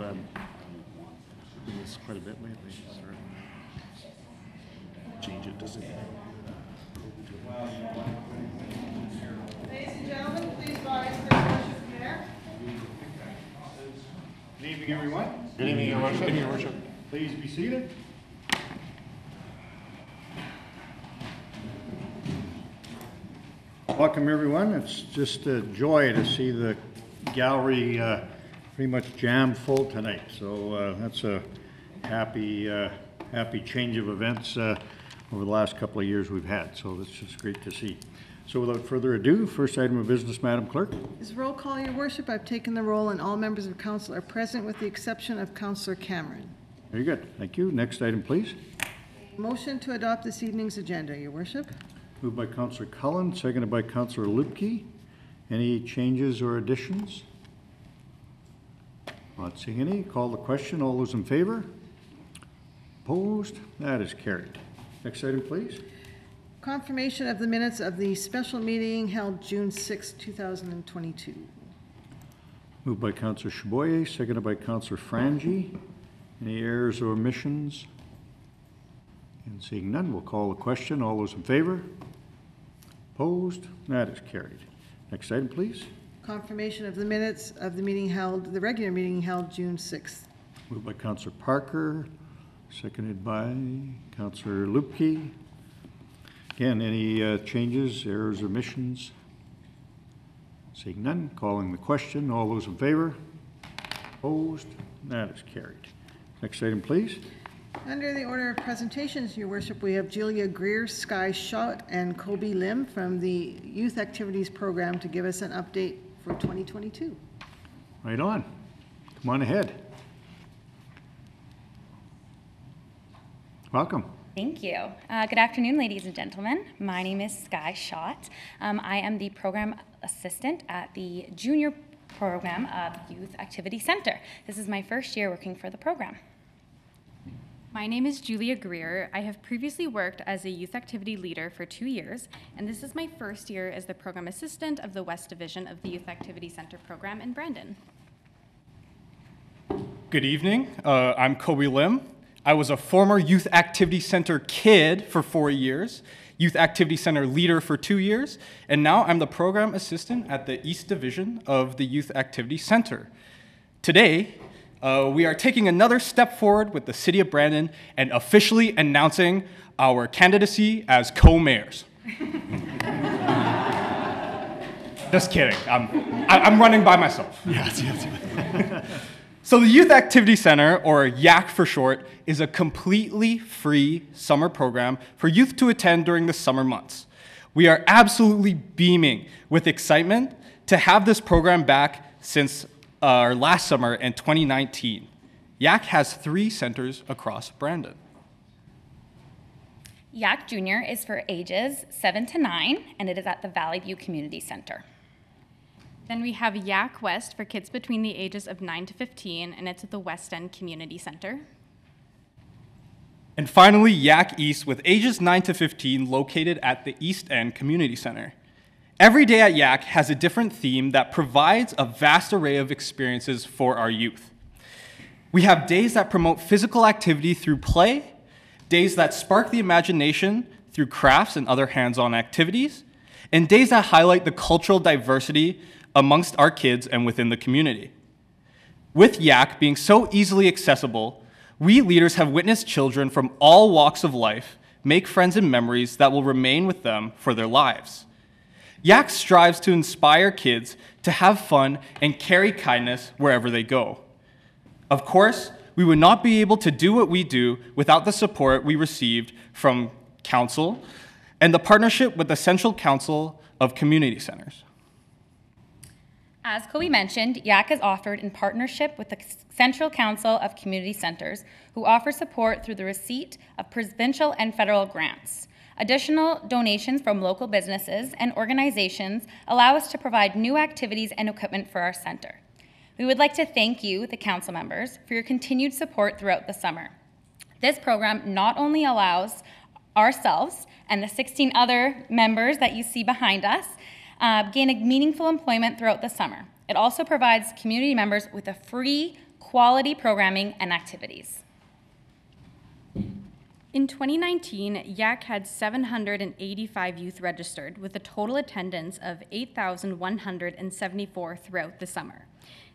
Um, doing this quite a bit lately, sorry. Change it, does it? Ladies and gentlemen, please rise for the prayer. Good evening, everyone. Good evening, Your Worship. Good evening, Your Worship. Please be seated. Welcome, everyone. It's just a joy to see the gallery uh, pretty much jam full tonight. So uh, that's a happy, uh, happy change of events uh, over the last couple of years we've had. So it's just great to see. So without further ado, first item of business, Madam Clerk. Is roll call, your worship? I've taken the roll, and all members of council are present with the exception of Councillor Cameron. Very good. Thank you. Next item, please. Motion to adopt this evening's agenda, your worship. Moved by Counselor Cullen, seconded by Counselor Luebke. Any changes or additions? Not seeing any. Call the question. All those in favor? Opposed? That is carried. Next item, please. Confirmation of the minutes of the special meeting held June 6, 2022. Moved by Counselor Chaboyer, seconded by Counselor Frangi. Any errors or omissions? And seeing none, we'll call the question. All those in favor? Opposed? That is carried. Next item, please. Confirmation of the minutes of the meeting held, the regular meeting held June 6th. Moved by Counselor Parker, seconded by Counselor Luebke. Again, any uh, changes, errors, or omissions? Seeing none, calling the question. All those in favor? Opposed? That is carried. Next item, please. Under the order of presentations, your worship, we have Julia Greer, Sky Schott, and Kobe Lim from the Youth Activities Program to give us an update for 2022. Right on. Come on ahead. Welcome. Thank you. Uh, good afternoon, ladies and gentlemen. My name is Sky Schott. Um, I am the program assistant at the junior program of Youth Activity Center. This is my first year working for the program. My name is Julia Greer. I have previously worked as a youth activity leader for two years, and this is my first year as the program assistant of the West Division of the Youth Activity Center program in Brandon. Good evening. Uh, I'm Kobe Lim. I was a former Youth Activity Center kid for four years, Youth Activity Center leader for two years, and now I'm the program assistant at the East Division of the Youth Activity Center. Today, uh, we are taking another step forward with the City of Brandon and officially announcing our candidacy as co mayors. Just kidding. I'm, I- I'm running by myself. Yes, yes. So, the Youth Activity Center, or YAC for short, is a completely free summer program for youth to attend during the summer months. We are absolutely beaming with excitement to have this program back since uh, our last summer in 2019. Yak has three centers across Brandon. Yak Junior is for ages 7 to 9, and it is at the Valley View Community Center. Then we have Yak West for kids between the ages of 9 to 15, and it's at the West End Community Center. And finally, Yak East with ages 9 to 15 located at the East End Community Center. Every day at Yak has a different theme that provides a vast array of experiences for our youth. We have days that promote physical activity through play, days that spark the imagination through crafts and other hands on activities, and days that highlight the cultural diversity amongst our kids and within the community. With Yak being so easily accessible, we leaders have witnessed children from all walks of life make friends and memories that will remain with them for their lives. YAC strives to inspire kids to have fun and carry kindness wherever they go. Of course, we would not be able to do what we do without the support we received from Council and the partnership with the Central Council of Community Centers. As Kobe mentioned, YAC is offered in partnership with the Central Council of Community Centers, who offer support through the receipt of provincial and federal grants. Additional donations from local businesses and organizations allow us to provide new activities and equipment for our center. We would like to thank you, the council members, for your continued support throughout the summer. This program not only allows ourselves and the 16 other members that you see behind us uh, gain a meaningful employment throughout the summer. It also provides community members with a free quality programming and activities. In 2019, YAC had 785 youth registered with a total attendance of 8,174 throughout the summer.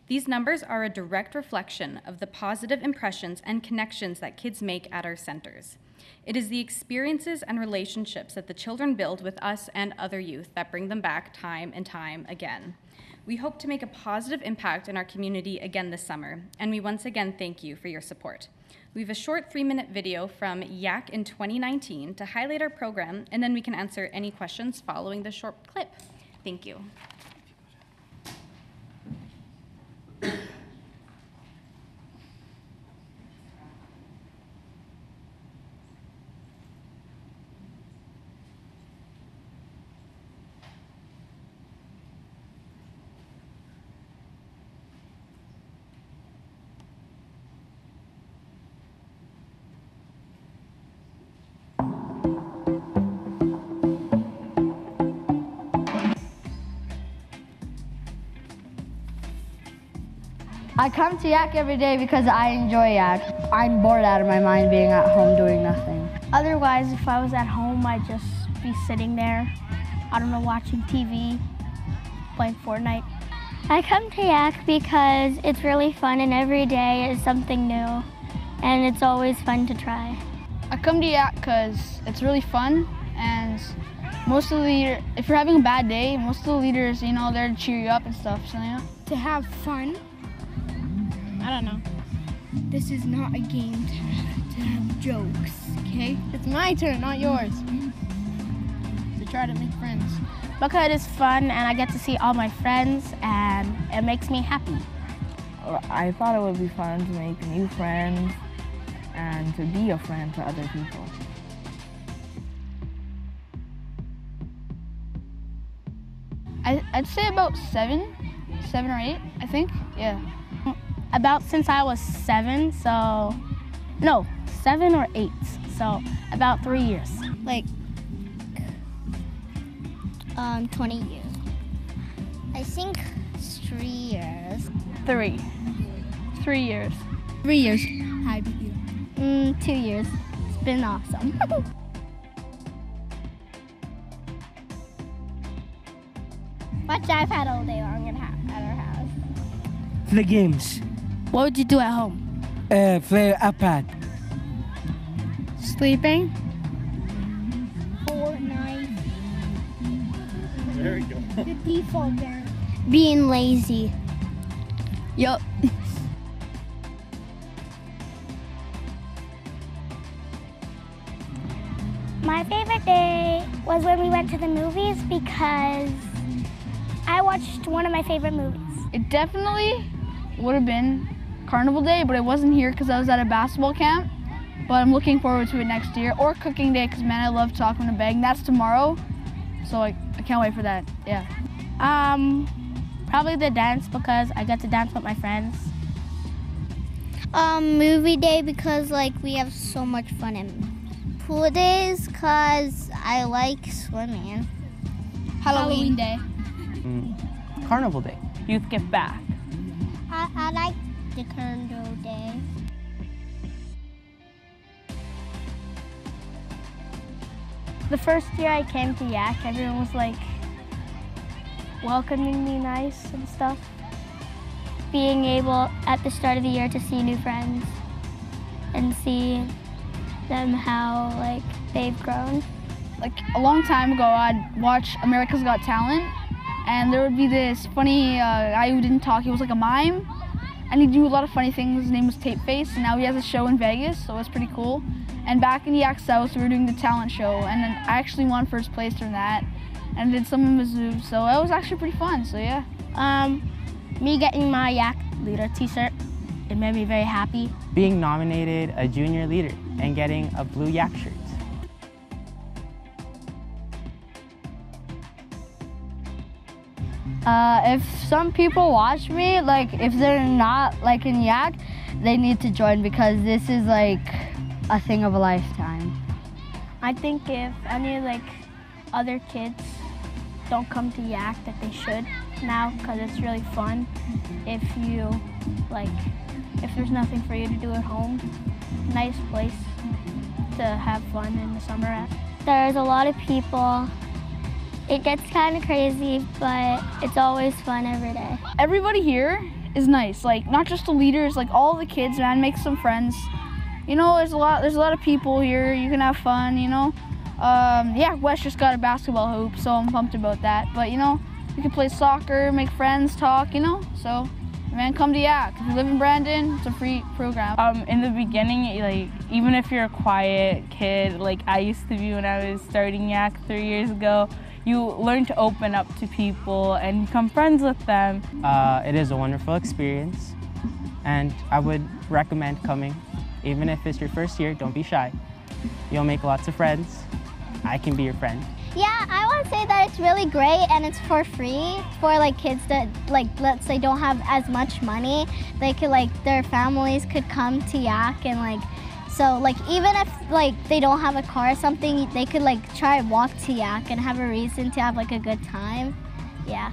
These numbers are a direct reflection of the positive impressions and connections that kids make at our centers. It is the experiences and relationships that the children build with us and other youth that bring them back time and time again. We hope to make a positive impact in our community again this summer, and we once again thank you for your support. We have a short three minute video from YAC in 2019 to highlight our program, and then we can answer any questions following the short clip. Thank you. I come to Yak every day because I enjoy Yak. I'm bored out of my mind being at home doing nothing. Otherwise, if I was at home, I'd just be sitting there, I don't know, watching TV, playing Fortnite. I come to Yak because it's really fun and every day is something new and it's always fun to try. I come to Yak because it's really fun and most of the leader, if you're having a bad day, most of the leaders, you know, they're to cheer you up and stuff. So yeah. To have fun, I don't know. This is not a game to, to have jokes, okay? It's my turn, not yours. To try to make friends. Because it's fun and I get to see all my friends and it makes me happy. I thought it would be fun to make new friends and to be a friend to other people. I, I'd say about seven, seven or eight, I think. Yeah. About since I was seven, so no, seven or eight, so about three years. Like um 20 years. I think three years. Three. Three years. Three years. How about you? Mm, two years. It's been awesome. Watch iPad all day long at, our house. The games. What would you do at home? Uh, play iPad. Sleeping. Fortnite. There you go. The default there. Being lazy. Yup. My favorite day was when we went to the movies because I watched one of my favorite movies. It definitely would have been Carnival Day, but it wasn't here because I was at a basketball camp. But I'm looking forward to it next year. Or Cooking Day, because man, I love chocolate and bag. That's tomorrow, so I, I can't wait for that. Yeah. Um, probably the dance because I get to dance with my friends. Um, movie day because like we have so much fun in pool days because I like swimming. Halloween, day. Mm. Carnival Day. Youth Give Back. I, I like the Carnival day. The first year I came to Yak, everyone was like welcoming me nice and stuff. Being able at the start of the year to see new friends and see them how like they've grown. Like a long time ago, I'd watch America's Got Talent, and there would be this funny uh, guy who didn't talk. He was like a mime, and he'd do a lot of funny things. His name was Tape Face, and now he has a show in Vegas, so it's pretty cool. And back in the Yak South, we were doing the talent show, and then I actually won first place during that, and did some of his moves. So it was actually pretty fun. So yeah. Um, me getting my Yak leader T-shirt, it made me very happy. Being nominated a junior leader and getting a blue yak shirt. Uh, if some people watch me, like if they're not like in Yak, they need to join because this is like a thing of a lifetime. I think if any like other kids don't come to Yak, that they should now because it's really fun. If you like if there's nothing for you to do at home. Nice place to have fun in the summer at. There's a lot of people. It gets kind of crazy, but it's always fun every day. Everybody here is nice. Like not just the leaders, like all the kids, man, make some friends. You know, there's a lot there's a lot of people here. You can have fun, you know. Um, yeah, West just got a basketball hoop, so I'm pumped about that. But you know, you can play soccer, make friends, talk, you know. So, man, come to Yak. If you live in Brandon, it's a free program. Um, in the beginning, like even if you're a quiet kid, like I used to be when I was starting Yak three years ago, you learn to open up to people and become friends with them. Uh, it is a wonderful experience, and I would recommend coming. Even if it's your first year, don't be shy. You'll make lots of friends. I can be your friend. Yeah, I want to say that it's really great and it's for free for like kids that like let's say don't have as much money. They could like their families could come to Yak and like so like even if like they don't have a car or something, they could like try and walk to Yak and have a reason to have like a good time. Yeah.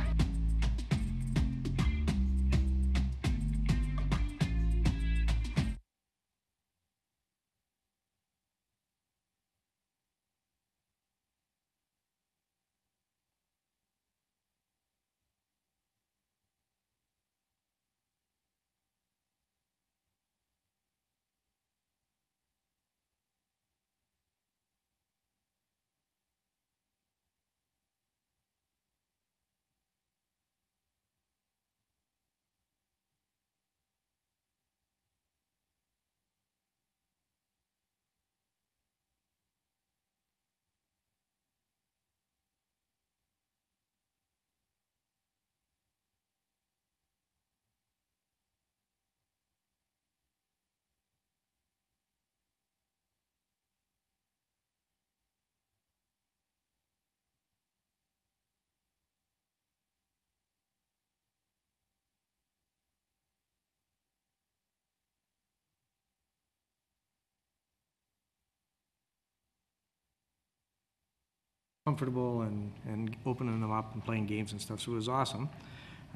Comfortable and, and opening them up and playing games and stuff, so it was awesome.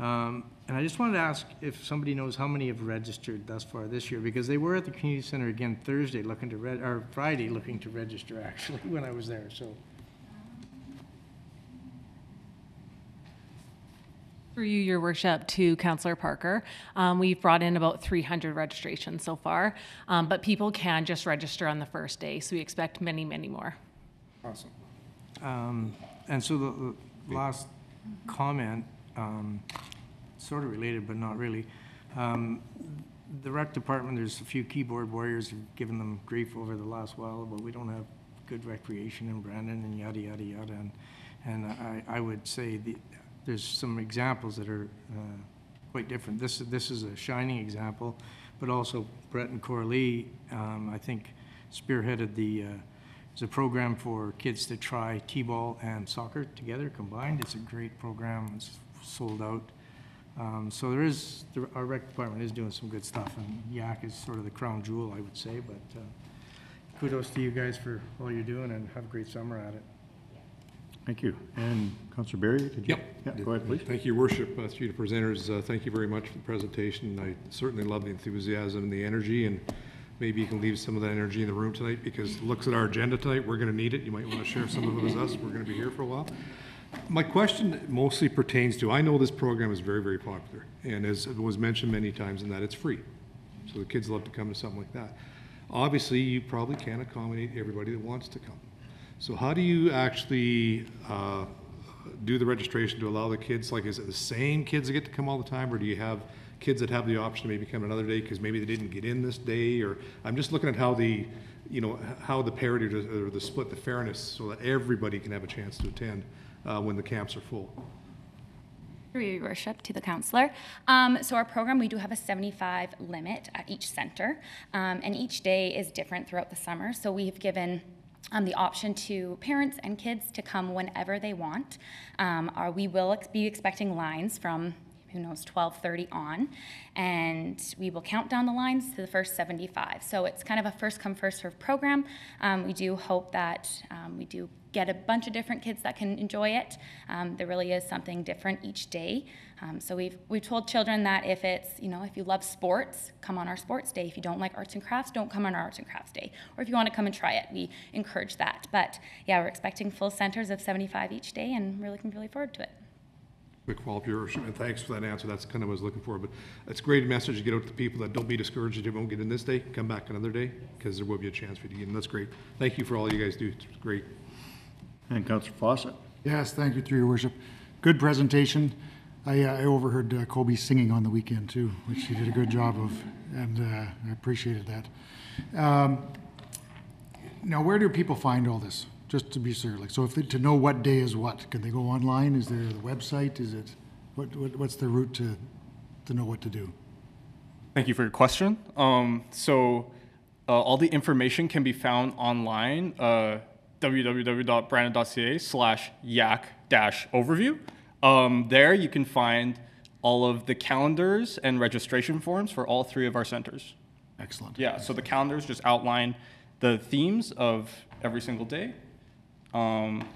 Um, and I just wanted to ask if somebody knows how many have registered thus far this year, because they were at the community center again Thursday looking to reg, or Friday looking to register actually, when I was there, so. Through you, your worship, to Councillor Parker. Um, we've brought in about 300 registrations so far, um, but people can just register on the first day, so we expect many, many more. Awesome. Um, And so the, the last comment, um, sort of related, but not really. Um, The rec department, there's a few keyboard warriors who've given them grief over the last while, but we don't have good recreation in Brandon and yada, yada, yada. And, and I, I would say the, there's some examples that are uh, quite different. This, this is a shining example, but also Brett and Coralie, um, I think spearheaded the, uh, it's a program for kids to try T-ball and soccer together combined. It's a great program. It's sold out. Um, so there is, there- our rec department is doing some good stuff, and Yak is sort of the crown jewel, I would say, but uh, kudos to you guys for all you're doing, and have a great summer at it. Thank you. And Councillor Berry, did you? Yep. Yeah, go ahead, please. Thank you, Worship, uh, through the presenters. Uh, Thank you very much for the presentation. I certainly love the enthusiasm and the energy, and maybe you can leave some of that energy in the room tonight, because looks at our agenda tonight, we're going to need it. You might want to share some of it with us. We're going to be here for a while. My question mostly pertains to, I know this program is very, very popular, and as it was mentioned many times, in that it's free. So the kids love to come to something like that. Obviously, you probably can't accommodate everybody that wants to come. So how do you actually uh, do the registration to allow the kids, like, is it the same kids that get to come all the time, or do you have kids that have the option to maybe come another day because maybe they didn't get in this day, or, I'm just looking at how the, you know, how the parity or the split, the fairness, so that everybody can have a chance to attend uh, when the camps are full. Through your worship to the counselor. Um, so our program, we do have a 75 limit at each center, um, and each day is different throughout the summer. So we've given um, the option to parents and kids to come whenever they want. Um, or we will ex- be expecting lines from who knows, 12:30 on, and we will count down the lines to the first 75. So it's kind of a first come first serve program. Um, we do hope that um, we do get a bunch of different kids that can enjoy it. Um, there really is something different each day. Um, so we've we've told children that if it's you know if you love sports, come on our sports day. If you don't like arts and crafts, don't come on our arts and crafts day. Or if you want to come and try it, we encourage that. But yeah, we're expecting full centers of 75 each day, and we're looking really forward to it. Quick follow-up, Your Worship, and thanks for that answer. That's kind of what I was looking for. But it's a great message to get out to people that don't be discouraged if you won't get in this day. Come back another day because there will be a chance for you to get in. That's great. Thank you for all you guys do. It's great. And Councillor Fawcett? Yes, thank you, through your worship. Good presentation. I, uh, I overheard uh, Kobe singing on the weekend too, which he did a good job of, and uh, I appreciated that. Um, now, where do people find all this? Just to be sure, like, so if they, to know what day is what, can they go online? Is there the website? Is it what, what what's the route to to know what to do? Thank you for your question. Um, so, uh, all the information can be found online, uh, www.brandon.ca slash yak dash overview. Um, there you can find all of the calendars and registration forms for all three of our centers. Excellent. Yeah, so the calendars just outline the themes of every single day. Um,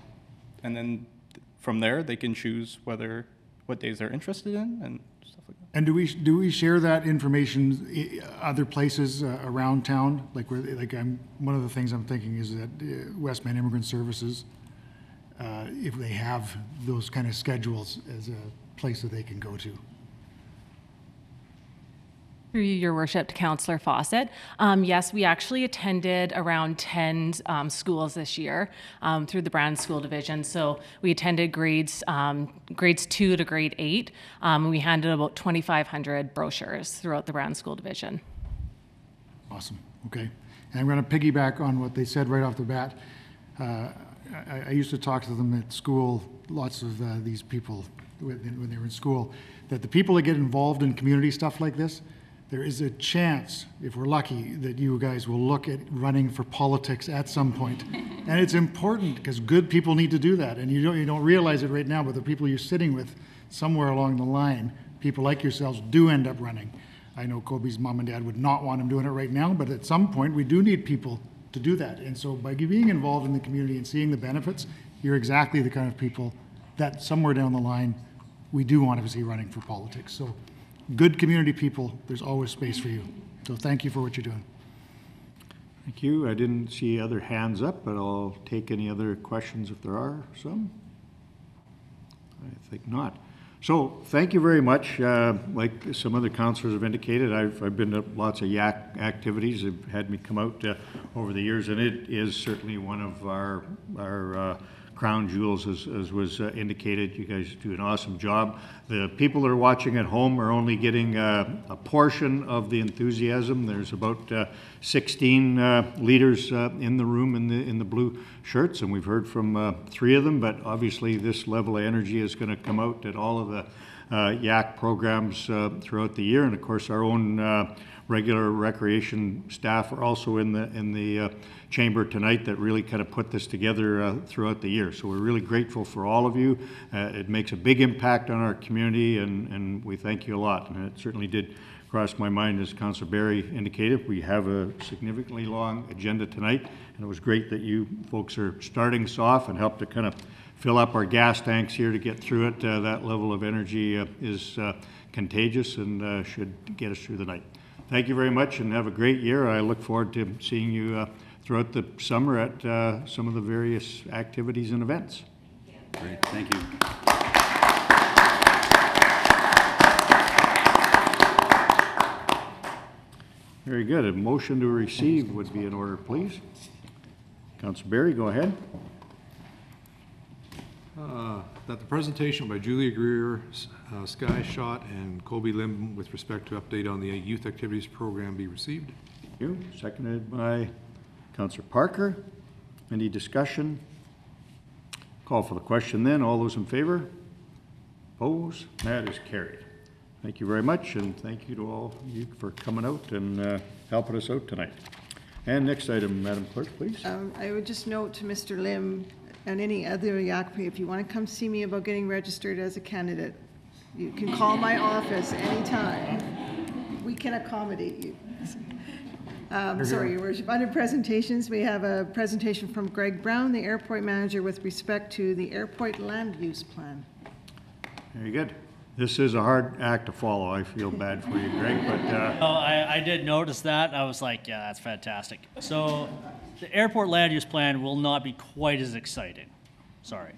and then from there, they can choose whether, what days they're interested in and stuff like that. And do we do we share that information other places uh, around town? Like where like I'm one of the things I'm thinking is that uh, Westman Immigrant Services, uh, if they have those kind of schedules as a place that they can go to. Through you, your worship, to Councillor Fawcett. Um, yes, we actually attended around 10 um, schools this year um, through the Brand School Division. So we attended grades um, grades two to grade eight. Um, we handed about 2,500 brochures throughout the Brand School Division. Awesome. Okay. And I'm going to piggyback on what they said right off the bat. Uh, I, I used to talk to them at school, lots of uh, these people when they were in school, that the people that get involved in community stuff like this, there is a chance, if we're lucky, that you guys will look at running for politics at some point. and it's important because good people need to do that. And you don't, you don't realize it right now, but the people you're sitting with somewhere along the line, people like yourselves do end up running. I know Kobe's mom and dad would not want him doing it right now, but at some point, we do need people to do that. And so by being involved in the community and seeing the benefits, you're exactly the kind of people that somewhere down the line, we do want to see running for politics. So good community people, there's always space for you. So thank you for what you're doing. Thank you. I didn't see other hands up, but I'll take any other questions if there are some. I think not. So, thank you very much. Uh, Like some other counselors have indicated, I've, I've been to lots of yak activities. They've had me come out uh, over the years, and it is certainly one of our, our uh, crown jewels, as, as was uh, indicated. You guys do an awesome job. The people that are watching at home are only getting uh, a portion of the enthusiasm. There's about uh, 16 uh, leaders uh, in the room in the, in the blue shirts, and we've heard from uh, three of them, but obviously this level of energy is going to come out at all of the YAC programs throughout the year, and of course, our own regular recreation staff are also in the, in the chamber tonight that really kind of put this together uh, throughout the year. So we're really grateful for all of you. Uh, It makes a big impact on our community, and, and we thank you a lot. And it certainly did cross my mind, as Councilor Berry indicated. We have a significantly long agenda tonight, and it was great that you folks are starting us off and helped to kind of fill up our gas tanks here to get through it. Uh, That level of energy uh, is uh, contagious and uh, should get us through the night. Thank you very much and have a great year. I look forward to seeing you uh, throughout the summer at uh, some of the various activities and events. Great, thank you. Very good. A motion to receive would be in order, please. Councilor Berry, go ahead. Uh, That the presentation by Julia Greer, uh, Sky Schott, and Colby Lim with respect to update on the youth activities program be received. Thank you. Seconded by Councilor Parker. Any discussion? Call for the question then. All those in favor? Opposed? That is carried. Thank you very much, and thank you to all of you for coming out and uh, helping us out tonight. And next item, Madam Clerk, please. Um, I would just note to Mr. Lim and any other YACP, if you want to come see me about getting registered as a candidate, You can call my office anytime. We can accommodate you. Um, Sorry, Your Worship. Under presentations, we have a presentation from Greg Brown, the airport manager, with respect to the airport land use plan. Very good. This is a hard act to follow. I feel bad for you, Greg, but, uh, Oh, I, I did notice that. I was like, yeah, that's fantastic. So the airport land use plan will not be quite as exciting. Sorry.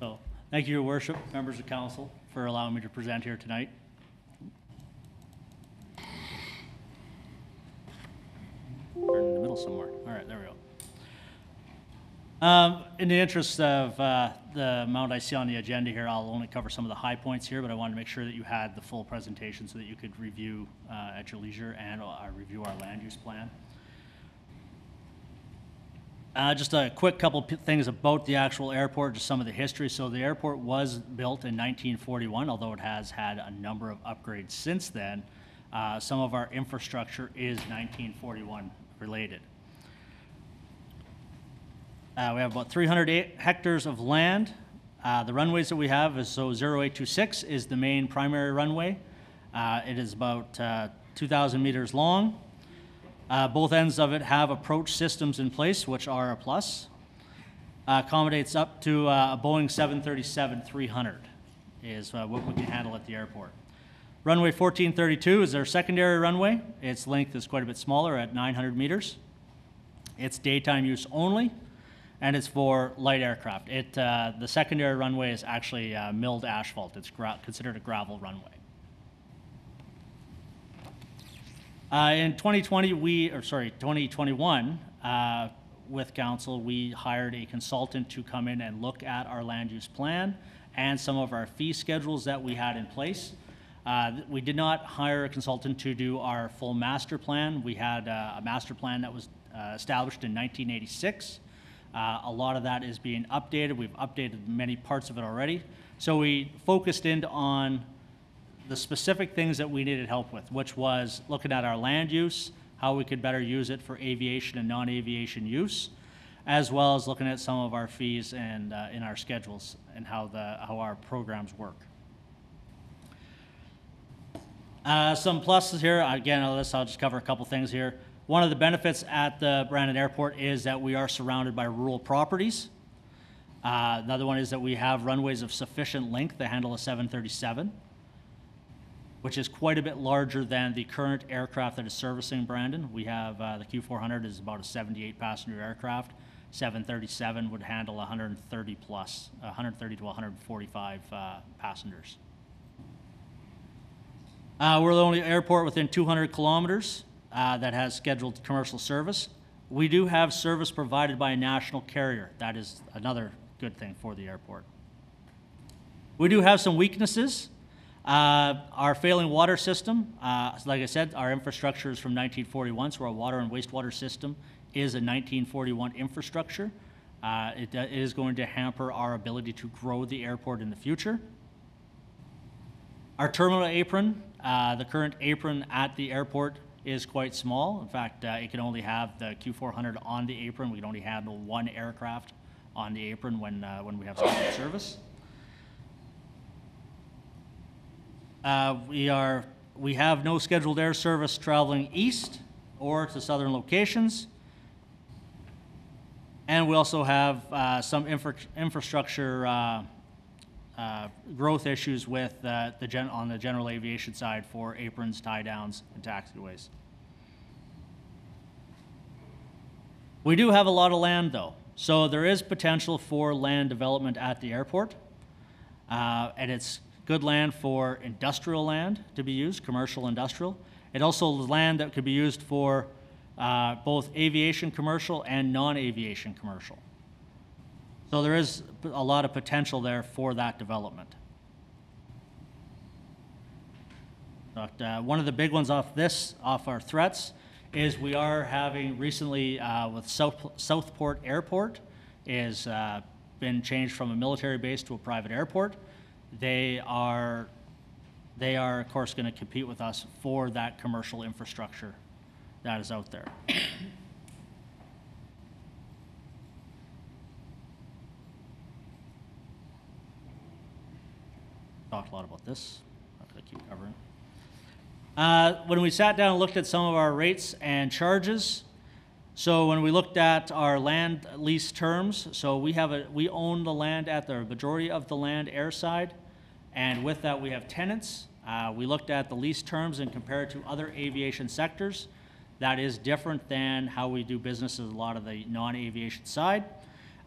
So, thank you, Your Worship, members of council, for allowing me to present here tonight. Or in the middle somewhere. All right, there we go. Um, in the interest of uh, the amount I see on the agenda here, I'll only cover some of the high points here, but I wanted to make sure that you had the full presentation so that you could review uh, at your leisure and uh, review our land use plan. Uh, just a quick couple p- things about the actual airport, just some of the history. So the airport was built in 1941, although it has had a number of upgrades since then. Uh, some of our infrastructure is 1941 related. Uh, we have about 308 hectares of land. Uh, the runways that we have is so 0826 is the main primary runway. Uh, it is about uh, 2,000 meters long. Uh, both ends of it have approach systems in place, which are a plus. Uh, accommodates up to uh, a Boeing 737-300 is uh, what we can handle at the airport. Runway 1432 is our secondary runway. Its length is quite a bit smaller at 900 meters. It's daytime use only, and it's for light aircraft. It, uh, the secondary runway is actually uh, milled asphalt. It's considered a gravel runway. Uh, in 2020, we, or sorry, 2021, uh, with council, we hired a consultant to come in and look at our land use plan and some of our fee schedules that we had in place. Uh, we did not hire a consultant to do our full master plan. We had uh, a master plan that was uh, established in 1986. Uh, a lot of that is being updated. We've updated many parts of it already. So we focused in on the specific things that we needed help with, which was looking at our land use, how we could better use it for aviation and non-aviation use, as well as looking at some of our fees and uh, in our schedules and how the how our programs work. Uh, some pluses here. Again, on this, I'll just cover a couple things here. One of the benefits at the Brandon Airport is that we are surrounded by rural properties. Uh, another one is that we have runways of sufficient length to handle a 737 which is quite a bit larger than the current aircraft that is servicing Brandon. We have uh, the Q400 is about a 78 passenger aircraft. 737 would handle 130 plus, 130 to 145 uh, passengers. Uh, we're the only airport within 200 kilometers uh, that has scheduled commercial service. We do have service provided by a national carrier. That is another good thing for the airport. We do have some weaknesses. Uh, our failing water system, uh, like I said, our infrastructure is from 1941, so our water and wastewater system is a 1941 infrastructure. Uh, it, it is going to hamper our ability to grow the airport in the future. Our terminal apron, uh, the current apron at the airport is quite small. In fact, uh, it can only have the Q400 on the apron. We can only handle one aircraft on the apron when, uh, when we have service. Uh, we are, we have no scheduled air service traveling east or to southern locations. And we also have uh, some infra- infrastructure uh, uh, growth issues with uh, the gen- on the general aviation side for aprons, tie downs, and taxiways. We do have a lot of land though, so there is potential for land development at the airport. Uh, and it's good land for industrial land to be used, commercial industrial. It also land that could be used for uh, both aviation commercial and non-aviation commercial. So there is a lot of potential there for that development. But uh, one of the big ones off this, off our threats, is we are having recently uh, with South, Southport Airport is uh, been changed from a military base to a private airport they are, they are, of course, going to compete with us for that commercial infrastructure that is out there. Talked a lot about this. I'm going to keep covering. Uh, when we sat down and looked at some of our rates and charges, so when we looked at our land lease terms, so we have a, we own the land at the majority of the land airside and with that, we have tenants. Uh, We looked at the lease terms and compared to other aviation sectors. That is different than how we do business with a lot of the non-aviation side.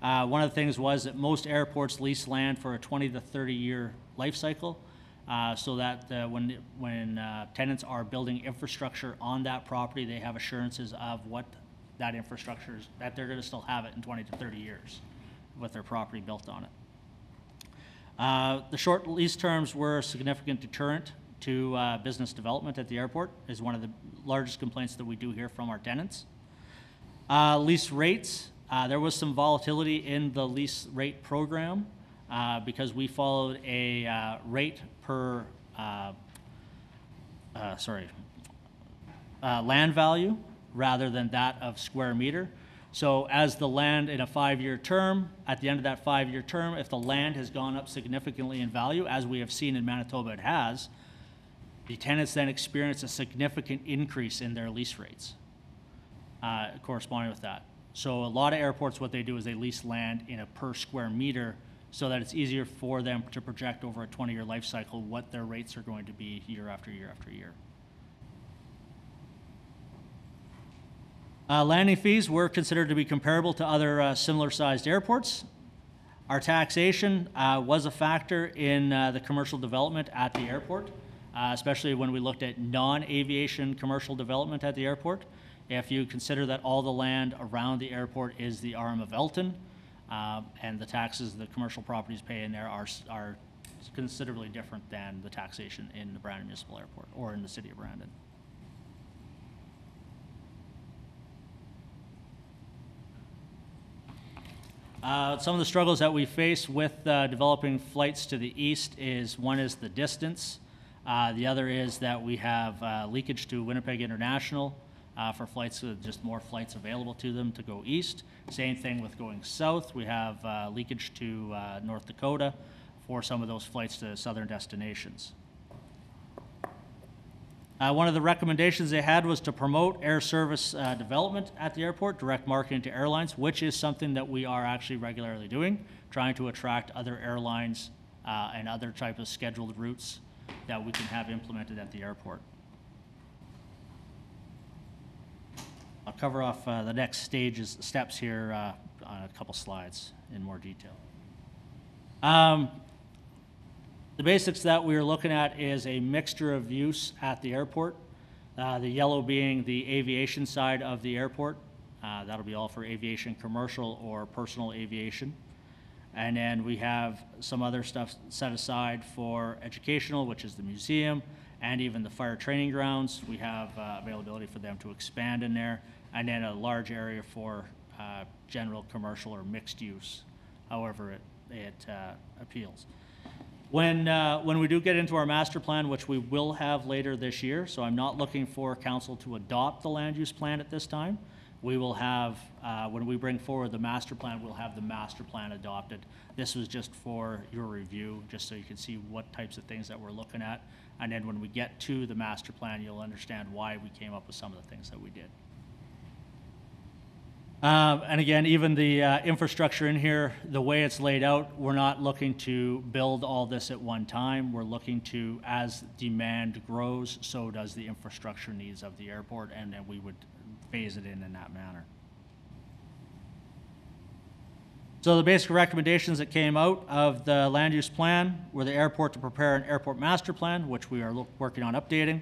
Uh, One of the things was that most airports lease land for a 20 to 30-year life cycle, uh, so that uh, when, when uh, tenants are building infrastructure on that property, they have assurances of what that infrastructure is, that they're going to still have it in 20 to 30 years with their property built on it. Uh, The short lease terms were a significant deterrent to uh, business development at the airport, is one of the largest complaints that we do hear from our tenants. Uh, Lease rates, uh, there was some volatility in the lease rate program uh, because we followed a rate per, sorry, land value rather than that of square meter. So as the land in a five-year term, at the end of that five-year term, if the land has gone up significantly in value, as we have seen in Manitoba it has, the tenants then experience a significant increase in their lease rates uh, corresponding with that. So a lot of airports, what they do is they lease land in a per square meter so that it's easier for them to project over a 20-year life cycle what their rates are going to be year after year after year. Uh, landing fees were considered to be comparable to other uh, similar-sized airports. Our taxation uh, was a factor in uh, the commercial development at the airport, uh, especially when we looked at non-aviation commercial development at the airport. If you consider that all the land around the airport is the RM of Elton, uh, and the taxes the commercial properties pay in there are, are considerably different than the taxation in the Brandon Municipal Airport or in the city of Brandon. Uh, Some of the struggles that we face with uh, developing flights to the east is, one is the distance. Uh, The other is that we have uh, leakage to Winnipeg International uh, for flights, with just more flights available to them to go east. Same thing with going south. We have uh, leakage to North Dakota for some of those flights to southern destinations. Uh, one of the recommendations they had was to promote air service uh, development at the airport, direct marketing to airlines, which is something that we are actually regularly doing, trying to attract other airlines uh, and other type of scheduled routes that we can have implemented at the airport. I'll cover off uh, the next stages, steps here uh, on a couple slides in more detail. Um, the basics that we are looking at is a mixture of use at the airport. Uh, the yellow being the aviation side of the airport. Uh, that'll be all for aviation, commercial or personal aviation. And then we have some other stuff set aside for educational, which is the museum, and even the fire training grounds. We have uh, availability for them to expand in there. And then a large area for uh, general, commercial, or mixed use, however it, it uh, appeals. When, uh, when we do get into our master plan, which we will have later this year, so I'm not looking for council to adopt the land use plan at this time. We will have, uh, when we bring forward the master plan, we'll have the master plan adopted. This was just for your review, just so you can see what types of things that we're looking at. And then when we get to the master plan, you'll understand why we came up with some of the things that we did. Um, And again, even the uh, infrastructure in here, the way it's laid out, we're not looking to build all this at one time. We're looking to, as demand grows, so does the infrastructure needs of the airport, and then we would phase it in in that manner. So the basic recommendations that came out of the land use plan were the airport to prepare an airport master plan, which we are working on updating.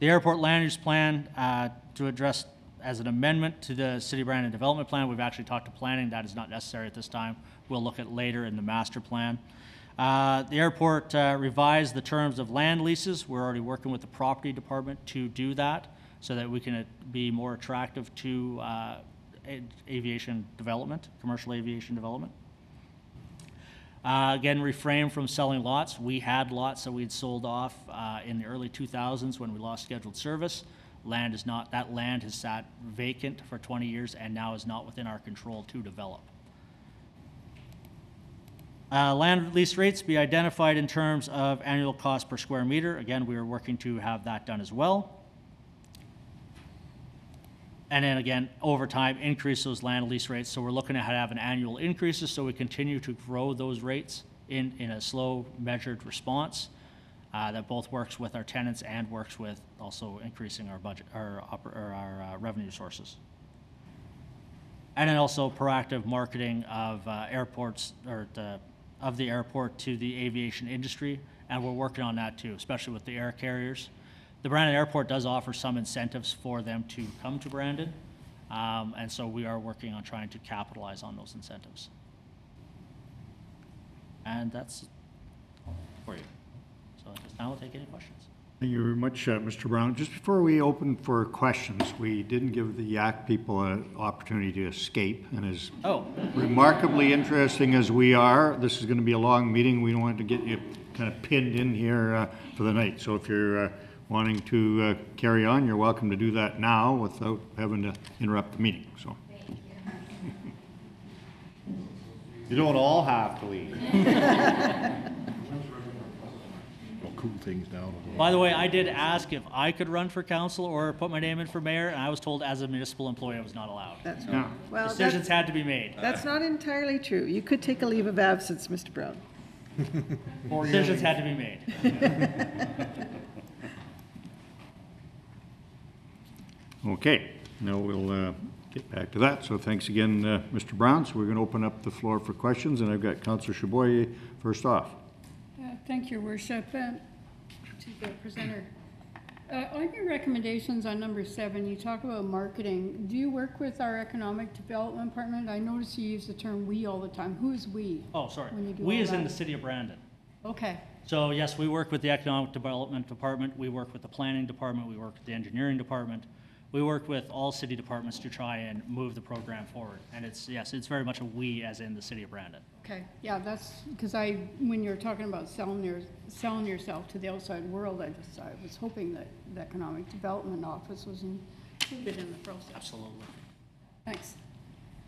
The airport land use plan uh, to address as an amendment to the City Brandon Development Plan. We've actually talked to planning. That is not necessary at this time. We'll look at later in the master plan. Uh, The airport uh, revised the terms of land leases. We're already working with the property department to do that so that we can uh, be more attractive to uh, aviation development, commercial aviation development. Uh, Again, refrain from selling lots. We had lots that we'd sold off uh, in the early 2000s when we lost scheduled service. Land is not, that land has sat vacant for 20 years and now is not within our control to develop. Uh, Land lease rates be identified in terms of annual cost per square meter. Again, we are working to have that done as well. And then again, over time, increase those land lease rates. So we're looking to have an annual increases, so we continue to grow those rates in, in a slow, measured response uh, that both works with our tenants and works with also increasing our budget, our, our uh, revenue sources. And then also proactive marketing of uh, airports, or the, of the airport to the aviation industry. And we're working on that too, especially with the air carriers. The Brandon Airport does offer some incentives for them to come to Brandon. Um, and so we are working on trying to capitalize on those incentives. And that's for you. So at this time, we'll take any questions. Thank you very much, uh, Mr. Brown. Just before we open for questions, we didn't give the Yak people an opportunity to escape. And as Oh. remarkably interesting as we are, this is going to be a long meeting. We don't want to get you kind of pinned in here uh, for the night. So if you're uh, wanting to uh, carry on, you're welcome to do that now without having to interrupt the meeting, so. You don't all have to leave. We'll cool things down a little. By the way, I did ask if I could run for council or put my name in for mayor, and I was told as a municipal employee I was not allowed. That's Yeah. Well, Decisions that's, had to be made. that's not entirely true. You could take a leave of absence, Mr. Brown. Decisions had to be made. Okay, now we'll uh, get back to that. So thanks again, uh, Mr. Brown. So we're going to open up the floor for questions, and I've got Councillor Chaboyer first off. Uh, Thank you, Worship. Uh, To the presenter. Uh, On your recommendations on number seven, you talk about marketing. Do you work with our economic development department? I notice you use the term "we" all the time. Who is "we"? Oh, sorry. When you do We all is in the city of Brandon. Okay, So yes, we work with the Economic Development Department, we work with the Planning Department, we work with the Engineering Department. We work with all city departments to try and move the program forward. And it's, yes, it's very much a we as in the city of Brandon. Okay. Yeah, that's, because I, when you're talking about selling your, selling yourself to the outside world, I just, I was hoping that the Economic Development Office was included in the process. Absolutely. Thanks.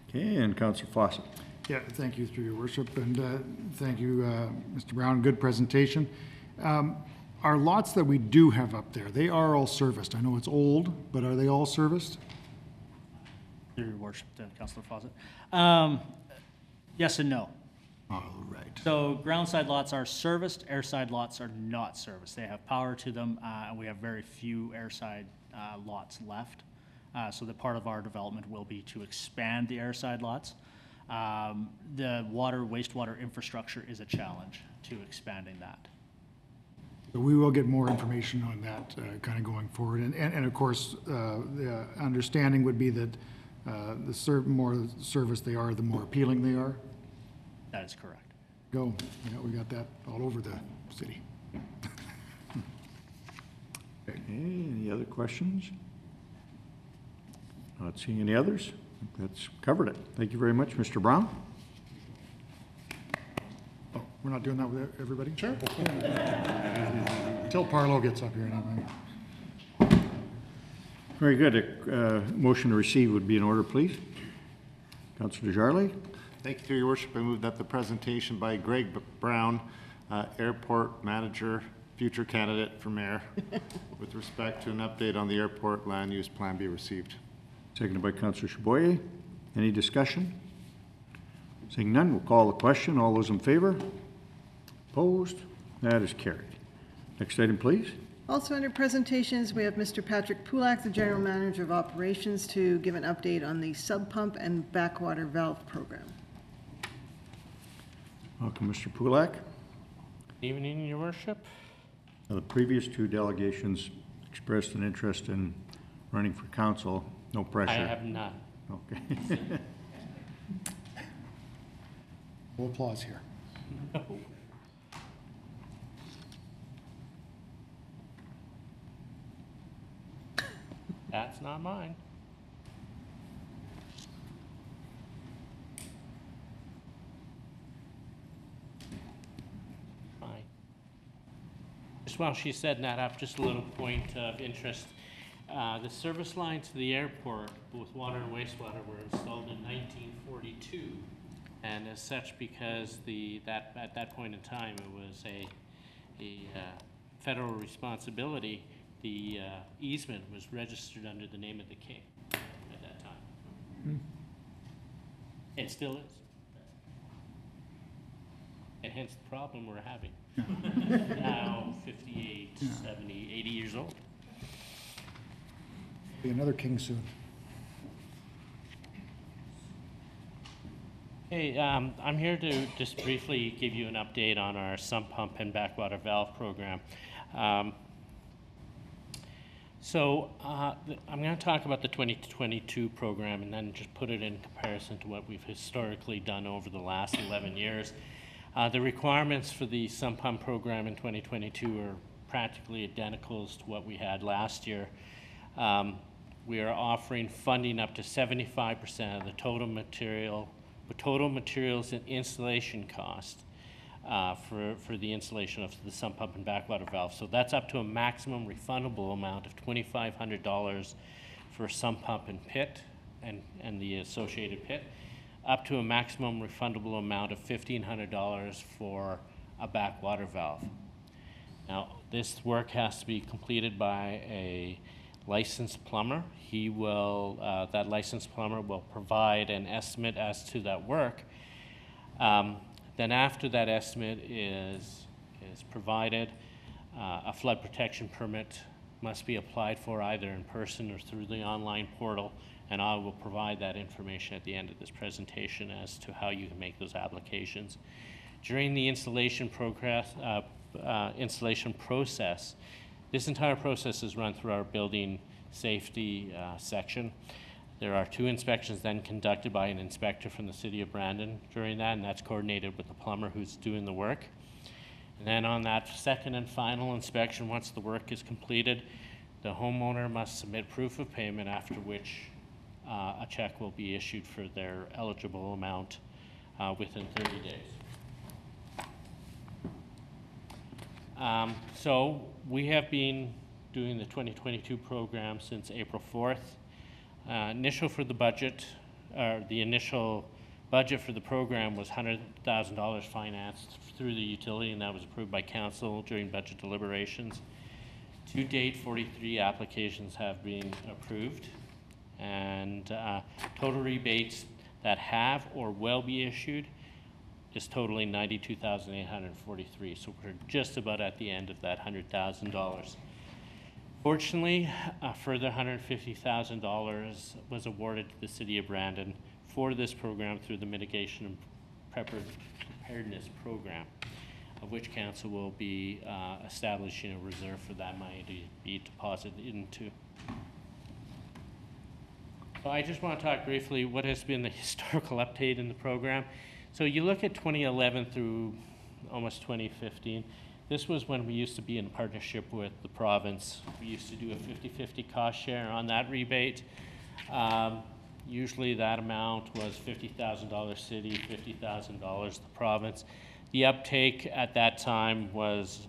Okay, and Councillor Fawcett. Yeah, thank you through your worship, and uh, thank you, uh, Mr. Brown, good presentation. Um, Our lots that we do have up there, they are all serviced. I know it's old, but are they all serviced? Your worship, uh, Councilor Fawcett. Um, Yes and no. All right. So groundside lots are serviced, airside lots are not serviced. They have power to them, uh, and we have very few airside uh, lots left. Uh, So the part of our development will be to expand the airside lots. Um, The water, wastewater infrastructure is a challenge to expanding that. So we will get more information on that kind of going forward. And, and and of course, uh, the understanding would be that uh, the ser, more service they are, the more appealing they are. That is correct. Go, yeah, we got that all over the city. Okay, any other questions? Not seeing any others. That's covered it. Thank you very much, Mr. Brown. Oh, we're not doing that with everybody? Sure. Until Parlo gets up here. anyway. Very good. A uh, motion to receive would be in order, please. Councillor Jarley? Thank you, through your worship. I move that the presentation by Greg Brown, uh, airport manager, future candidate for mayor, with respect to an update on the airport land use plan be received. Seconded by Councillor Chaboyer. Any discussion? Seeing none, we'll call the question. All those in favor? Opposed? That is carried. Next item, please. Also under presentations, we have Mr. Patrick Pulak, the General Manager of Operations, to give an update on the sump pump and backwater valve program. Uh, Welcome, Mr. Pulak. Evening, your worship. Now, The previous two delegations expressed an interest in running for council. No pressure. I have none. Okay. Full applause here. That's not mine. Fine. Just while she's setting that up, just a little point of interest. Uh, the service line to the airport, both water and wastewater, were installed in nineteen forty-two. And as such, because the, that, at that point in time, it was a, a uh, federal responsibility, the uh, easement was registered under the name of the king at that time. It still is. And hence the problem we're having. Now 58, 70, 80 years old. Be another king soon. Hey, um, I'm here to just briefly give you an update on our sump pump and backwater valve program. Um, so uh, th- I'm going to talk about the 2022 program and then just put it in comparison to what we've historically done over the last 11 years. Uh, the requirements for the sump pump program in 2022 are practically identical to what we had last year. Um, we are offering funding up to 75% of the total material, the total materials and installation cost uh, for, for the installation of the sump pump and backwater valve. So that's up to a maximum refundable amount of $2,500 for sump pump and pit and, and the associated pit, up to a maximum refundable amount of $1,500 for a backwater valve. Now, this work has to be completed by a licensed plumber. He will, uh, that licensed plumber will provide an estimate as to that work. Um, then after that estimate is, is provided, uh, a flood protection permit must be applied for either in person or through the online portal, and I will provide that information at the end of this presentation as to how you can make those applications. During the installation progress, uh, uh, installation process, this entire process is run through our building safety uh, section. There are two inspections then conducted by an inspector from the city of Brandon during that, and that's coordinated with the plumber who's doing the work. And then on that second and final inspection, once the work is completed, the homeowner must submit proof of payment, after which uh, a check will be issued for their eligible amount uh, within 30 days. Um, so we have been doing the 2022 program since April 4th. Uh, initial for the budget, or the initial budget for the program was $100,000 financed through the utility, and that was approved by council during budget deliberations. To date, 43 applications have been approved, and uh, total rebates that have or will be issued is totaling 92,843. So we're just about at the end of that $100,000. Fortunately, a further $150,000 was awarded to the city of Brandon for this program through the mitigation and preparedness program, of which council will be uh, establishing a reserve for that money to be deposited into. So I just want to talk briefly what has been the historical update in the program. So you look at 2011 through almost 2015. This was when we used to be in partnership with the province. We used to do a 50-50 cost share on that rebate. Um, usually that amount was $50,000 city, $50,000 the province. The uptake at that time was,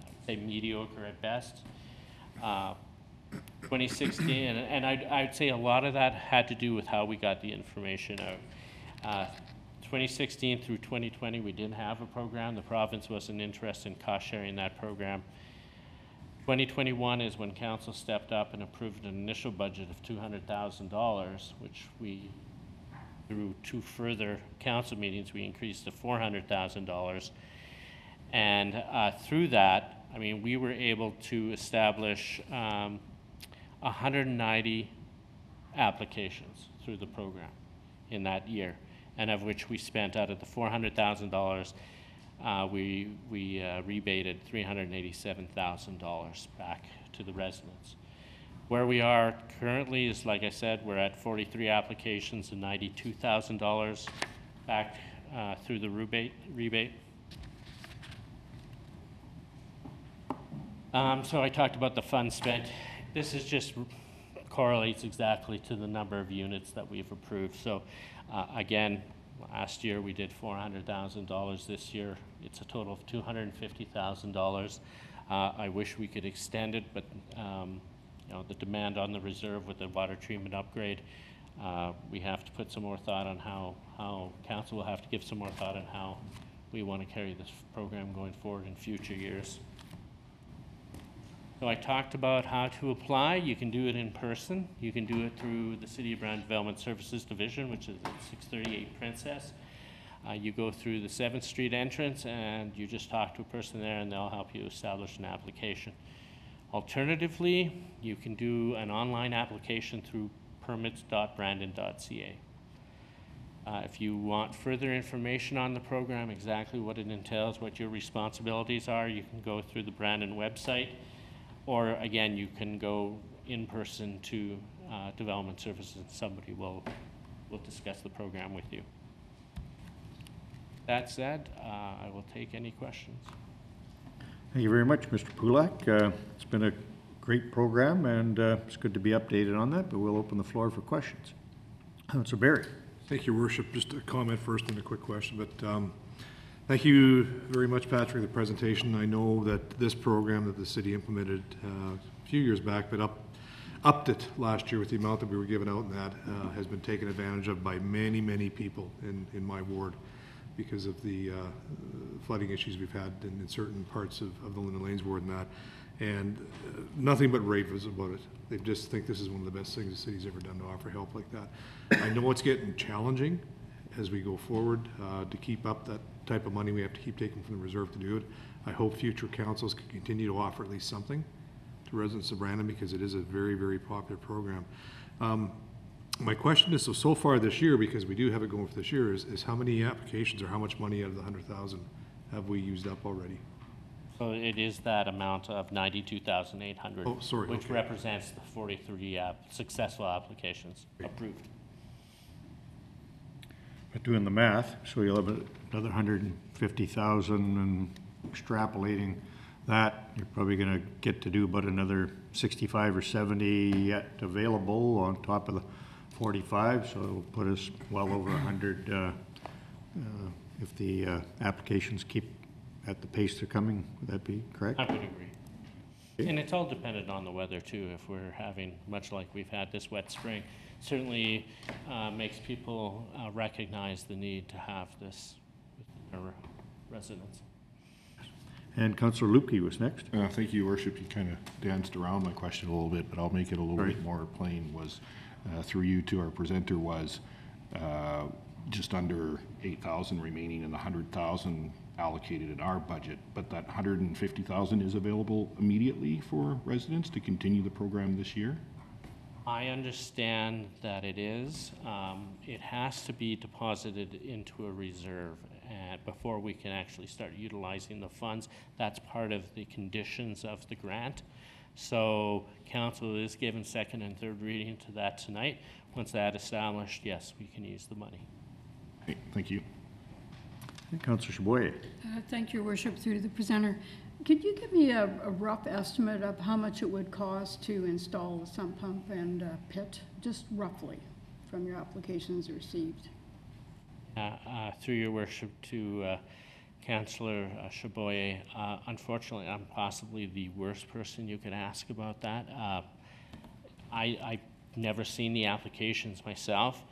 I'd say mediocre at best. Uh, 2016, and, and I'd, I'd say a lot of that had to do with how we got the information out. Uh, 2016 through 2020, we didn't have a program. The province wasn't interested in cost sharing that program. 2021 is when council stepped up and approved an initial budget of $200,000, which we, through two further council meetings, we increased to $400,000. And uh, through that, I mean, we were able to establish um, 190 applications through the program in that year, and of which we spent out of the $400,000, uh, we, we uh, rebated $387,000 back to the residents. Where we are currently is, like I said, we're at 43 applications and $92,000 back uh, through the rebate. rebate. Um, so I talked about the funds spent. This is just correlates exactly to the number of units that we've approved. So uh, again, last year we did $400,000. This year it's a total of $250,000. Uh, I wish we could extend it, but um, you know the demand on the reserve with the water treatment upgrade uh, we have to put some more thought on how, how, council will have to give some more thought on how we want to carry this program going forward in future years. So I talked about how to apply. You can do it in person. You can do it through the City of Brown Development Services Division, which is at 638 Princess. Uh, you go through the 7th Street entrance and you just talk to a person there and they'll help you establish an application. Alternatively, you can do an online application through permits.brandon.ca. Uh, if you want further information on the program, exactly what it entails, what your responsibilities are, you can go through the Brandon website. Or again, you can go in person to uh, Development Services and somebody will, will discuss the program with you. That said, uh, I will take any questions. Thank you very much, Mr. Pulak. Uh, It's been a great program, and uh, it's good to be updated on that, but we'll open the floor for questions. Councilor Berry. Thank you, Worship. Just a comment first and a quick question, but um, thank you very much, Patrick, for the presentation. I know that this program that the city implemented uh, a few years back, but up, upped it last year with the amount that we were giving out, and that uh, has been taken advantage of by many, many people in, in my ward because of the uh, flooding issues we've had in, in certain parts of, of the Linden Lanes ward and that. And uh, nothing but raves about it. They just think this is one of the best things the city's ever done to offer help like that. I know it's getting challenging as we go forward uh, to keep up that type of money. We have to keep taking from the reserve to do it. I hope future councils can continue to offer at least something to residents of Brandon because it is a very, very popular program. Um, my question is, so, so far this year, because we do have it going for this year, is, is how many applications or how much money out of the hundred thousand have we used up already? So it is that amount of 92,800. Oh, sorry, Which okay. represents the 43 app- successful applications approved. But doing the math, so you'll have another hundred and fifty thousand and extrapolating that, you're probably gonna get to do about another sixty-five or seventy yet available on top of the forty-five, so it'll put us well over a hundred, uh, uh, if the, uh, applications keep at the pace they're coming, would that be correct? I would agree. And it's all dependent on the weather too. If we're having, much like we've had this wet spring, certainly uh, makes people uh, recognize the need to have this with our residents. And Councillor Luebke was next. Uh, Thank you, Your Worship. You kind of danced around my question a little bit, but I'll make it a little Right. bit more plain, was, uh, through you to our presenter, was uh, just under 8,000 remaining and the 100,000 allocated in our budget, but that 150,000 is available immediately for residents to continue the program this year? I understand that it is. Um, It has to be deposited into a reserve uh, before we can actually start utilizing the funds. That's part of the conditions of the grant. So council is given second and third reading to that tonight. Once that established, yes, we can use the money. Okay, Thank you. Councillor Chaboyer. Uh, Thank you, Your Worship, through to the presenter. Could you give me a a rough estimate of how much it would cost to install the sump pump and uh, pit, just roughly, from your applications received? Uh, uh, Through your worship to Councillor uh, Chaboyer, uh, unfortunately, I'm possibly the worst person you could ask about that. Uh, I, I've never seen the applications myself.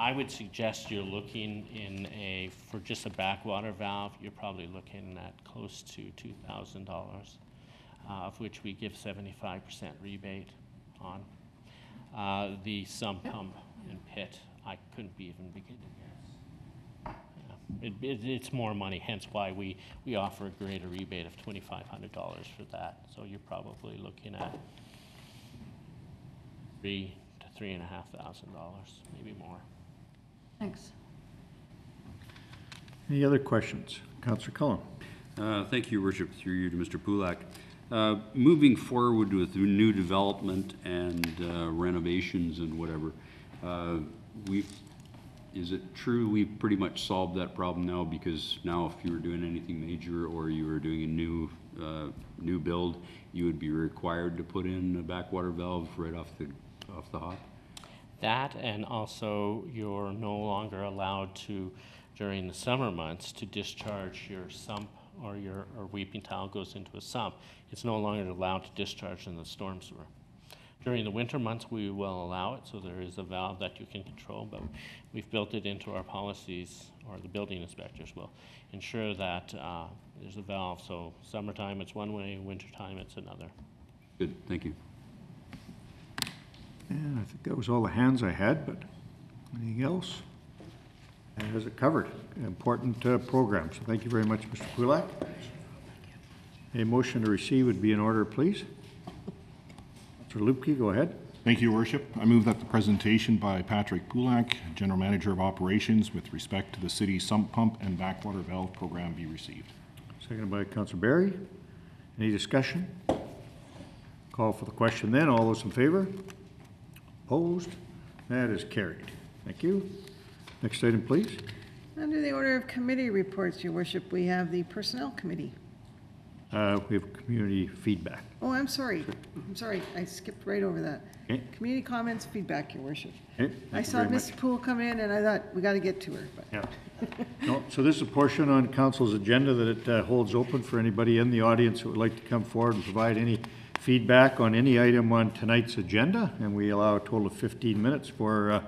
I would suggest you're looking in a, for just a backwater valve, you're probably looking at close to two thousand dollars, uh, of which we give seventy-five percent rebate on. Uh, The sump pump and pit, I couldn't be even begin to guess. Yeah, It, it, it's more money, hence why we, we offer a greater rebate of twenty-five hundred dollars for that. So you're probably looking at three to three and a half thousand dollars, maybe more. Thanks. Any other questions? Councillor Cullen. Uh, Thank you, Your Worship, through you to Mr. Pulak. Uh, Moving forward with new development and uh, renovations and whatever, uh, we, is it true we've pretty much solved that problem now? Because now if you were doing anything major or you were doing a new, uh, new build, you would be required to put in a backwater valve right off the, off the hop? That, and also you're no longer allowed to, during the summer months, to discharge your sump or your, or weeping tile goes into a sump. It's no longer allowed to discharge in the storm sewer. During the winter months, we will allow it, so there is a valve that you can control, but we've built it into our policies, or the building inspectors will ensure that uh, there's a valve, so summertime it's one way, wintertime it's another. Good, thank you. And I think that was all the hands I had, but anything else? And has it covered? Important uh, program, so thank you very much, Mr. Pulak. A motion to receive would be in order, please. Mr. Luebke, go ahead. Thank you, Your Worship. I move that the presentation by Patrick Pulak, General Manager of Operations with respect to the city sump pump and backwater valve program be received. Seconded by Councilor Berry. Any discussion? Call for the question then. All those in favor? Opposed? That is carried. Thank you. Next item, please. Under the order of committee reports, Your Worship, we have the Personnel Committee. Uh, We have community feedback. Oh, I'm sorry. I'm sorry. I skipped right over that. Okay. Community comments, feedback, Your Worship. Okay, I you saw very Ms. much. Poole come in and I thought, we got to get to her, but. Yeah. No, So this is a portion on council's agenda that it uh, holds open for anybody in the audience who would like to come forward and provide any feedback on any item on tonight's agenda. And we allow a total of 15 minutes for uh,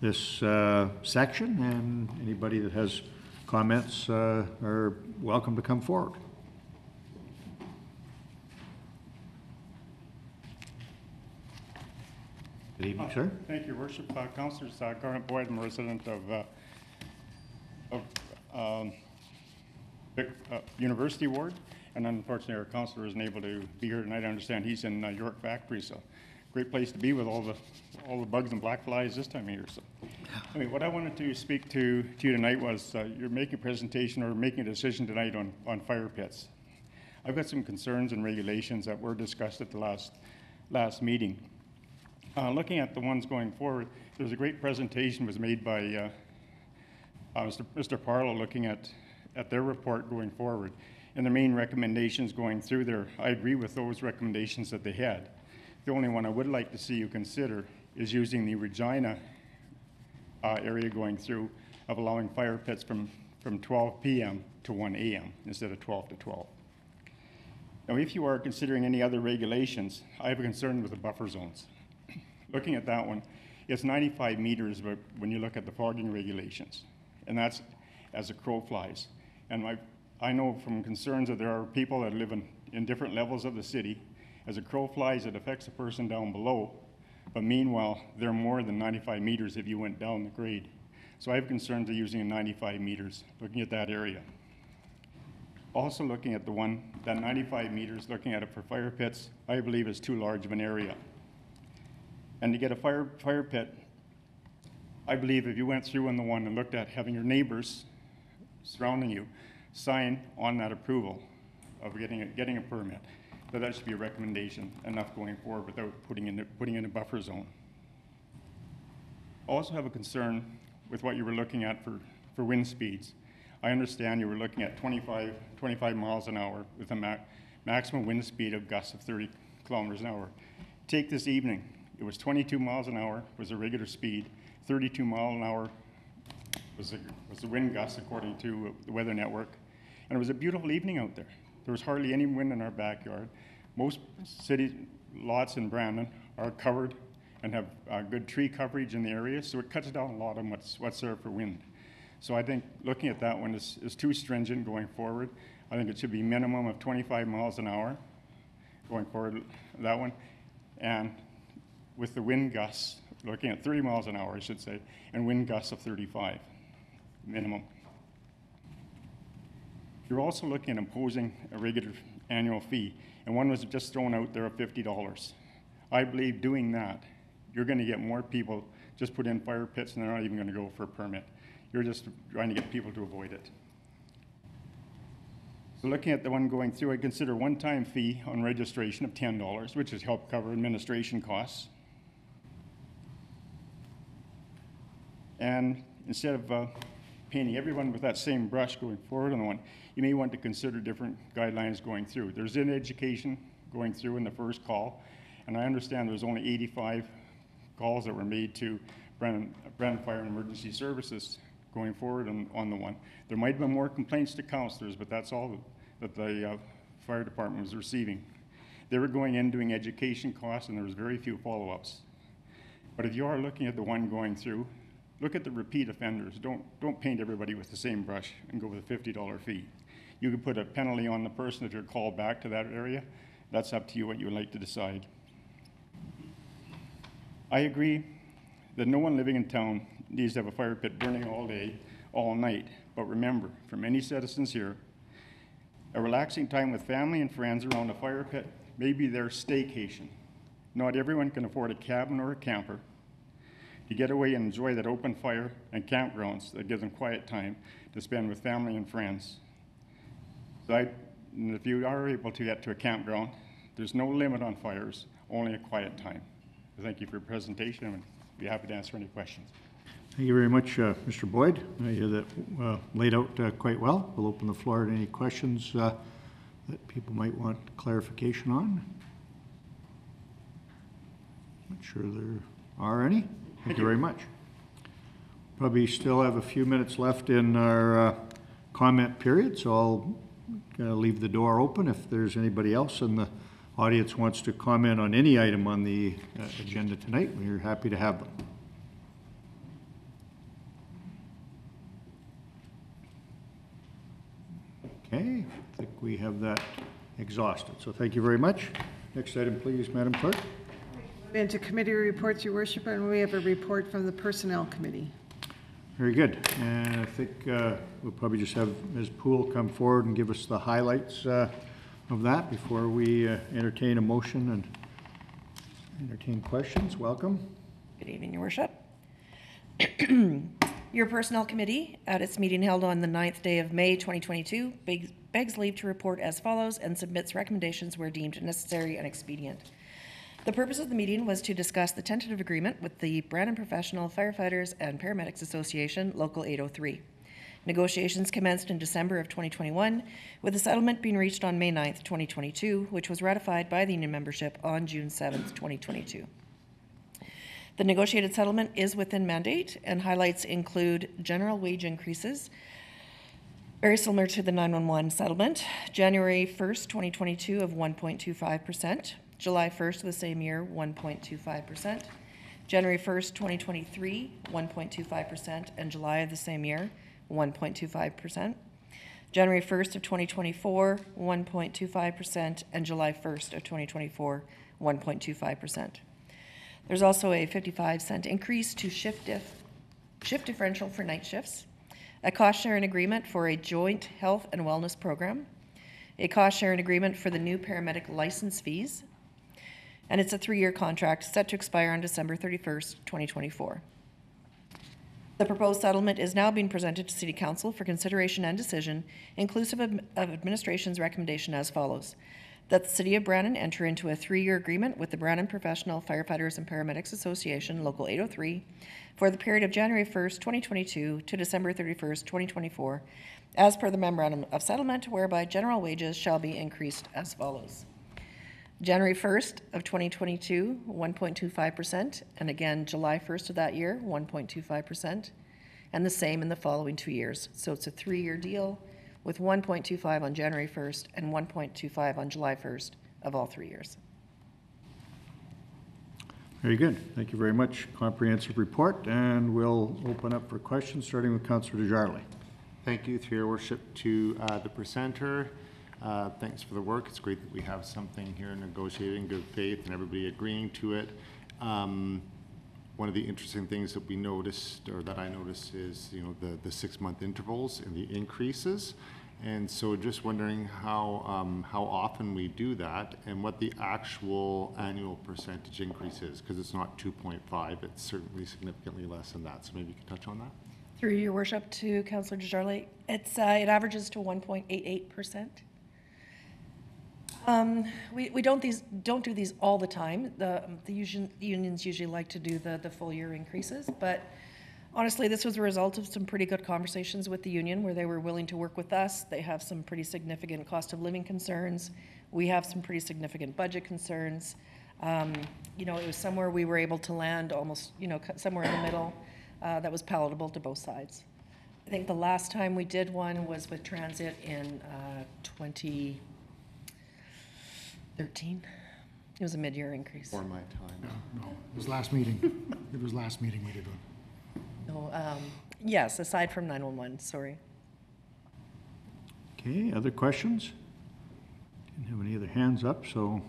this uh, section. And anybody that has comments uh, are welcome to come forward. Good evening, sir. Thank you, Worship. Uh, Councilors, uh, Garnet Boyd, I'm a resident of, uh, of um, uh, University Ward, and unfortunately, our councilor isn't able to be here tonight. I understand he's in uh, York Factory, so great place to be with all the, all the bugs and black flies this time of year, so. I mean, what I wanted to speak to, to you tonight was, uh, you're making a presentation or making a decision tonight on, on fire pits. I've got some concerns and regulations that were discussed at the last, last meeting. Uh, Looking at the ones going forward, there was a great presentation was made by uh, uh, Mr. Mr. Parlow looking at, at their report going forward and the main recommendations going through there. I agree with those recommendations that they had. The only one I would like to see you consider is using the Regina uh, area going through of allowing fire pits from, from 12 PM to 1 AM instead of 12 to 12. Now, if you are considering any other regulations, I have a concern with the buffer zones. Looking at that one, it's 95 meters but when you look at the fogging regulations, and that's as a crow flies. And my, I know from concerns that there are people that live in, in different levels of the city. As a crow flies, it affects a person down below, but meanwhile, they're more than 95 meters if you went down the grade. So I have concerns of using 95 meters, looking at that area. Also looking at the one, that 95 meters, looking at it for fire pits, I believe is too large of an area. And to get a fire, fire pit, I believe if you went through on the one and looked at having your neighbors surrounding you sign on that approval of getting a, getting a permit, that that should be a recommendation enough going forward without putting in, putting in a buffer zone. I Also have a concern with what you were looking at for, for wind speeds. I understand you were looking at 25, 25 miles an hour with a ma- maximum wind speed of gusts of 30 kilometers an hour. Take this evening, it was 22 miles an hour was a regular speed, 32 mile an hour was the, was the wind gust according to the Weather Network. And it was a beautiful evening out there. There was hardly any wind in our backyard. Most city lots in Brandon are covered and have uh, good tree coverage in the area, so it cuts down a lot on what's, what's there for wind. So I think looking at that one is, is too stringent going forward. I think it should be minimum of 25 miles an hour going forward, that one. And with the wind gusts, looking at 30 miles an hour, I should say, and wind gusts of 35 minimum. You're also looking at imposing a regular annual fee, and one was just thrown out there of $50. I believe doing that, you're going to get more people just put in fire pits and they're not even going to go for a permit. You're just trying to get people to avoid it. So looking at the one going through, I consider one-time fee on registration of $10, which has helped cover administration costs. And instead of uh, painting everyone with that same brush going forward on the one, you may want to consider different guidelines going through. There's in education going through in the first call, and I understand there's only 85 calls that were made to Brandon, Brandon Fire and Emergency Services going forward on, on the one. There might have been more complaints to counselors, but that's all that the uh, fire department was receiving. They were going in, doing education costs, and there was very few follow-ups. But if you are looking at the one going through, look at the repeat offenders. Don't, don't paint everybody with the same brush and go with a fifty dollar fee. You could put a penalty on the person if you're called back to that area. That's up to you what you would like to decide. I agree that no one living in town needs to have a fire pit burning all day, all night. But remember, for many citizens here, a relaxing time with family and friends around a fire pit may be their staycation. Not everyone can afford a cabin or a camper to get away and enjoy that open fire and campgrounds that give them quiet time to spend with family and friends. So I, if you are able to get to a campground, there's no limit on fires, only a quiet time. Thank you for your presentation and be happy to answer any questions. Thank you very much, uh, Mr. Boyd. I hear that uh, laid out uh, quite well. We'll open the floor to any questions uh, that people might want clarification on. Not sure there are any. Thank you very much. Probably still have a few minutes left in our uh, comment period, so I'll uh, leave the door open if there's anybody else in the audience wants to comment on any item on the uh, agenda tonight. We're happy to have them. Okay, I think we have that exhausted. So thank you very much. Next item, please, Madam Clerk. Into committee reports, your worship, and we have a report from the Personnel Committee. Very good. And I think uh, we'll probably just have Ms. Poole come forward and give us the highlights uh, of that before we uh, entertain a motion and entertain questions. Welcome. Good evening, Your Worship. Your Personnel Committee, at its meeting held on the 9th day of May 2022, begs- begs leave to report as follows and submits recommendations where deemed necessary and expedient. The purpose of the meeting was to discuss the tentative agreement with the Brandon Professional Firefighters and Paramedics Association, Local 803. Negotiations commenced in December of 2021, with a settlement being reached on May 9th, 2022, which was ratified by the union membership on June 7th, 2022. The negotiated settlement is within mandate, and highlights include general wage increases, very similar to the 911 settlement, January 1st, 2022 of 1.25%, July 1st of the same year, 1.25%, January 1st, 2023, 1.25%, and July of the same year, 1.25%. January 1st of 2024, 1.25%, and July 1st of 2024, 1.25%. There's also a 55 cent increase to shift diff, shift differential for night shifts, a cost sharing agreement for a joint health and wellness program, a cost sharing agreement for the new paramedic license fees, and it's a three-year contract set to expire on December 31st, 2024. The proposed settlement is now being presented to City Council for consideration and decision, inclusive of administration's recommendation as follows. That the City of Brandon enter into a three-year agreement with the Brandon Professional Firefighters and Paramedics Association, Local 803, for the period of January 1st, 2022 to December 31st, 2024, as per the memorandum of settlement whereby general wages shall be increased as follows. January 1st of 2022, 1.25%, and again, July 1st of that year, 1.25%, and the same in the following two years. So it's a three-year deal with 1.25 on January 1st and 1.25 on July 1st of all three years. Very good. Thank you very much. Comprehensive report, and we'll open up for questions, starting with Councillor Desjardins. Thank you, through your worship, to uh, the presenter. Uh, Thanks for the work. It's great that we have something here negotiated in good faith and everybody agreeing to it. Um, One of the interesting things that we noticed, or that I noticed, is, you know, the, the six-month intervals and the increases. And so just wondering how, um, how often we do that and what the actual annual percentage increase is, because it's not 2.5, it's certainly significantly less than that. So maybe you could touch on that? Through your worship to Councillor Desjardins, it's, uh, it averages to 1.88%. Um, we, we don't these, don't do these all the time. The, the usual, unions usually like to do the, the full year increases, but honestly, this was a result of some pretty good conversations with the union where they were willing to work with us. They have some pretty significant cost of living concerns. We have some pretty significant budget concerns. Um, you know, it was somewhere we were able to land almost, you know, somewhere in the middle, uh, that was palatable to both sides. I think the last time we did one was with transit in, uh, twenty, 13. It was a mid-year increase. For my time. No, it was last meeting. It was last meeting we did one. No, um, yes, aside from 911, sorry. Okay, other questions? Didn't have any other hands up, so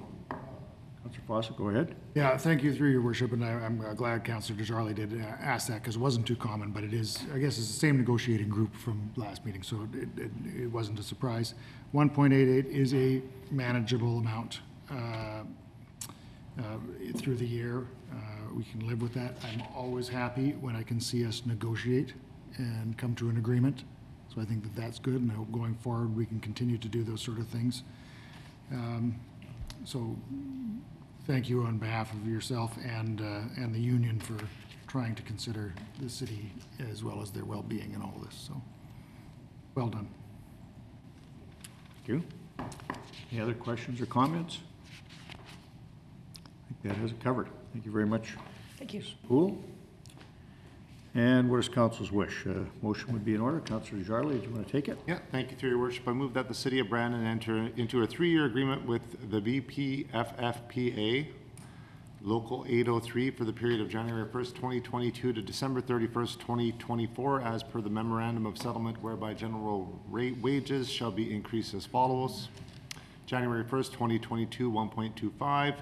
Counselor Fawcett, go ahead. Yeah, thank you through your worship, and I, I'm glad Councillor Desjardins did uh, ask that, because it wasn't too common, but it is, I guess it's the same negotiating group from last meeting, so it, it, it wasn't a surprise. One point eight eight is a manageable amount, uh, uh, through the year. Uh, we can live with that. I'm always happy when I can see us negotiate and come to an agreement. So I think that that's good, and I hope going forward, we can continue to do those sort of things. Um, So thank you on behalf of yourself and, uh, and the union for trying to consider the city as well as their well-being in all of this, so, well done. Thank you. Any other questions or comments? I think that has it covered. Thank you very much. Thank you. Poole. And what is council's wish? Uh, Motion would be in order. Councilor Jarley, do you want to take it? Yeah, thank you, through your worship. I move that the city of Brandon enter into a three-year agreement with the BPFFPA Local 803 for the period of January 1st, 2022 to December 31st, 2024, as per the memorandum of settlement whereby general rate wages shall be increased as follows. January 1st, 2022, 1.25.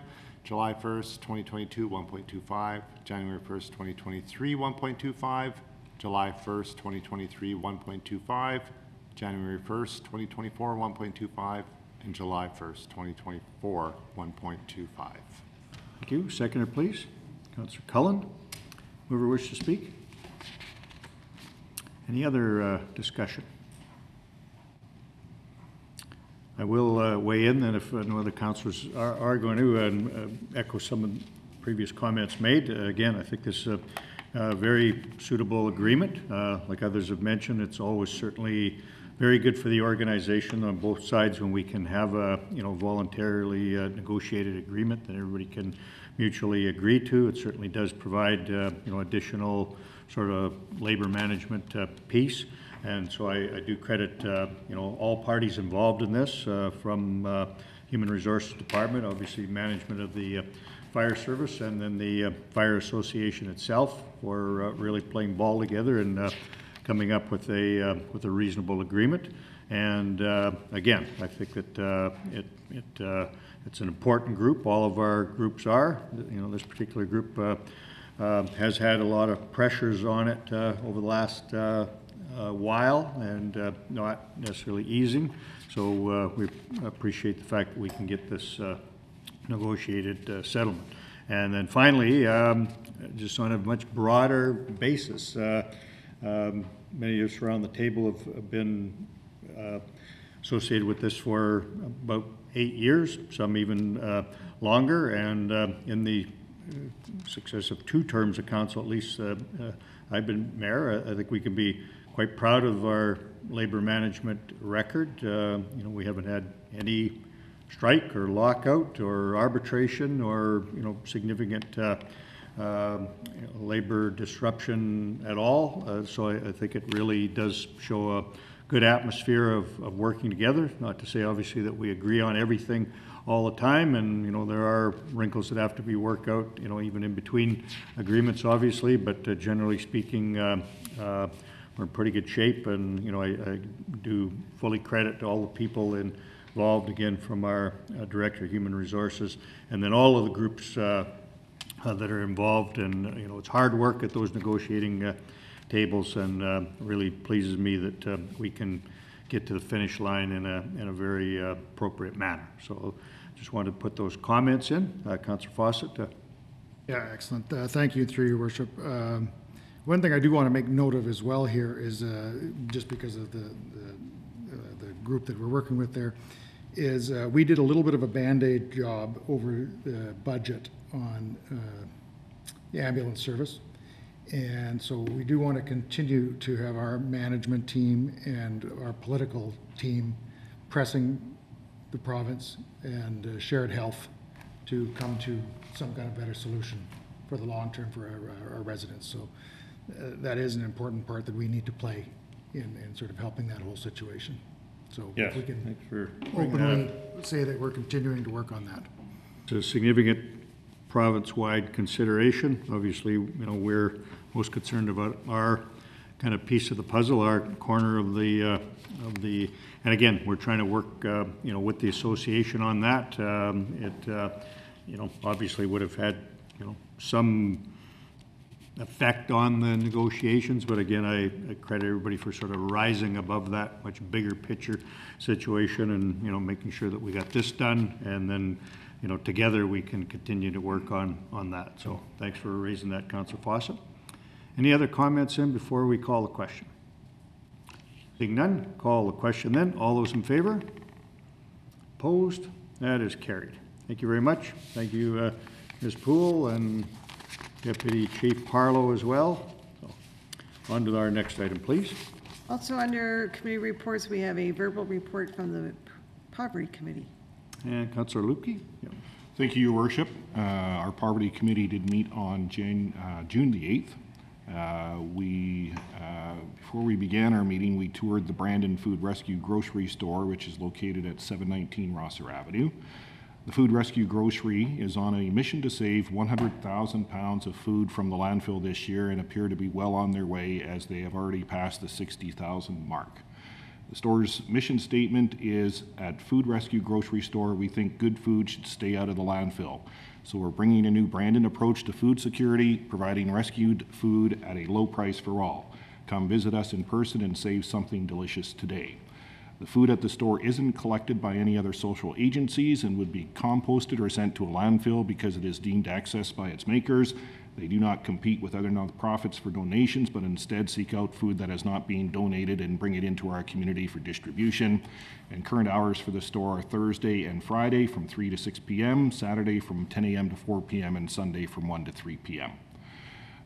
July 1st, 2022, 1.25. January 1st, 2023, 1.25. July 1st, 2023, 1.25. January 1st, 2024, 1.25. And July 1st, 2024, 1.25. Thank you. Seconder, please. Councilor Cullen. Whoever wishes to speak? Any other uh, discussion? I will uh, weigh in then if uh, no other councilors are, are going to and uh, echo some of the previous comments made. Uh, Again, I think this is a, very suitable agreement. Like others have mentioned, it's always certainly very good for the organization on both sides when we can have a, you know, voluntarily uh, negotiated agreement that everybody can mutually agree to. It certainly does provide, uh, you know, additional sort of labor management uh, piece. And so I, I do credit, uh, you know, all parties involved in this, uh, from uh, Human Resources Department, obviously management of the uh, fire service, and then the uh, Fire Association itself for uh, really playing ball together and coming up with a, with a reasonable agreement. And again, I think that it, it, it's an important group. All of our groups are. You know, this particular group uh, has had a lot of pressures on it uh, over the last uh, while and uh, not necessarily easing. So uh, we appreciate the fact that we can get this uh, negotiated uh, settlement. And then finally, um, just on a much broader basis, uh, um, many of us around the table have been uh, associated with this for about eight years, some even uh, longer, and uh, in the uh, success of two terms of council, at least uh, uh, I've been mayor, I think we can be quite proud of our labor management record. Uh, You know, we haven't had any strike or lockout or arbitration or, you know, significant uh, know, labor disruption at all. Uh, So I, I think it really does show a good atmosphere of, of working together. Not to say obviously that we agree on everything all the time, and, you know, there are wrinkles that have to be worked out, you know, even in between agreements, obviously, but uh, generally speaking, uh, we're in pretty good shape, and, you know, I, I do fully credit to all the people involved, again, from our uh, Director of Human Resources, and then all of the groups uh, uh, that are involved, and, you know, it's hard work at those negotiating uh, tables, and uh, really pleases me that uh, we can get to the finish line in a, in a very uh, appropriate manner. So just wanted to put those comments in. Uh, Councillor Fawcett? uh, Yeah, excellent. Uh, Thank you, through your worship. Um, One thing I do want to make note of as well here is, uh, just because of the, the uh, the group that we're working with there, is uh, we did a little bit of a Band-Aid job over the budget on uh, the ambulance service. And so we do want to continue to have our management team and our political team pressing the province and uh, shared health to come to some kind of better solution for the long term for our, our residents. So that is an important part that we need to play in, in sort of helping that whole situation. So Yes, if we can thanks for bringing that openly say that we're continuing to work on that. It's a significant province-wide consideration. Obviously, you know, we're most concerned about our kind of piece of the puzzle, our corner of the, uh, of the, and again, we're trying to work, uh, you know, with the association on that. Um, It, uh, you know, obviously would have had, you know, some effect on the negotiations, but again, I I credit everybody for sort of rising above that much bigger picture situation and, you know, making sure that we got this done, and then, you know, together we can continue to work on, on that. So thanks for raising that, Council Fawcett. Any other comments in before we call the question? Seeing none, call the question then. All those in favor? Opposed? That is carried. Thank you very much. Thank you, uh, Ms. Poole and Deputy Chief Parlow as well. So, On to our next item, please. Also, under committee reports, we have a verbal report from the Poverty Committee. And Councillor Luebke? Thank you, Your Worship. Uh, Our Poverty Committee did meet on Jan, uh, June the 8th. Uh, We, uh, before we began our meeting, we toured the Brandon Food Rescue Grocery Store, which is located at 719 Rosser Avenue. The Food Rescue Grocery is on a mission to save 100,000 pounds of food from the landfill this year and appear to be well on their way as they have already passed the 60,000 mark. The store's mission statement is at Food Rescue Grocery Store, we think good food should stay out of the landfill. So we're bringing a new brand and approach to food security, providing rescued food at a low price for all. Come visit us in person and save something delicious today. The food at the store isn't collected by any other social agencies and would be composted or sent to a landfill because it is deemed access by its makers. They do not compete with other nonprofits for donations, but instead seek out food that is not being donated and bring it into our community for distribution. And current hours for the store are Thursday and Friday from 3 to 6 p.m., Saturday from 10 a.m. to 4 p.m., and Sunday from 1 to 3 p.m.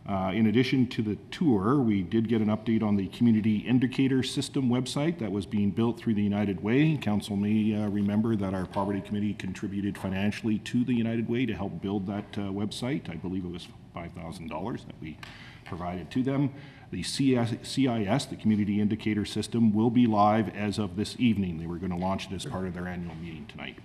Uh, In addition to the tour, we did get an update on the Community Indicator System website that was being built through the United Way. Council may uh, remember that our Poverty Committee contributed financially to the United Way to help build that uh, website. I believe it was $5,000 that we provided to them. The CS CIS, the Community Indicator System, will be live as of this evening. They were going to launch it as part of their annual meeting tonight.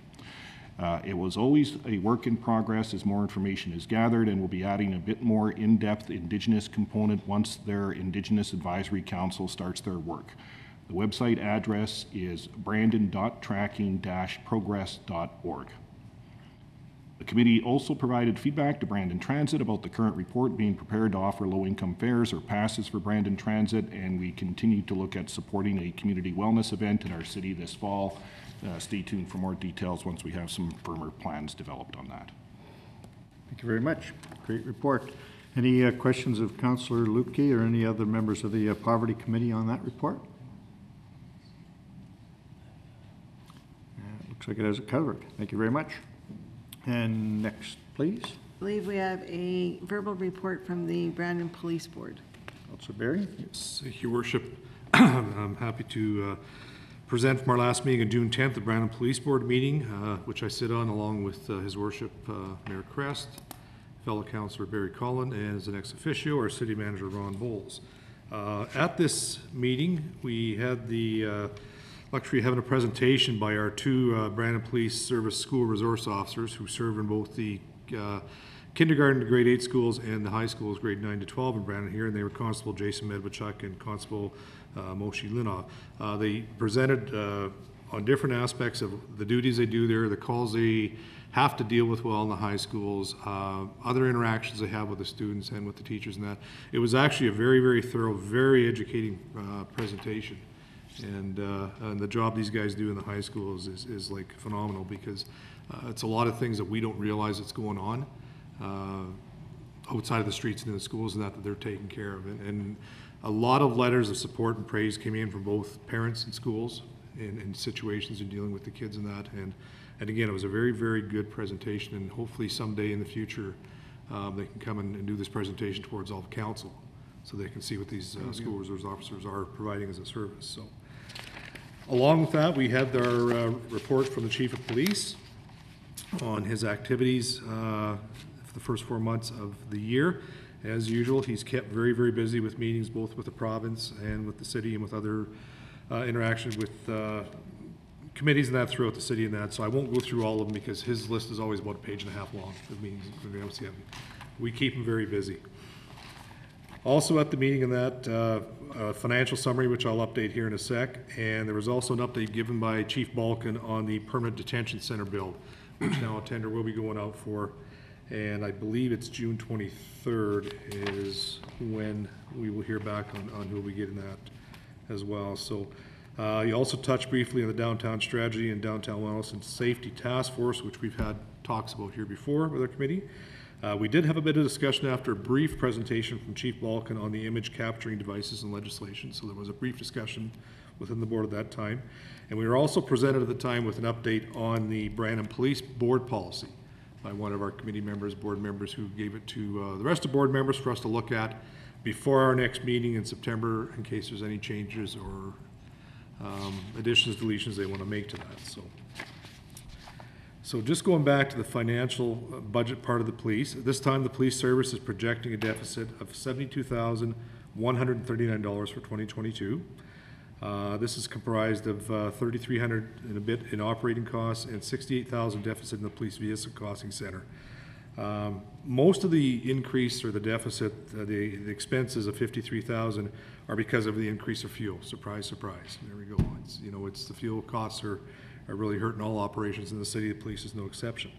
Uh, It was always a work in progress as more information is gathered, and we'll be adding a bit more in-depth Indigenous component once their Indigenous Advisory Council starts their work. The website address is brandon.tracking-progress.org. The committee also provided feedback to Brandon Transit about the current report being prepared to offer low-income fares or passes for Brandon Transit, and we continue to look at supporting a community wellness event in our city this fall. Uh, Stay tuned for more details once we have some firmer plans developed on that. Thank you very much. Great report. Any uh, questions of Councillor Luebke or any other members of the uh, Poverty Committee on that report? Uh, Looks like it has it covered. Thank you very much. And next, please. I believe we have a verbal report from the Brandon Police Board. Councillor Berry? Yes, thank you, Worship. I'm happy to uh, present from our last meeting on June 10th, the Brandon Police Board meeting, uh, which I sit on along with uh, His Worship uh, Mayor Chrest, fellow Councillor Barry Cullen, and as an ex officio, our City Manager Ron Bowles. Uh, At this meeting, we had the uh, luxury of having a presentation by our two Brandon Police Service School Resource Officers who serve in both the kindergarten to grade eight schools and the high schools, grade nine to 12 in Brandon here, and they were Constable Jason Medwichuk and Constable uh, Moshe Linoff. Uh, They presented uh, on different aspects of the duties they do there, the calls they have to deal with while in the high schools, uh, other interactions they have with the students and with the teachers and that. It was actually a very, very thorough, very educating uh, presentation. And, uh, and the job these guys do in the high schools is, is like phenomenal because it's a lot of things that we don't realize that's going on outside of the streets and in the schools and that, that they're taking care of. And, and a lot of letters of support and praise came in from both parents and schools in, in situations in dealing with the kids and that. And, and again, it was a very, very good presentation and hopefully someday in the future, um, they can come and, and do this presentation towards all the council so they can see what these uh, school resource officers are providing as a service, so. Along with that, we had our uh, report from the chief of police on his activities uh, for the first four months of the year. As usual, he's kept very, very busy with meetings both with the province and with the city and with other uh, interactions with uh, committees and that throughout the city and that, so I won't go through all of them because his list is always about a page and a half long. It means, we keep him very busy. Also at the meeting in that, uh, uh, financial summary, which I'll update here in a sec, and there was also an update given by Chief Balcaen on the permanent detention center build, which now a tender will be going out for, and I believe it's June twenty-third is when we will hear back on, on who will be getting that as well, so. Uh, you also touched briefly on the downtown strategy and downtown wellness and safety task force, which we've had talks about here before with our committee. Uh, we did have a bit of discussion after a brief presentation from Chief Balcaen on the image capturing devices and legislation, so there was a brief discussion within the board at that time. And we were also presented at the time with an update on the Brandon Police Board Policy by one of our committee members, board members, who gave it to uh, the rest of board members for us to look at before our next meeting in September, in case there's any changes or um, additions, deletions they want to make to that, so. So just going back to the financial uh, budget part of the police, at this time, the police service is projecting a deficit of seventy-two thousand, one hundred and thirty-nine dollars for twenty twenty-two. Uh, this is comprised of, uh, thirty-three hundred and a bit in operating costs and sixty-eight thousand deficit in the police vehicle costing center. Um, most of the increase or the deficit, uh, the, the expenses of fifty-three thousand are because of the increase of fuel. Surprise, surprise. There we go. It's, you know, it's the fuel costs are, are really hurting all operations in the city. The police is no exception.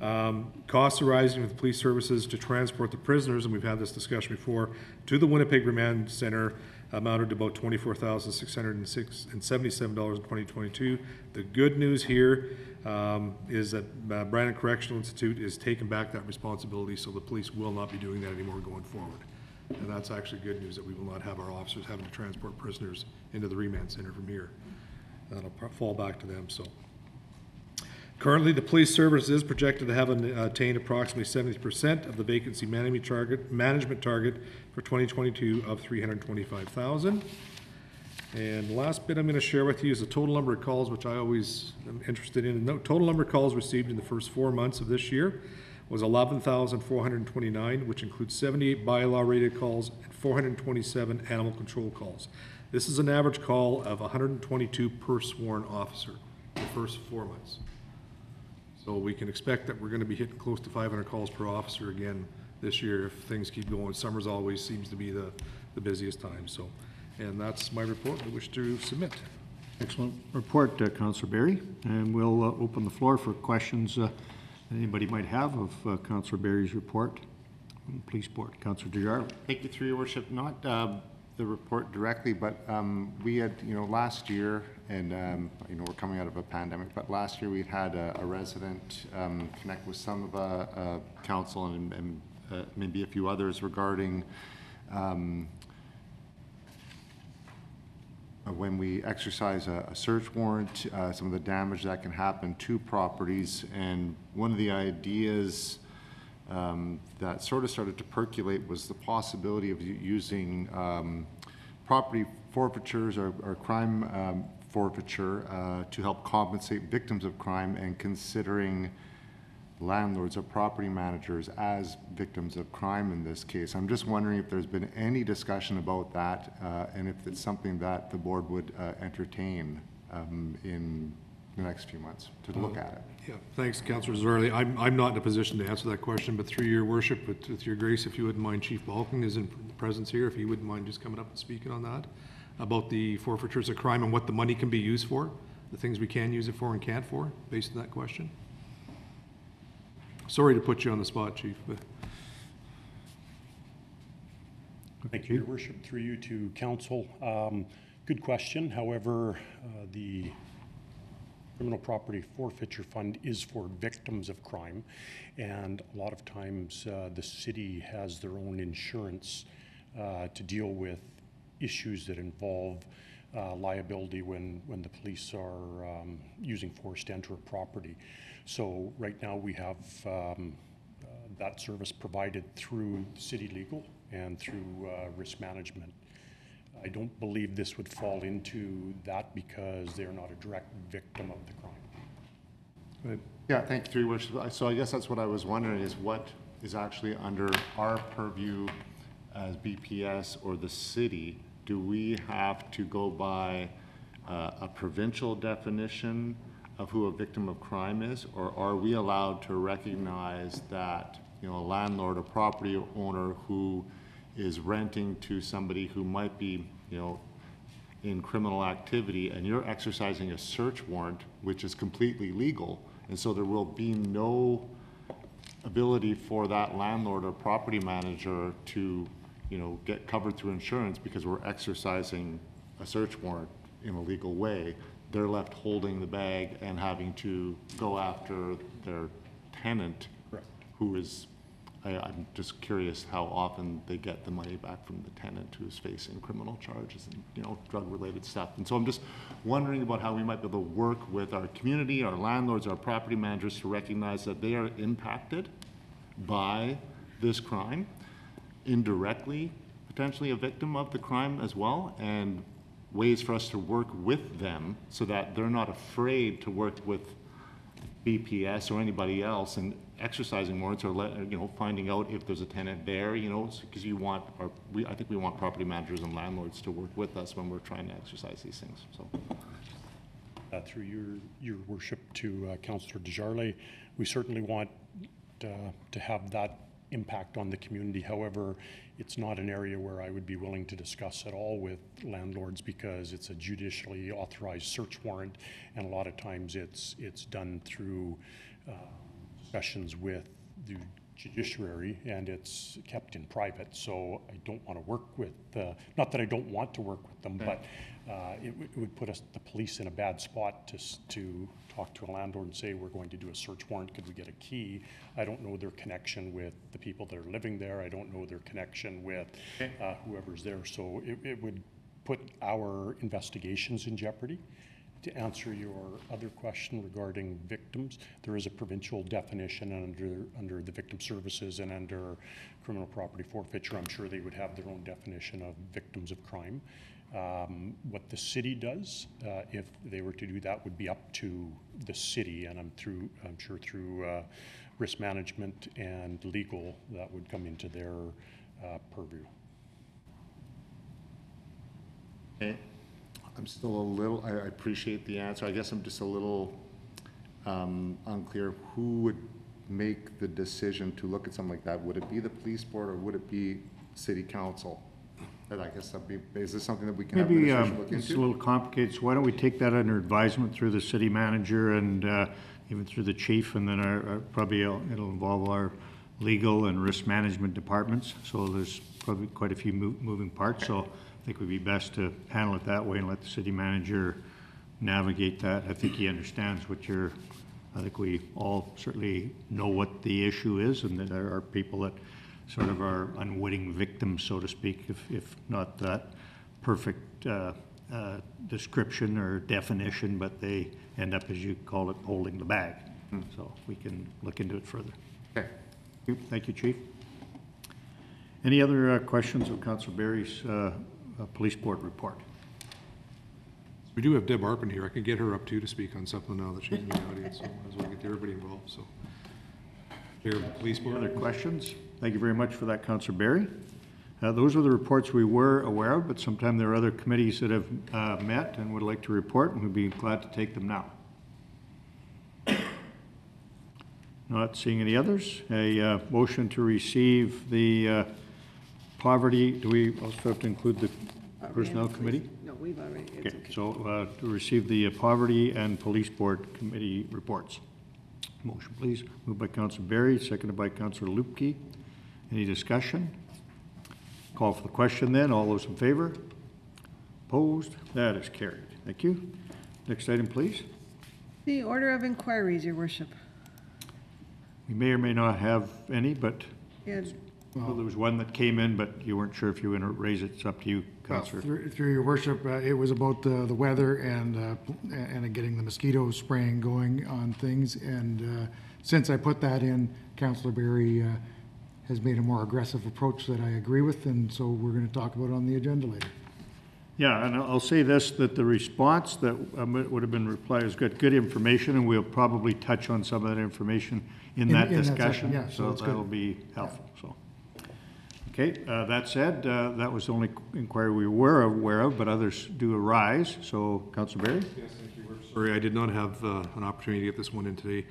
Um, costs arising with police services to transport the prisoners, and we've had this discussion before, to the Winnipeg Remand Center amounted to about twenty-four thousand six hundred and six and seventy-seven dollars in twenty twenty-two. The good news here um, is that uh, Brandon Correctional Institute is taking back that responsibility, so the police will not be doing that anymore going forward. And that's actually good news, that we will not have our officers having to transport prisoners into the remand center from here. That'll fall back to them, so. Currently, the police service is projected to have attained approximately seventy percent of the vacancy management target, management target for twenty twenty-two of three hundred and the last bit I'm gonna share with you is the total number of calls, which I always am interested in. The total number of calls received in the first four months of this year was eleven thousand four hundred and twenty-nine, which includes seventy-eight bylaw rated calls and four hundred and twenty-seven animal control calls. This is an average call of hundred and twenty-two per sworn officer in the first four months. So we can expect that we're gonna be hitting close to five hundred calls per officer again this year if things keep going. Summer's always seems to be the, the busiest time, so. And that's my report I wish to submit. Excellent report, uh, Councillor Berry. And we'll uh, open the floor for questions uh, anybody might have of uh, Councillor Berry's report from Police Board. Councillor Desjarlais. Thank you, through your worship. Not um, the report directly, but um, we had, you know, last year, and, um, you know, we're coming out of a pandemic, but last year we had a a resident um, connect with some of uh, uh, council and and, uh, maybe a few others regarding um, uh, when we exercise a, a search warrant, uh, some of the damage that can happen to properties. And one of the ideas um, that sort of started to percolate was the possibility of using um, property forfeitures or, or crime um, forfeiture uh, to help compensate victims of crime and considering landlords or property managers as victims of crime in this case. I'm just wondering if there's been any discussion about that uh, and if it's something that the board would uh, entertain um, in the next few months to look at it. Yeah, thanks, Councillor Zarley. I'm, I'm not in a position to answer that question, but through your worship, with, with your grace, if you wouldn't mind, Chief Balcaen is in presence here, if he wouldn't mind just coming up and speaking on that, about the forfeitures of crime and what the money can be used for, the things we can use it for and can't for, based on that question. Sorry to put you on the spot, Chief, but. Thank you, Your Worship. Through you to council. Um, Good question. However, uh, the Criminal Property Forfeiture Fund is for victims of crime. And a lot of times, uh, the city has their own insurance uh, to deal with issues that involve uh, liability when, when the police are um, using force to enter a property. So right now, we have um, uh, that service provided through city legal and through uh, risk management. I don't believe this would fall into that because they're not a direct victim of the crime. Yeah, thank you, through your worship. So I guess that's what I was wondering, is what is actually under our purview as BPS or the city? Do we have to go by uh, a provincial definition of who a victim of crime is? Or are we allowed to recognize that, you know, a landlord, a property owner who is renting to somebody who might be, you know, in criminal activity and you're exercising a search warrant, which is completely legal, and so there will be no ability for that landlord or property manager to, you know, get covered through insurance because we're exercising a search warrant in a legal way. They're left holding the bag and having to go after their tenant, who is, I, I'm just curious how often they get the money back from the tenant who's facing criminal charges and, you know, drug-related stuff. And so I'm just wondering about how we might be able to work with our community, our landlords, our property managers to recognize that they are impacted by this crime, indirectly, potentially a victim of the crime as well, and ways for us to work with them so that they're not afraid to work with BPS or anybody else and exercising warrants or let, you know, finding out if there's a tenant there, you know, because you want, or we, I think we want property managers and landlords to work with us when we're trying to exercise these things, so. Uh, Through your, your worship to uh, Councillor Desjarlais, we certainly want uh, to have that impact on the community. However, it's not an area where I would be willing to discuss at all with landlords because it's a judicially authorized search warrant, and a lot of times it's, it's done through uh, sessions with the judiciary, and it's kept in private, so I don't want to work with, uh, not that I don't want to work with them, but uh, it would- it would put us, the police, in a bad spot to, s- to talk to a landlord and say, we're going to do a search warrant, could we get a key? I don't know their connection with the people that are living there, I don't know their connection with uh, whoever's there, so it, it would put our investigations in jeopardy. To answer your other question regarding victims, there is a provincial definition under, under the victim services and under criminal property forfeiture. I'm sure they would have their own definition of victims of crime. Um, What the city does, uh, if they were to do that, would be up to the city, and I'm through, I'm sure through uh, risk management and legal, that would come into their uh, purview. Okay. I'm still a little, I appreciate the answer. I guess I'm just a little um, unclear. Who would make the decision to look at something like that? Would it be the police board or would it be city council? And I guess that'd be, is this something that we can have Maybe administration um, look it's a into? little complicated, so why don't we take that under advisement through the city manager and uh, even through the chief, and then our, our- probably it'll it'll involve our legal and risk management departments, so there's probably quite a few mo- moving parts, so I think it would be best to handle it that way and let the city manager navigate that. I think he understands what you're, I think we all certainly know what the issue is, and that there are people that sort of our unwitting victims, so to speak, if, if not that perfect uh, uh, description or definition, but they end up, as you call it, holding the bag. So we can look into it further. Okay. Thank you, Chief. Any other uh, questions of Council Berry's uh, uh, Police Board report? We do have Deb Arpin here. I can get her up too to speak on something now that she's in the audience, so might as well get everybody involved, so. Chair of the Police Board. Other questions? Thank you very much for that, Councillor Berry. Uh, Those are the reports we were aware of, but sometime there are other committees that have uh, met and would like to report, and we'd be glad to take them now. Not seeing any others. A uh, motion to receive the uh, poverty, do we also have to include the Personnel Committee? No, we've already, Okay, okay. so uh, to receive the uh, Poverty and Police Board Committee reports. Motion, please. Moved by Council Berry, seconded by Councilor Luebke. Any discussion? Call for the question then. All those in favor? Opposed? That is carried. Thank you. Next item, please. The order of inquiries, your worship. We may or may not have any, but Yeah, well, there was one that came in, but you weren't sure if you were going to raise it. It's up to you, Well, Councilor. Through through your worship, uh, it was about uh, the weather and, uh, and getting the mosquito spraying going on things. And uh, since I put that in, Councillor Berry uh, has made a more aggressive approach that I agree with, and so we're going to talk about it on the agenda later. Yeah, and I'll say this, that the response that um, would have been replied has got good information, and we'll probably touch on some of that information in In- that in that section, discussion. yeah, so So it's good. that'll be helpful, so. Okay, uh, that said, uh, that was the only inquiry we were aware of, but others do arise. So, Councilor Berry? Yes, thank you. We're Sorry, I did not have uh, an opportunity to get this one in today,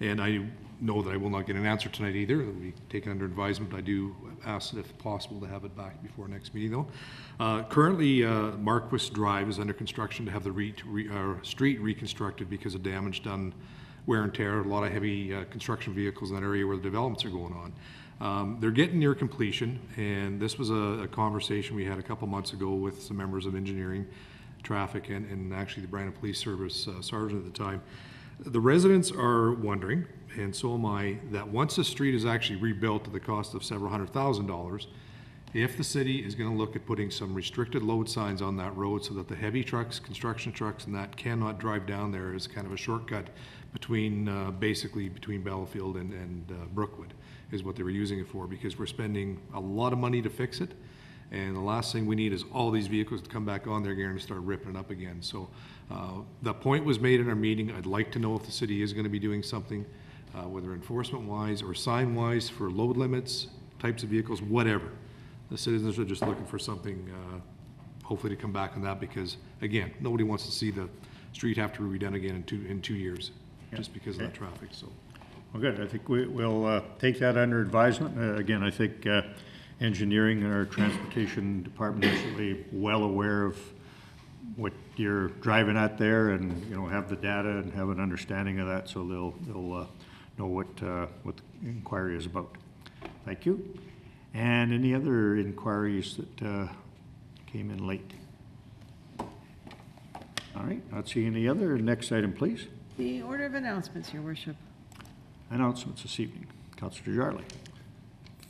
and I know that I will not get an answer tonight either. It'll be taken under advisement. I do ask if possible to have it back before next meeting, though. Uh, Currently, uh, Marquis Drive is under construction to have the re- re- uh, street reconstructed because of damage done, wear and tear, a lot of heavy uh, construction vehicles in that area where the developments are going on. Um, They're getting near completion, and this was a a conversation we had a couple months ago with some members of engineering, traffic, and, and actually the Brandon Police Service uh, sergeant at the time. The residents are wondering, and so am I, that once the street is actually rebuilt to the cost of several hundred thousand dollars, if the city is gonna look at putting some restricted load signs on that road so that the heavy trucks, construction trucks and that cannot drive down there as kind of a shortcut between, uh, basically between Battlefield and, and uh, Brookwood, is what they were using it for, because we're spending a lot of money to fix it. And the last thing we need is all these vehicles to come back on there again and start ripping it up again. So, uh, the point was made in our meeting, I'd like to know if the city is gonna be doing something, uh, whether enforcement-wise or sign-wise for load limits, types of vehicles, whatever. The citizens are just looking for something, uh, hopefully to come back on that, because, again, nobody wants to see the street have to be redone again in two, in two years, just because of that traffic, so. Well, good. I think we, we'll uh, take that under advisement. Uh, Again, I think uh, engineering and our transportation department is certainly well aware of what you're driving at there and, you know, have the data and have an understanding of that, so they'll, they'll uh, know what, uh, what the inquiry is about. Thank you. And any other inquiries that uh, came in late? All right, not seeing any other. Next item, please. The order of announcements, Your Worship. Announcements this evening. Councillor Jarley.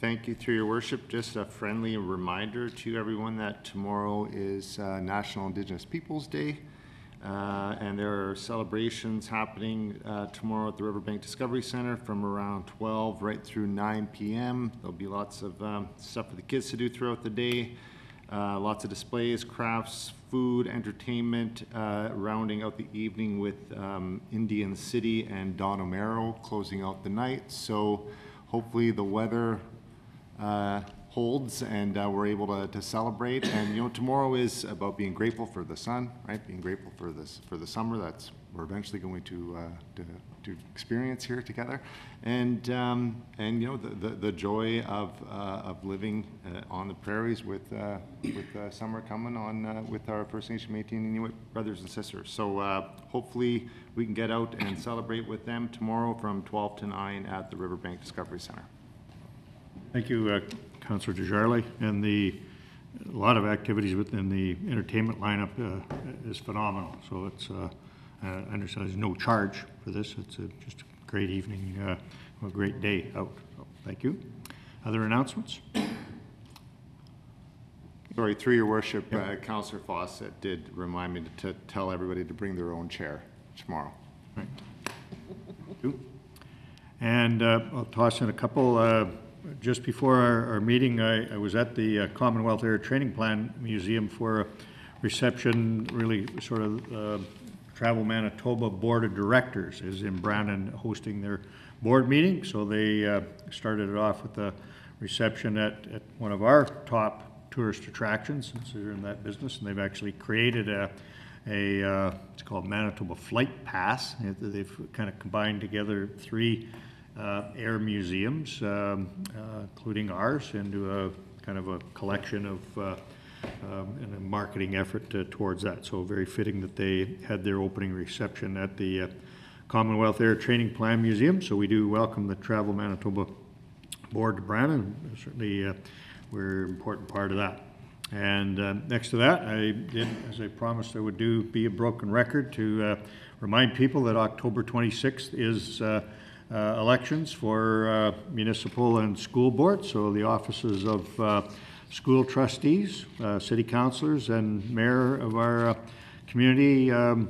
Thank you, through your worship. Just a friendly reminder to everyone that tomorrow is uh, National Indigenous Peoples' Day. Uh, And there are celebrations happening uh, tomorrow at the Riverbank Discovery Center from around 12 right through 9 PM. There'll be lots of um, stuff for the kids to do throughout the day. Uh, Lots of displays, crafts, food, entertainment, uh, rounding out the evening with um, Indian City and Don Amero closing out the night. So hopefully the weather uh, holds and uh, we're able to, to celebrate. And, you know, tomorrow is about being grateful for the sun, right? Being grateful for this, for the summer that's, we're eventually going to, uh, to, to experience here together. And, um, and, you know, the, the, the joy of, uh, of living uh, on the prairies with, uh, with uh, summer coming on, with our First Nation Métis and Inuit brothers and sisters. So, hopefully we can get out and celebrate with them tomorrow from twelve to nine at the Riverbank Discovery Center. Thank you, Councillor Desjarlais. And the, a lot of activities within the entertainment lineup uh, is phenomenal. So it's, uh, I understand there's no charge for this. It's a- just a great evening, uh, a great day out. So, Thank you. Other announcements? Sorry, through your worship, uh, Councillor Fawcett did remind me to tell everybody to bring their own chair tomorrow. Right. you. And uh, I'll toss in a couple. Just before our, our meeting, I, I was at the uh, Commonwealth Air Training Plan Museum for a reception, really sort of uh, Travel Manitoba Board of Directors is in Brandon hosting their board meeting. So they uh, started it off with a reception at, at one of our top tourist attractions, since they're in that business. And they've actually created a, a, uh, it's called Manitoba Flight Pass. They've kind of combined together three air museums, um, uh, including ours, into a kind of a collection of, uh, um, and a marketing effort uh, towards that. So very fitting that they had their opening reception at the uh, Commonwealth Air Training Plan Museum. So we do welcome the Travel Manitoba Board to Brandon. Certainly, uh, we're an important part of that. And uh, next to that, I did, as I promised I would do, be a broken record to uh, remind people that October 26th is uh, uh, elections for uh, municipal and school boards. So the offices of uh, school trustees, uh, city councilors, and mayor of our uh, community um,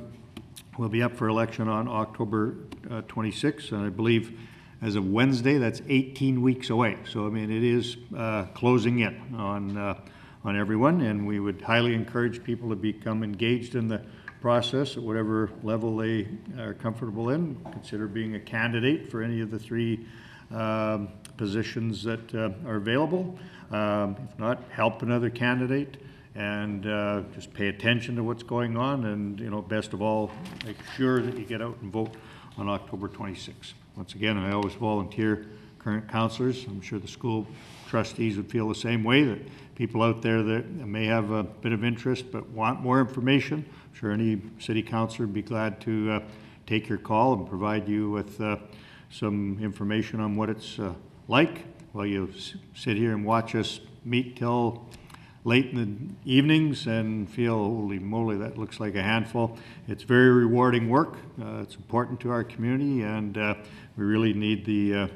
will be up for election on October uh, 26th. And I believe as of Wednesday, that's 18 weeks away. So, I mean, it is uh, closing in on, uh, on everyone, and we would highly encourage people to become engaged in the process at whatever level they are comfortable in. Consider being a candidate for any of the three um, positions that uh, are available. Um, If not, help another candidate and uh, just pay attention to what's going on and, you know, best of all, make sure that you get out and vote on October 26th. Once again, I always volunteer current counselors. I'm sure the school trustees would feel the same way, that people out there that may have a bit of interest but want more information, I'm sure any city councilor would be glad to uh, take your call and provide you with uh, some information on what it's uh, like while you sit here and watch us meet till late in the evenings and feel, holy moly, that looks like a handful. It's very rewarding work. Uh, It's important to our community, and uh, we really need the uh,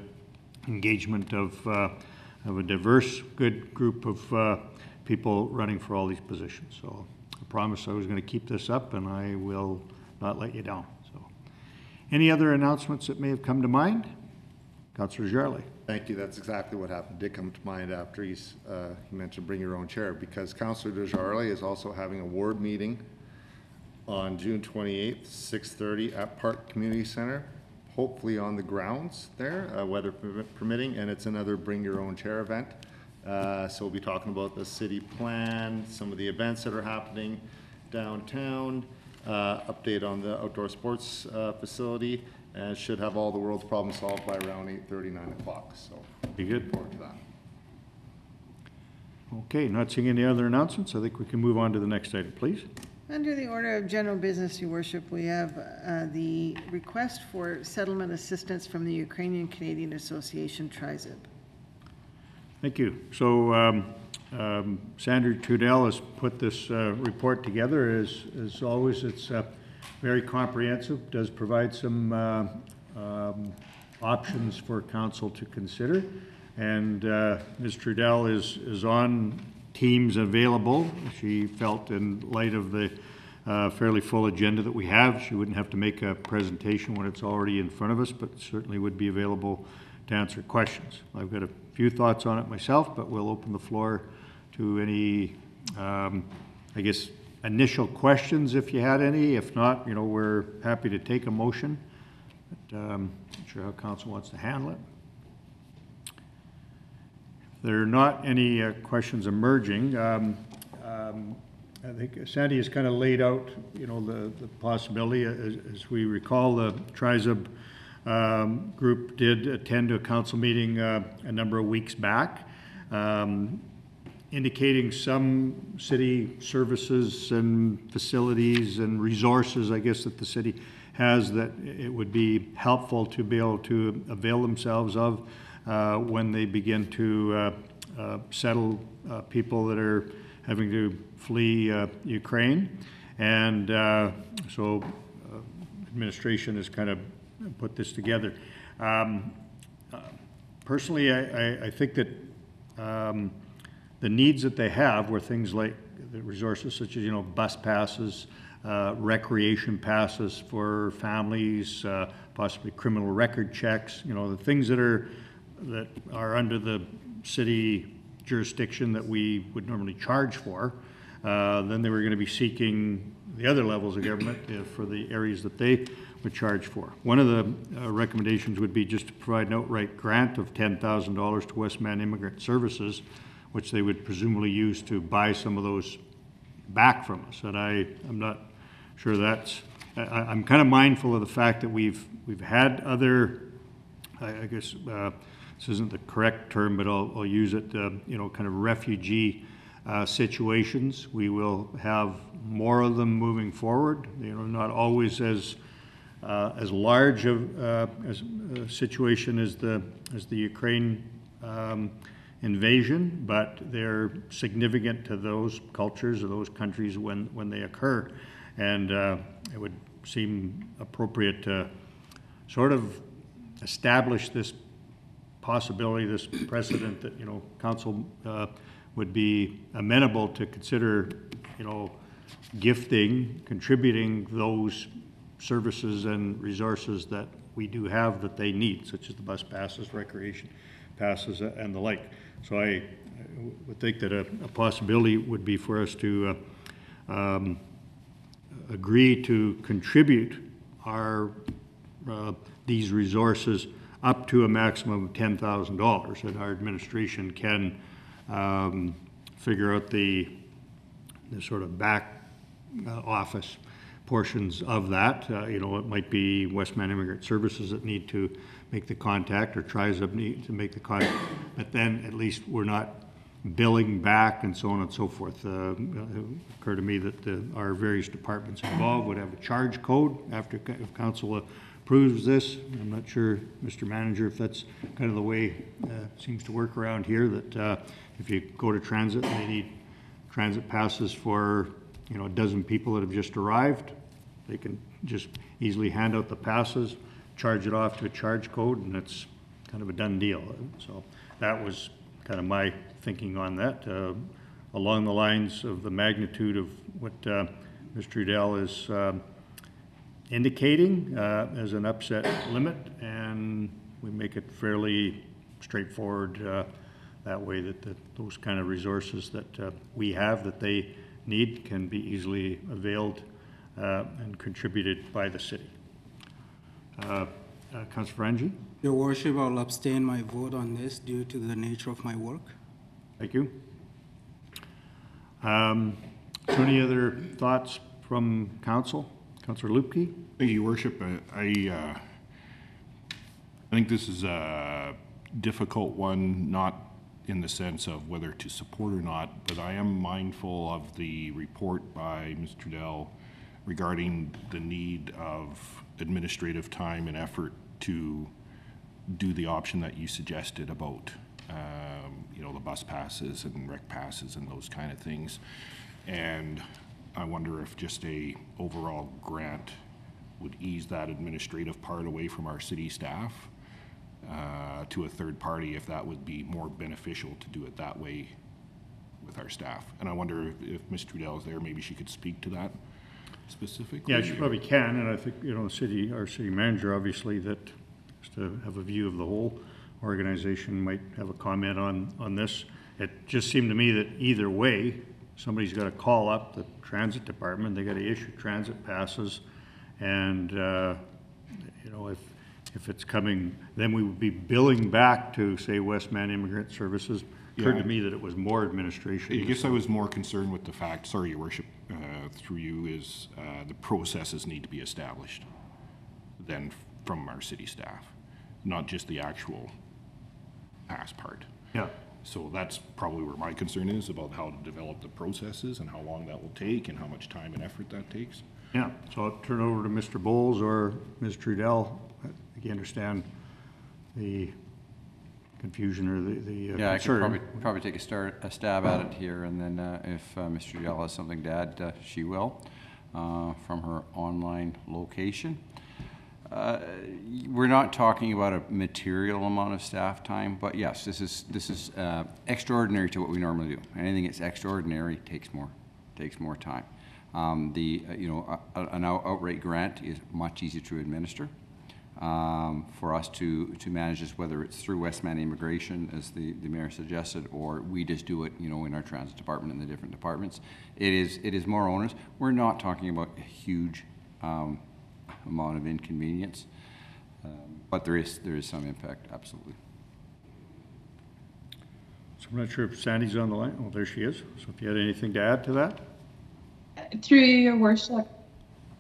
engagement of, of a diverse, good group of uh, people running for all these positions. So I promised I was going to keep this up, and I will not let you down. So, Any other announcements that may have come to mind? Councillor Jarley. Thank you. That's exactly what happened. Did come to mind after he's, uh, he mentioned bring your own chair, because Councillor Desjarlais is also having a ward meeting on June twenty-eighth, six thirty at Park Community Center, hopefully on the grounds there, uh, weather permitting, and it's another bring your own chair event. Uh, so we'll be talking about the city plan, some of the events that are happening downtown, uh, update on the outdoor sports, uh, facility, and should have all the world's problems solved by around eight thirty, nine o'clock, so. Be good. Forward to that. Okay, not seeing any other announcements, I think we can move on to the next item, please. Under the order of general business, your worship, we have uh, the request for settlement assistance from the Ukrainian Canadian Association, TRIZIP. Thank you. So um, um, Sandra Trudell has put this uh, report together. As, as always, it's uh, very comprehensive, does provide some uh, um, options for council to consider. And uh, Ms. Trudell is, is on teams available. She felt in light of the uh, fairly full agenda that we have, she wouldn't have to make a presentation when it's already in front of us, but certainly would be available to answer questions. I've got a few thoughts on it myself, but we'll open the floor to any, um, I guess, initial questions if you had any. If not, you know, we're happy to take a motion. But um, not sure how council wants to handle it. There are not any uh, questions emerging, um, um, I think Sandy has kind of laid out, you know, the, the possibility. As, as we recall, the TRIZIB um, group did attend a council meeting uh, a number of weeks back, um, indicating some city services and facilities and resources, I guess, that the city has that it would be helpful to be able to avail themselves of uh, when they begin to uh, uh, settle uh, people that are having to flee Ukraine. And so administration has kind of put this together. Um, Personally, I, I, I think that um, the needs that they have were things like the resources such as, you know, bus passes, uh, recreation passes for families, uh, possibly criminal record checks, you know, the things that are, that are under the city jurisdiction that we would normally charge for. Uh, Then they were going to be seeking the other levels of government uh, for the areas that they would charge for. One of the uh, recommendations would be just to provide an outright grant of $10,000 to Westman Immigrant Services, which they would presumably use to buy some of those back from us. And I, I'm not sure that's, I, I'm kind of mindful of the fact that we've, we've had other, I, I guess, uh, this isn't the correct term, but I'll, I'll use it, uh, you know, kind of refugee uh, situations. We will have more of them moving forward, you know, not always as, uh, as large of, uh, as a situation as the, as the Ukraine um, invasion, but they're significant to those cultures or those countries when, when they occur. And uh, it would seem appropriate to sort of establish this possibility, this precedent that, you know, council uh, would be amenable to consider, you know, gifting, contributing those services and resources that we do have that they need, such as the bus passes, recreation passes, uh, and the like. So I I would think that a a possibility would be for us to uh, um, agree to contribute our, uh, these resources up to a maximum of ten thousand dollars, and our administration can um, figure out the, the sort of back uh, office portions of that. Uh, You know, it might be Westman Immigrant Services that need to make the contact, or need to make the contact, but then at least we're not billing back and so on and so forth. Uh, It occurred to me that the- our various departments involved would have a charge code after, if council approves this. I'm not sure, Mr. Manager, if that's kind of the way uh, it seems to work around here, that uh, if you go to transit, and they need transit passes for, you know, a dozen people that have just arrived. They can just easily hand out the passes, charge it off to a charge code, and it's kind of a done deal. So that was kind of my thinking on that, uh, along the lines of the magnitude of what uh, Mr. Trudell is um, indicating uh, as an upset limit, and we make it fairly straightforward uh, that way that that those kind of resources that uh, we have that they need can be easily availed uh, and contributed by the city. Uh, uh, Councilor Frangi? Your worship, I'll abstain my vote on this due to the nature of my work. Thank you. Um, So any other thoughts from council? Councilor Luebke? Thank you, Your worship. I, I, uh, I think this is a difficult one, not in the sense of whether to support or not, but I am mindful of the report by Mr. Dell regarding the need of administrative time and effort to do the option that you suggested about, um, you know, the bus passes and rec passes and those kind of things. And I wonder if just a overall grant would ease that administrative part away from our city staff uh, to a third party, if that would be more beneficial to do it that way with our staff. And I wonder if, if Ms. Trudell is there, maybe she could speak to that specifically. Yeah, she probably can, and I think, you know, the city, our city manager, obviously, that, just to have a view of the whole organization, might have a comment on, on this. It just seemed to me that either way, somebody's got to call up the transit department, they got to issue transit passes, and, uh, you know, if, if it's coming, then we would be billing back to, say, Westman Immigrant Services. Occurred Yeah. to me that it was more administration. I guess I was more concerned with the fact, sorry, your worship, uh, through you, is uh, the processes need to be established than from our city staff, not just the actual pass part. Yeah. So that's probably where my concern is about how to develop the processes and how long that will take and how much time and effort that takes. Yeah, so I'll turn it over to Mr. Bowles or Ms. Trudell. I think you understand the confusion or the, the uh, Yeah, I could probably, probably take a start, a stab at it here, and then uh, if uh, Mr. Trudell has something to add, uh, she will, uh, from her online location. Uh, We're not talking about a material amount of staff time, but yes, this is, this is uh, extraordinary to what we normally do. Anything that's extraordinary takes more, takes more time. Um, The, uh, you know, a- an out- outright grant is much easier to administer um, for us to, to manage this, whether it's through Westman Immigration, as the, the mayor suggested, or we just do it, you know, in our transit department and the different departments. It is, it is more onerous. We're not talking about a huge um, amount of inconvenience, um, but there is, there is some impact, absolutely. So I'm not sure if Sandy's on the line. Oh, there she is. So if you had anything to add to that? Through your worship,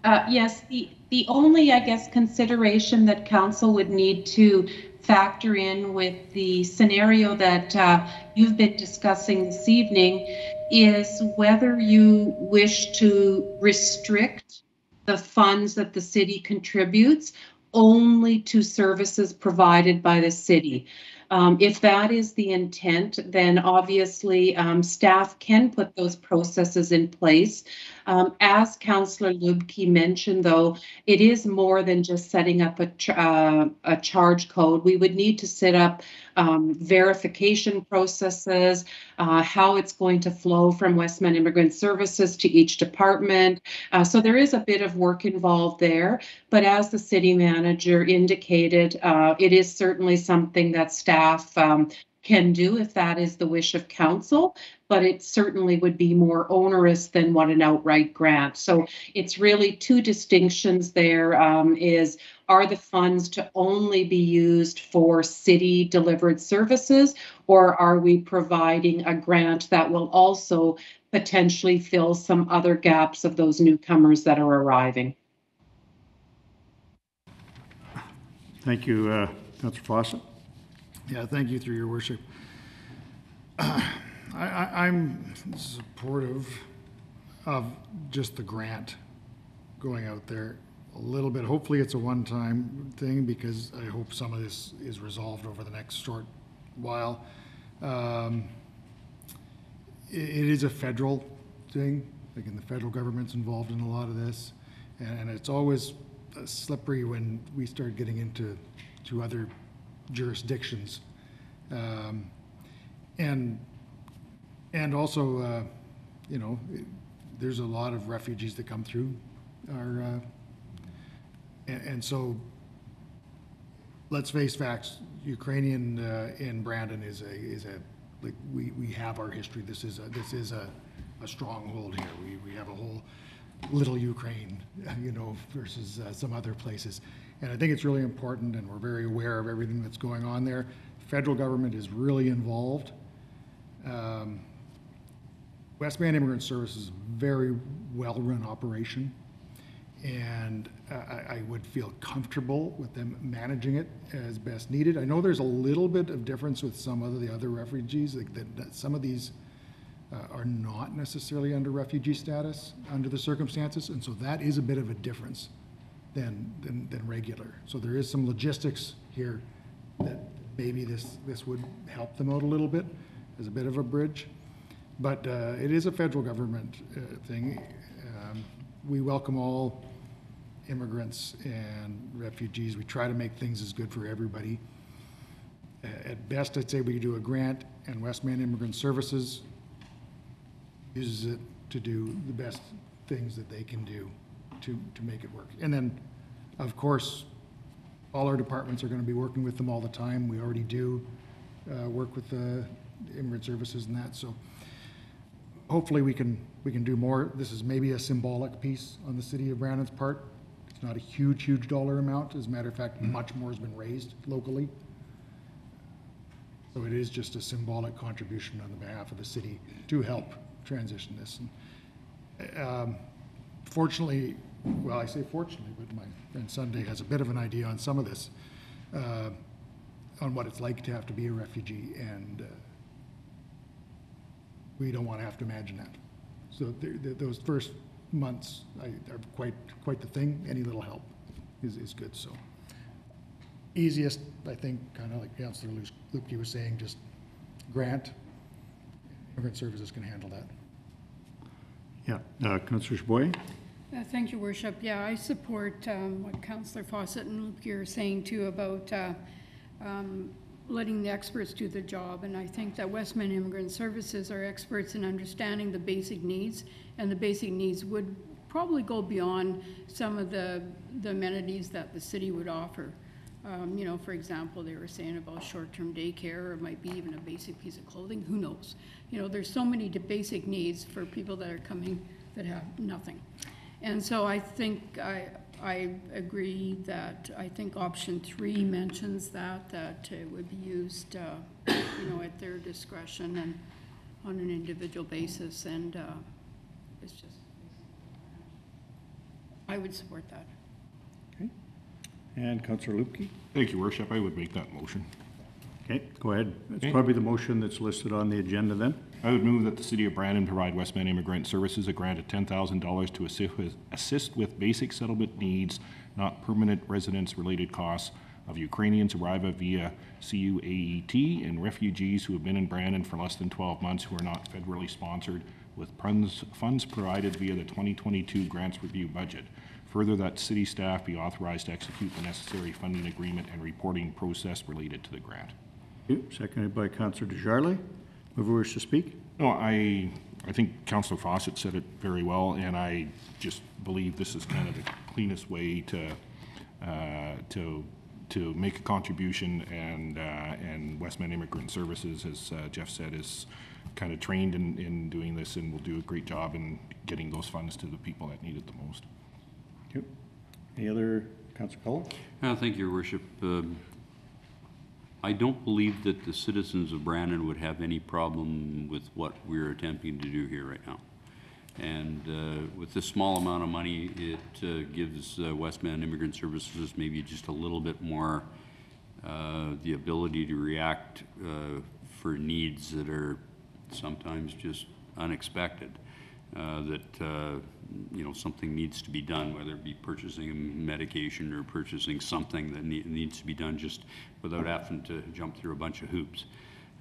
uh, yes, the, the only, I guess, consideration that council would need to factor in with the scenario that uh, you've been discussing this evening is whether you wish to restrict the funds that the city contributes only to services provided by the city. Um, if that is the intent, then obviously um, staff can put those processes in place. Um, as Councillor Luebke mentioned, though, it is more than just setting up a, uh, a charge code. We would need to set up um, verification processes, uh, how it's going to flow from Westman Immigrant Services to each department. Uh, so there is a bit of work involved there. But as the city manager indicated, uh, it is certainly something that staff um, can do if that is the wish of council, but it certainly would be more onerous than what an outright grant. So it's really two distinctions there, um, is are the funds to only be used for city delivered services? Or are we providing a grant that will also potentially fill some other gaps of those newcomers that are arriving? Thank you, uh, Councillor Fawcett. Yeah, thank you, through your worship. I, I, I'm supportive of just the grant going out there a little bit. Hopefully, it's a one-time thing because I hope some of this is resolved over the next short while. Um, i- it is a federal thing, like, and the federal government's involved in a lot of this. And, and it's always uh, slippery when we start getting into, to other jurisdictions. Um, and, and also, uh, you know, there's a lot of refugees that come through our, uh, and, and so, let's face facts, Ukrainian uh, in Brandon is a, is a, like, we, we have our history. This is a, this is a, a stronghold here. We, we have a whole little Ukraine, you know, versus uh, some other places. And I think it's really important, and we're very aware of everything that's going on there. Federal government is really involved. Um, Westman Immigrant Services is a very well-run operation, and I, I would feel comfortable with them managing it as best needed. I know there's a little bit of difference with some of the other refugees, like that, that some of these uh, are not necessarily under refugee status under the circumstances, and so that is a bit of a difference than, than, than regular. So there is some logistics here that maybe this, this would help them out a little bit as a bit of a bridge. But uh, it is a federal government uh, thing. Um, We welcome all immigrants and refugees. We try to make things as good for everybody. At best, I'd say we do a grant, and Westman Immigrant Services uses it to do the best things that they can do to, to make it work. And then, of course, all our departments are gonna be working with them all the time. We already do, uh, work with the immigrant services and that, so hopefully we can, we can do more. This is maybe a symbolic piece on the city of Brandon's part. It's not a huge, huge dollar amount. As a matter of fact, much more has been raised locally. So it is just a symbolic contribution on the behalf of the city to help transition this. And, um, Fortunately, well, I say fortunately, but my friend Sunday has a bit of an idea on some of this, uh, on what it's like to have to be a refugee, and uh, we don't want to have to imagine that. So th- th- those first months I- are quite, quite the thing. Any little help is, is good, so. Easiest, I think, kind of like Councillor Luebke was saying, just grant. Immigrant Services can handle that. Yeah, uh, Councillor Chaboyer? Uh, Thank you, Worship. Yeah, I support um, what Councillor Fawcett and Luke are saying too about uh, um, letting the experts do the job. And I think that Westman Immigrant Services are experts in understanding the basic needs, and the basic needs would probably go beyond some of the the amenities that the city would offer. Um, You know, for example, they were saying about short-term daycare, or it might be even a basic piece of clothing, who knows? You know, there's so many basic needs for people that are coming that have nothing. And so I think, I, I agree that, I think option three mentions that, that it would be used, uh, you know, at their discretion and on an individual basis, and uh, it's just, I would support that. Okay. And Councillor Luebke? Thank you, Worship. I would make that motion. Okay, go ahead. It's Okay. probably the motion that's listed on the agenda then. I would move that the City of Brandon provide Westman Immigrant Services a grant of ten thousand dollars to assist with, assist with basic settlement needs, not permanent residence-related costs of Ukrainians arriving via CUAET and refugees who have been in Brandon for less than twelve months who are not federally sponsored with funds, provided via the twenty twenty-two grants review budget. Further, that city staff be authorized to execute the necessary funding agreement and reporting process related to the grant. Seconded by Councillor Desjarlais. Whoever wishes to speak? No, I, I think Councillor Fawcett said it very well, and I just believe this is kind of the cleanest way to, uh, to to make a contribution, and, uh, and Westman Immigrant Services, as uh, Jeff said, is kind of trained in, in doing this and will do a great job in getting those funds to the people that need it the most. Yep. Any other, Councillor Cullen? Uh, Thank you, Your Worship. Um, I don't believe that the citizens of Brandon would have any problem with what we're attempting to do here right now. And uh, with this small amount of money, it uh, gives uh, Westman Immigrant Services maybe just a little bit more uh, the ability to react uh, for needs that are sometimes just unexpected. Uh, that uh, you know something needs to be done, whether it be purchasing medication or purchasing something that ne- needs to be done just without having to jump through a bunch of hoops.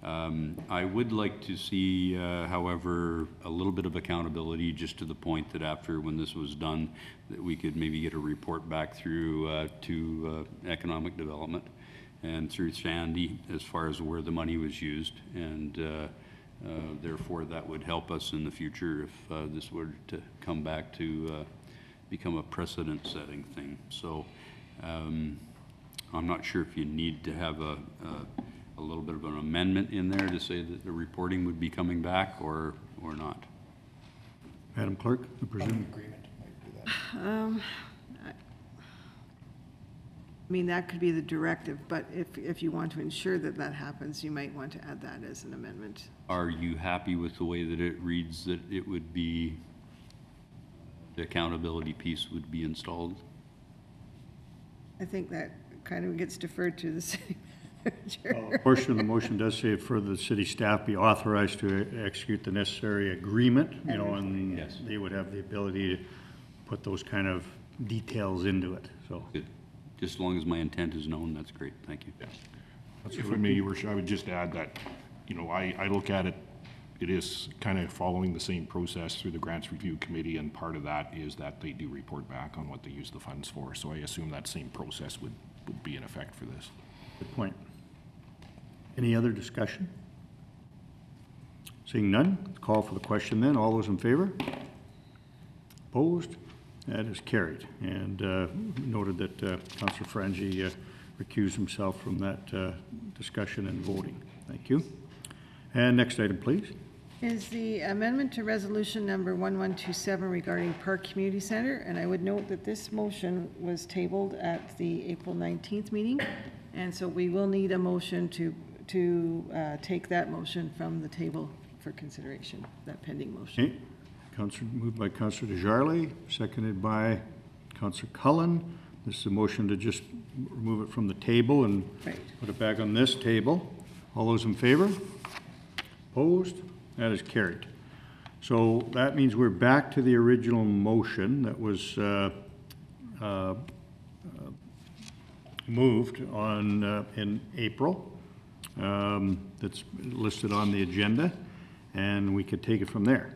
Um, I would like to see, uh, however, a little bit of accountability, just to the point that after when this was done, that we could maybe get a report back through uh, to uh, economic development and through Sandy as far as where the money was used, and therefore that would help us in the future if uh, this were to come back to uh, become a precedent-setting thing. So um, I'm not sure if you need to have a, a, a little bit of an amendment in there to say that the reporting would be coming back or, or not. Madam Clerk, I presume. Agreement Um, I I mean, that could be the directive, but if, if you want to ensure that that happens, you might want to add that as an amendment. Are you happy with the way that it reads, that it would be, the accountability piece would be installed? I think that kind of gets deferred to the city A portion of the motion does say for the city staff be authorized to execute the necessary agreement, you know, and they would have the ability to put those kind of details into it, so. Good. Just as long as my intent is known, that's great, thank you. If I may, Your Worship, I would just add that, you know, I, I look at it, it is kind of following the same process through the Grants Review Committee, and part of that is that they do report back on what they use the funds for. So I assume that same process would, would be in effect for this. Good point. Any other discussion? Seeing none, call for the question then. All those in favor? Opposed? That is carried. And uh, noted that uh, Councillor Frangi uh, recused himself from that uh, discussion and voting. Thank you. And next item, please. Is the amendment to resolution number 1127 regarding Park Community Center. And I would note that this motion was tabled at the April 19th meeting. And so we will need a motion to, to uh, take that motion from the table for consideration, that pending motion. Okay. Moved by Councillor Desjarlais, seconded by Councillor Cullen. This is a motion to just remove it from the table and Right. put it back on this table. All those in favor? Opposed? That is carried. So that means we're back to the original motion that was uh, uh, moved on, uh, in April, um, that's listed on the agenda, and we could take it from there.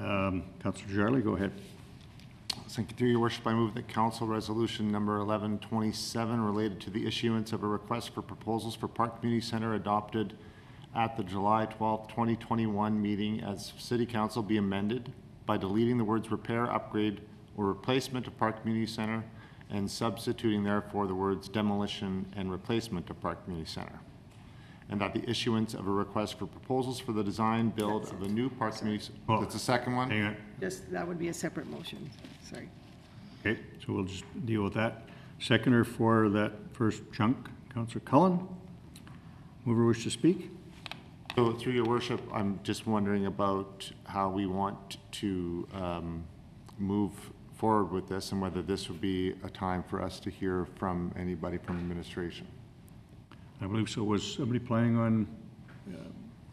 Um, Councillor Jarley, go ahead. Thank you, your worship, I move that council resolution number 1127 related to the issuance of a request for proposals for Park Community Center adopted at the July 12, 2021 meeting as city council be amended by deleting the words repair, upgrade, or replacement of Park Community Center and substituting therefore the words demolition and replacement of Park Community Center. And that the issuance of a request for proposals for the design, build of a new Park Community, Well, that's the second one? Hang on. Just, that would be a separate motion, sorry. Okay, so we'll just deal with that. Seconder for that first chunk, Councillor Cullen. Mover wish to speak? So through your worship, I'm just wondering about how we want to um, move forward with this and whether this would be a time for us to hear from anybody from administration. I believe so. Was somebody planning on uh,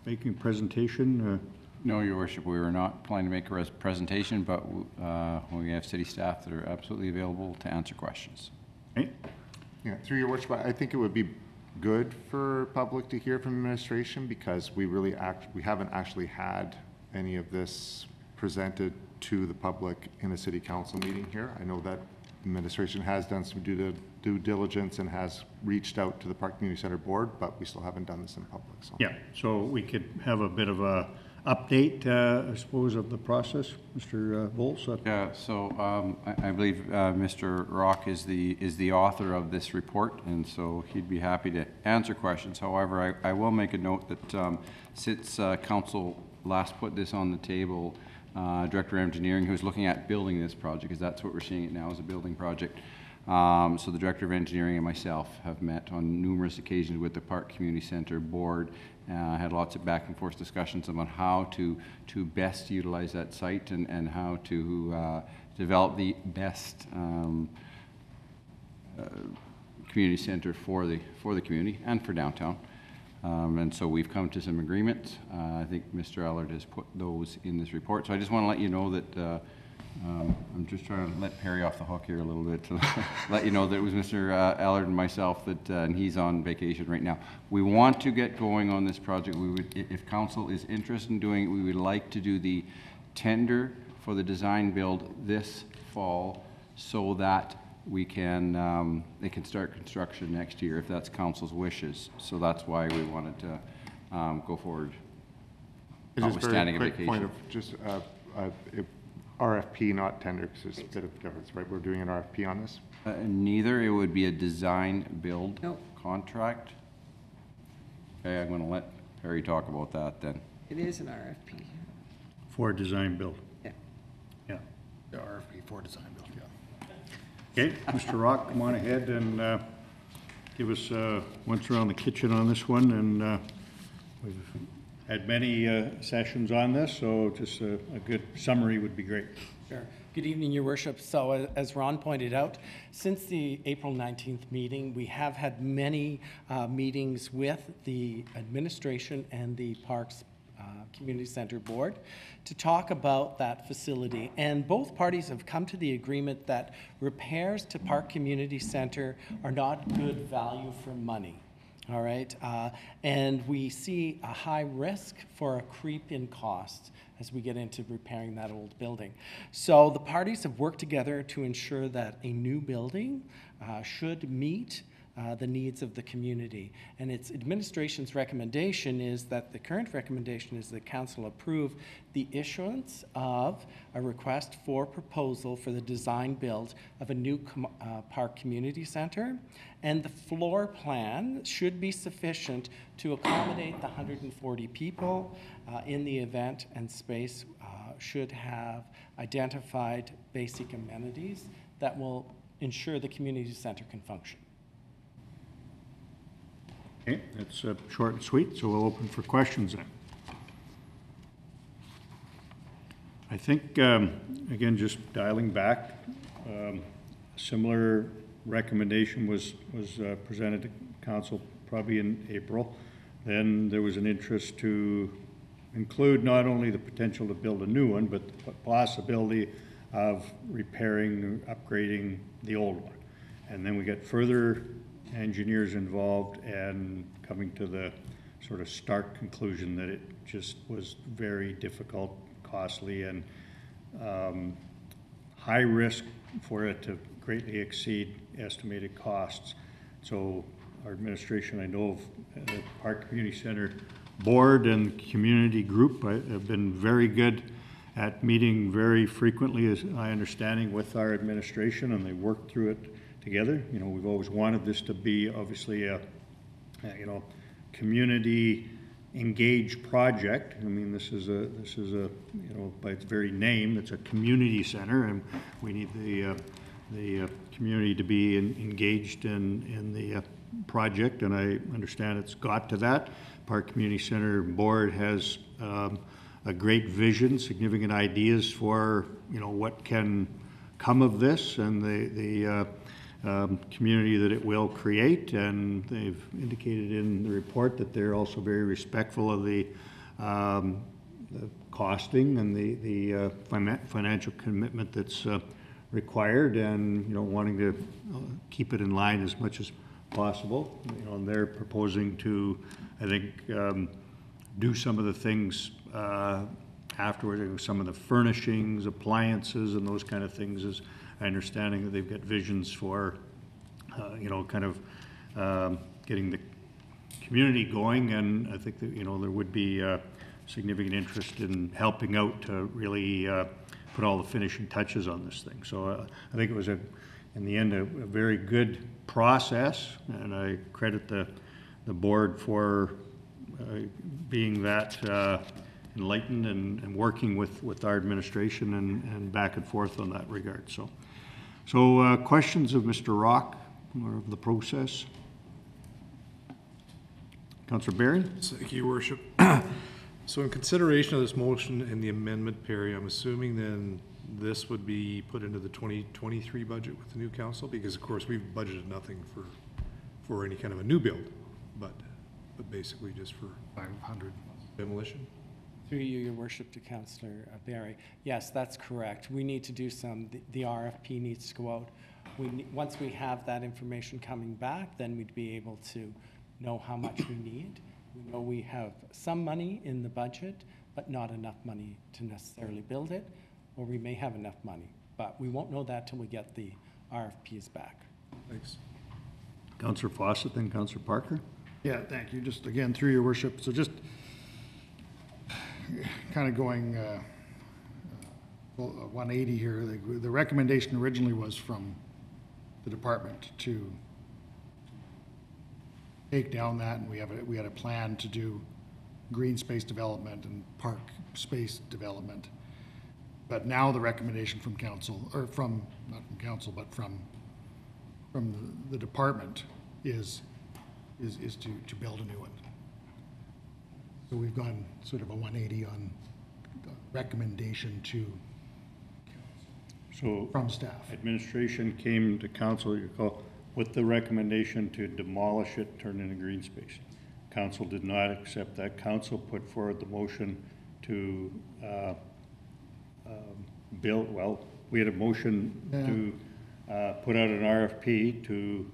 making a presentation? Uh, No, your worship, we were not planning to make a res- presentation, but uh, we have city staff that are absolutely available to answer questions. Okay. Yeah, through your worship, I think it would be good for public to hear from administration because we really act, we haven't actually had any of this presented to the public in a city council meeting here. I know that administration has done some due due diligence and has reached out to the Park Community Center Board, but we still haven't done this in public, so. Yeah, so we could have a bit of a, update, uh, I suppose, of the process, Mr. Volz? Uh, Yeah, so um, I I believe uh, Mr. Rock is the, is the author of this report, and so he'd be happy to answer questions. However, I I will make a note that um, since uh, council last put this on the table, uh, Director of Engineering, who's looking at building this project, because that's what we're seeing it now as a building project. Um, So the Director of Engineering and myself have met on numerous occasions with the Park Community Center Board, uh, had lots of back and forth discussions about how to, to best utilize that site and, and how to uh, develop the best um, uh, community center for the, for the community and for downtown. Um, And so we've come to some agreements. Uh, I think Mr. Allard has put those in this report. So I just want to let you know that, uh, um, I'm just trying to let Perry off the hook here a little bit to let you know that it was Mr. uh, Allard and myself that, uh, and he's on vacation right now. We want to get going on this project. We would, if council is interested in doing it, we would like to do the tender for the design build this fall so that we can, um, they can start construction next year if that's council's wishes. So that's why we wanted to um, go forward. Just very a quick point vacation. of, just, uh, uh, RFP, not tender, because there's a bit of difference, right? We're doing an RFP on this? Uh, Neither, it would be a design-build contract. Okay, I'm gonna let Perry talk about that then. It is an RFP. For design build? Yeah. Yeah. The RFP for design build, yeah. Okay, Mr. Rock, come on ahead and uh, give us uh, once around the kitchen on this one, and uh, we've had many uh, sessions on this, so just a a good summary would be great. Sure. Good evening, Your Worship. So uh, as Ron pointed out, since the April 19th meeting, we have had many uh, meetings with the administration and the Parks uh, Community Center Board to talk about that facility. And both parties have come to the agreement that repairs to Park Community Center are not good value for money. All right, uh, and we see a high risk for a creep in costs as we get into repairing that old building. So the parties have worked together to ensure that a new building uh, should meet uh, the needs of the community. And its administration's recommendation is that the current recommendation is that council approve the issuance of a request for proposal for the design build of a new com- uh, park community center. And the floor plan should be sufficient to accommodate the 140 people uh, in the event and space uh, should have identified basic amenities that will ensure the community center can function. Okay, that's uh, short and sweet, so we'll open for questions then. I think, um, again, just dialing back, um, similar recommendation was, was uh, presented to council probably in April. Then there was an interest to include not only the potential to build a new one, but the possibility of repairing, upgrading the old one. And then we got further engineers involved and coming to the sort of stark conclusion that it just was very difficult, costly, and um, high risk for it to greatly exceed estimated costs. So our administration, I know of uh, the Park Community Center Board and Community Group have been very good at meeting very frequently, as I understanding, with our administration, and they worked through it together. You know, we've always wanted this to be obviously a, a, you know, community engaged project. I mean, this is a, this is a, you know, by its very name, it's a community center, and we need the, uh, the uh, community to be en- engaged in, in the uh, project, and I understand it's got to that. Park Community Center Board has um, a great vision, significant ideas for, you know, what can come of this, and the, the uh, um, community that it will create, and they've indicated in the report that they're also very respectful of the, um, the costing and the, the uh, financial commitment that's uh, required, and, you know, wanting to uh, keep it in line as much as possible. You know, and they're proposing to, I think, um, do some of the things uh, afterward, you know, some of the furnishings, appliances, and those kind of things, is my understanding that they've got visions for, uh, you know, kind of um, getting the community going, and I think that, you know, there would be uh, significant interest in helping out to really uh, put all the finishing touches on this thing. So uh, I think it was a, in the end, a, a very good process, and I credit the, the board for uh, being that uh, enlightened and, and working with, with our administration and, and back and forth on that regard. So, so uh, questions of Mr. Rock or of the process? Councillor Berry? Thank you, Your Worship. So in consideration of this motion and the amendment, Perry, I'm assuming then this would be put into the 2023 budget with the new council? Because of course, we've budgeted nothing for, for any kind of a new build, but, but basically just for 500. demolition? Through you, your worship, to Councillor Berry. Yes, that's correct. We need to do some, the- the RFP needs to go out. We, once we have that information coming back, then we'd be able to know how much we need. We know we have some money in the budget, but not enough money to necessarily build it, or we may have enough money. But we won't know that till we get the RFPs back. Thanks. Councillor Fawcett, then Councillor Parker? Yeah, thank you. Just again, through your worship, so just kind of going uh, uh, 180 here, the- the recommendation originally was from the department to take down that, and we have, a we had a plan to do green space development and park space development. But now the recommendation from council, or from, not from council, but from, from the- the department is, is, is to, to build a new one. So we've gone sort of a 180 on the recommendation to, So. From staff. Administration came to council, you recall, with the recommendation to demolish it, turn it into green space. Council did not accept that. Council put forward the motion to, uh, um, build, well, we had a motion to, uh, put out an RFP to,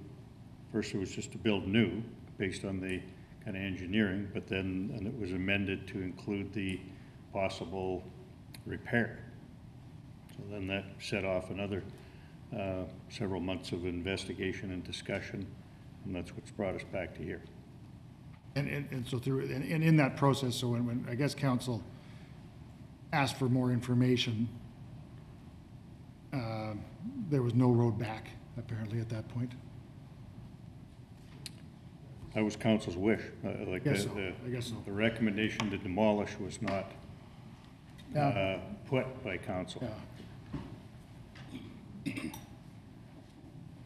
first it was just to build new, based on the kind of engineering, but then, and it was amended to include the possible repair. So then that set off another uh, several months of investigation and discussion, and that's what's brought us back to here. and, and, and so through, and, and in that process, so when, when, I guess council asked for more information, uh, there was no road back, apparently, at that point. That was council's wish, uh, like the, Guess so. the- I guess so. the recommendation to demolish was not Yeah. uh, put by council.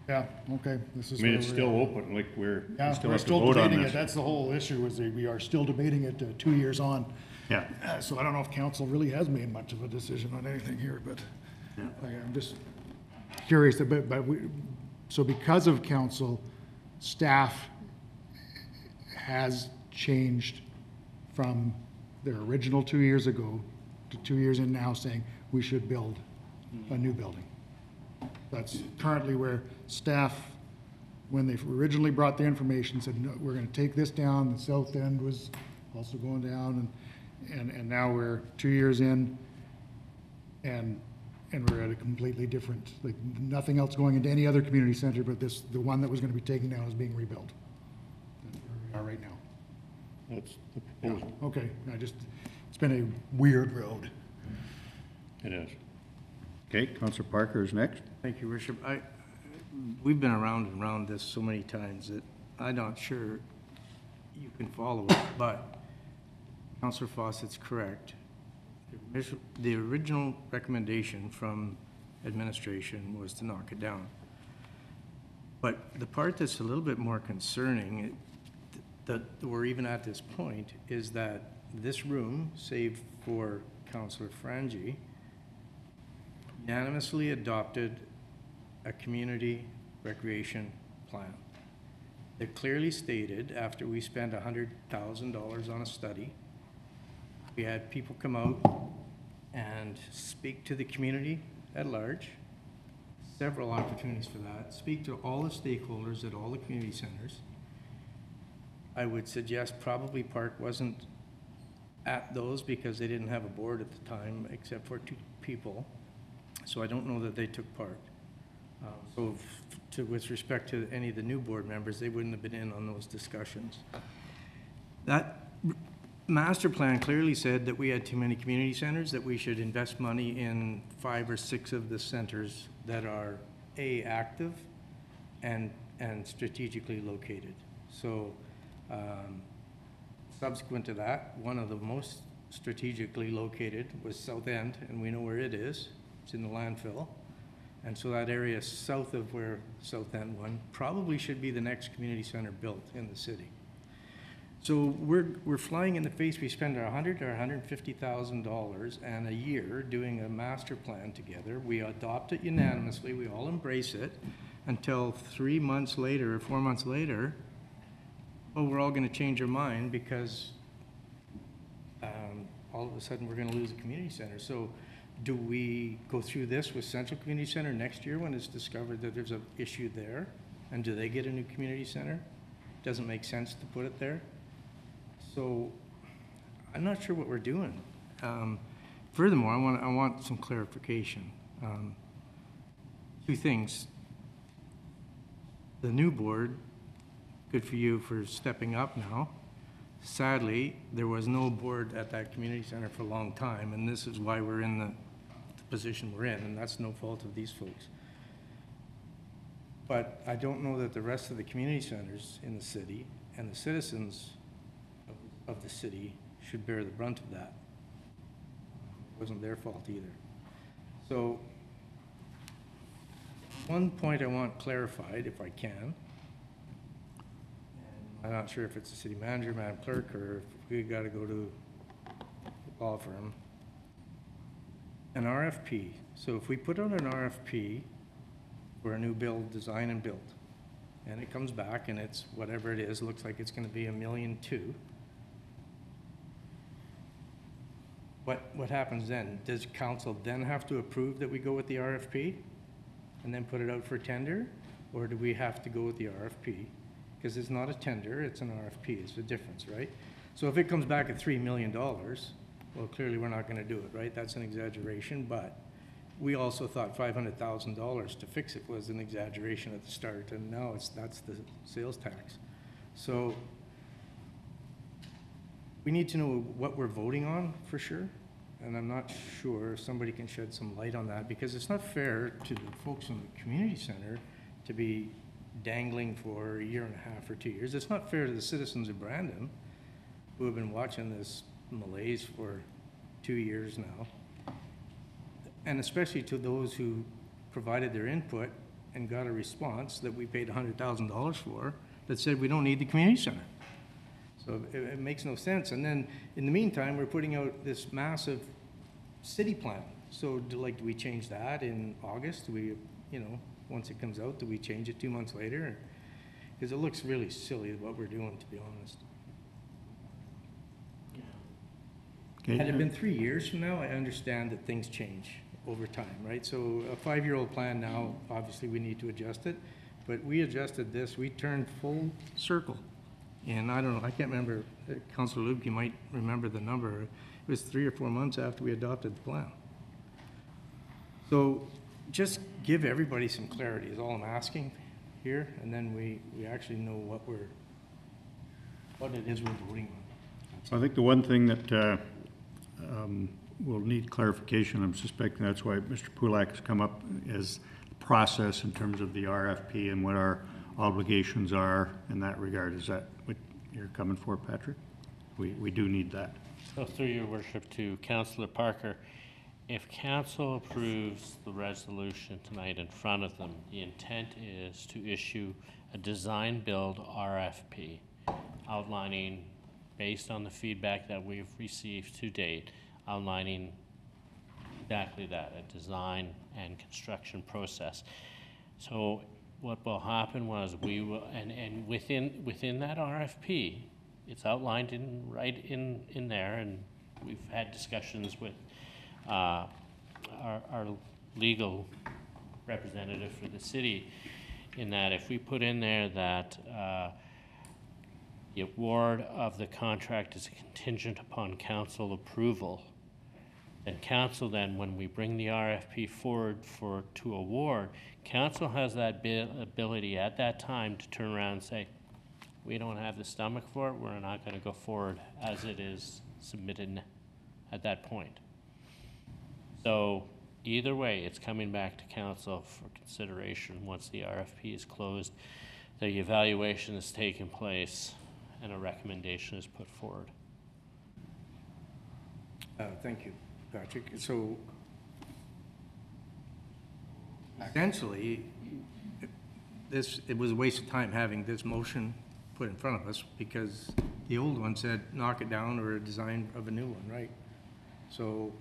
Yeah, okay, this is. I mean, where it's we're still at. open, like we're, we Yeah, still we're have to still vote on debating it. this. That's the whole issue, is that we are still debating it uh, two years on. Yeah. Uh, So I don't know if council really has made much of a decision on anything here, but I- I'm just curious, but, but we, so because of council, staff has changed from their original two years ago to two years in now saying we should build a new building. That's currently where staff, when they originally brought the information, said, no, we're gonna take this down, the south end was also going down, and, and, and now we're two years in, and, and we're at a completely different, like, nothing else going into any other community center, but this, the one that was gonna be taken down is being rebuilt. That's where we are right now. That's the proposal. Okay, I just, it's been a weird road. It is. Okay, Councillor Parker is next. Thank you, Worship. I, we've been around and around this so many times that I'm not sure you can follow it, but Counselor Fawcett's correct. The orig- The original recommendation from administration was to knock it down. But the part that's a little bit more concerning, that we're even at this point, is that this room, save for Counselor Frangi, unanimously adopted a community recreation plan that clearly stated, after we spent hundred thousand dollars on a study, we had people come out and speak to the community at large, several opportunities for that, speak to all the stakeholders at all the community centers. I would suggest probably Park wasn't at those because they didn't have a board at the time, except for two people. So I don't know that they took part. Um, So f- to, with respect to any of the new board members, they wouldn't have been in on those discussions. That master plan clearly said that we had too many community centers, that we should invest money in five or six of the centers that are A, active and, and strategically located. So, um, subsequent to that, one of the most strategically located was South End, and we know where it is. It's in the landfill. And so that area south of where South End one probably should be the next community center built in the city. So we're, we're flying in the face, we spend our hundred or hundred and fifty thousand dollars and a year doing a master plan together. We adopt it unanimously, we all embrace it, until three months later or four months later, oh, we're all gonna change our mind because um, all of a sudden, we're gonna lose a community center. So do we go through this with Central Community Center next year when it's discovered that there's an issue there? And do they get a new community center? Doesn't make sense to put it there. So I'm not sure what we're doing. Um, Furthermore, I want, I want some clarification. Um, Two things. The new board, good for you for stepping up now. Sadly, there was no board at that community center for a long time, and this is why we're in the, the position we're in, and that's no fault of these folks. But I don't know that the rest of the community centers in the city and the citizens of, of the city should bear the brunt of that. It wasn't their fault either. So, one point I want clarified, if I can. I'm not sure if it's the city manager, madam clerk, or if we gotta go to the law firm. An RFP, so if we put out an RFP for a new build, design and build, and it comes back and it's whatever it is, looks like it's gonna be a million two. What, what happens then? Does council then have to approve that we go with the RFP? And then put it out for tender? Or do we have to go with the RFP? Because it's not a tender, it's an RFP, it's a difference, right? So if it comes back at $3 million, well, clearly we're not going to do it, right? That's an exaggeration, but we also thought $500,000 to fix it was an exaggeration at the start, and now it's, that's the sales tax. So we need to know what we're voting on for sure, and I'm not sure somebody can shed some light on that, because it's not fair to the folks in the community center to be dangling for a year and a half or two years. It's not fair to the citizens of Brandon who have been watching this malaise for two years now. And especially to those who provided their input and got a response that we paid $100,000 for that said we don't need the community center. So it, it makes no sense. And then in the meantime, we're putting out this massive city plan. So do, like, do we change that in August? Do we, you know, once it comes out, do we change it two months later? Because it looks really silly what we're doing, to be honest. Okay. Had it been three years from now, I understand that things change over time, right? So a five-year-old plan now, obviously, we need to adjust it, but we adjusted this, we turned full circle. And I don't know, I can't remember, uh, Councilor Luebke might remember the number. It was three or four months after we adopted the plan. So just give everybody some clarity is all I'm asking here, and then we, we actually know what we're, what it is we're voting on. So, I think the one thing that uh, um, will need clarification, I'm suspecting that's why Mr. Pulak has come up, is the process in terms of the RFP and what our obligations are in that regard. Is that what you're coming for, Patrick? We, we do need that. So through your worship to Councillor Parker, if council approves the resolution tonight in front of them, the intent is to issue a design-build RFP outlining, based on the feedback that we've received to date, outlining exactly that, a design and construction process. So what will happen was we will, and, and within, within that RFP, it's outlined in, right in, in there, and we've had discussions with uh, our, our legal representative for the city in that if we put in there that uh, the award of the contract is contingent upon council approval, then council then, when we bring the RFP forward for, to award, council has that bi- ability at that time to turn around and say, we don't have the stomach for it, we're not gonna go forward as it is submitted at that point. So either way, it's coming back to council for consideration once the RFP is closed, the evaluation is taken place, and a recommendation is put forward. Uh, Thank you, Patrick. So essentially, this, it was a waste of time having this motion put in front of us because the old one said knock it down or a design of a new one, right? So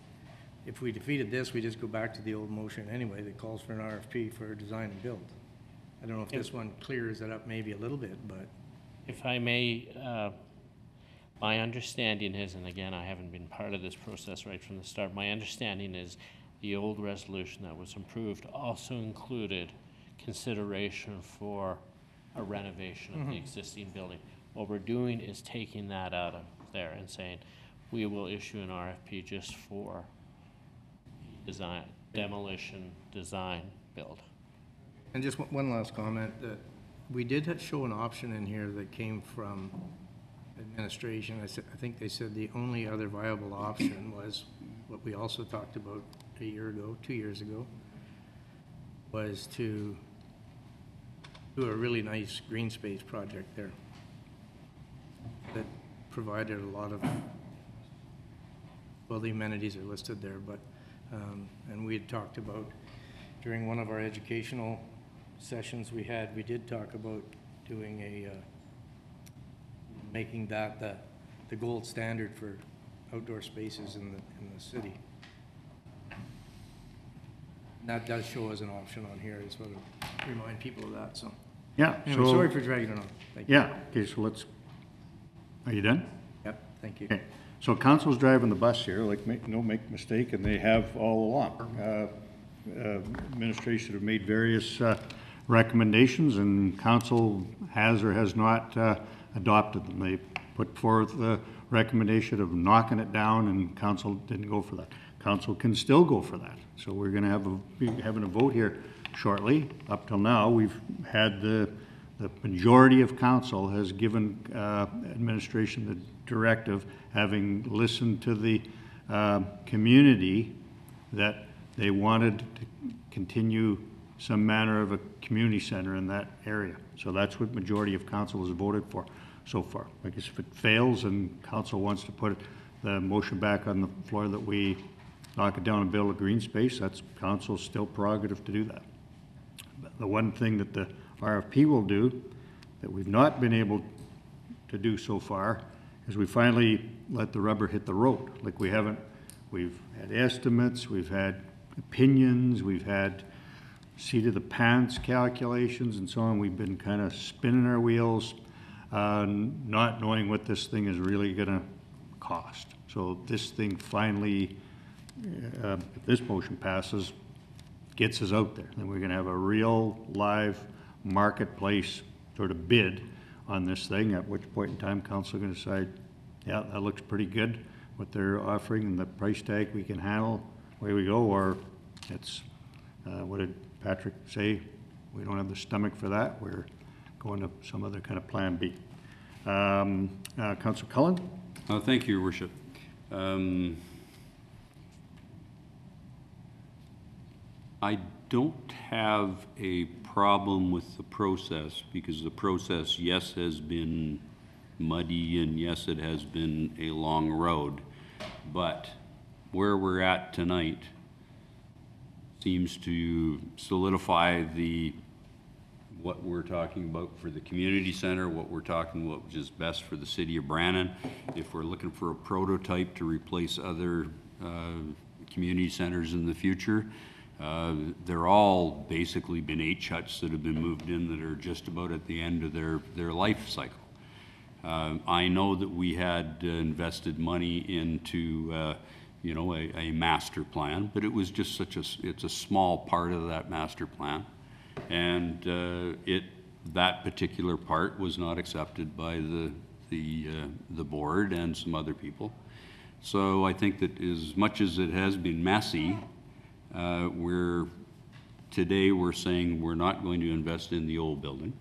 if we defeated this, we just go back to the old motion anyway that calls for an RFP for a design and build. I don't know if this one clears it up maybe a little bit, but If I may, uh, my understanding is, and again, I haven't been part of this process right from the start, my understanding is the old resolution that was improved also included consideration for a renovation of the Mhm. existing building. What we're doing is taking that out of there and saying, we will issue an RFP just for design, demolition, design, build. And just one- last comment, that we did show an option in here that came from administration. I said, I think they said the only other viable option was what we also talked about a year ago, two years ago, was to do a really nice green space project there that provided a lot of, well, the amenities are listed there, but, um, and we had talked about, during one of our educational sessions we had, we did talk about doing a, uh, making that the, the gold standard for outdoor spaces in the, in the city. And That does show as an option on here, to sort to remind people of that, so. Yeah, Anyway, so- sorry for dragging it on. Thank you. Yeah, okay, so let's, are you done? Yep, thank you. Okay, so council's driving the bus here, like, make, no make mistake, and they have all along. Uh, uh, Administration have made various uh, recommendations, and council has or has not uh, adopted them. They put forth the recommendation of knocking it down, and council didn't go for that. Council can still go for that. So we're gonna have a, be having a vote here shortly. Up till now, we've had the, the majority of council has given uh, administration the directive, having listened to the uh, community, that they wanted to continue some manner of a community center in that area. So that's what majority of council has voted for so far. I guess if it fails and council wants to put the motion back on the floor that we knock it down and build a green space, that's council's still prerogative to do that. But The one thing that the RFP will do, that we've not been able to do so far, is we finally let the rubber hit the road. Like we haven't, we've had estimates, we've had opinions, we've had seat of the pants calculations and so on. We've been kind of spinning our wheels, uh, not knowing what this thing is really gonna cost. So this thing finally, uh, if this motion passes, gets us out there. Then we're gonna have a real live marketplace sort of bid on this thing, at which point in time council gonna decide, yeah, that looks pretty good, what they're offering and the price tag we can handle, away we go, or it's, uh, what did Patrick say? We don't have the stomach for that, we're going to some other kind of plan B. Um, uh, Council Cullen? Uh, Thank you, Your Worship. Um, I don't have a problem with the process, because the process, yes, has been muddy, and yes, it has been a long road. But where we're at tonight seems to solidify the, what we're talking about for the community center, what we're talking about, which is best for the city of Brandon. If we're looking for a prototype to replace other uh, community centers in the future, uh, they're all basically been H huts that have been moved in that are just about at the end of their, their life cycle. Uh, I know that we had uh, invested money into, uh, you know, a, a master plan, but it was just such a, it's a small part of that master plan. And uh, it, that particular part was not accepted by the, the, the board and some other people. So I think that as much as it has been messy, uh, we're, today we're saying we're not going to invest in the old building.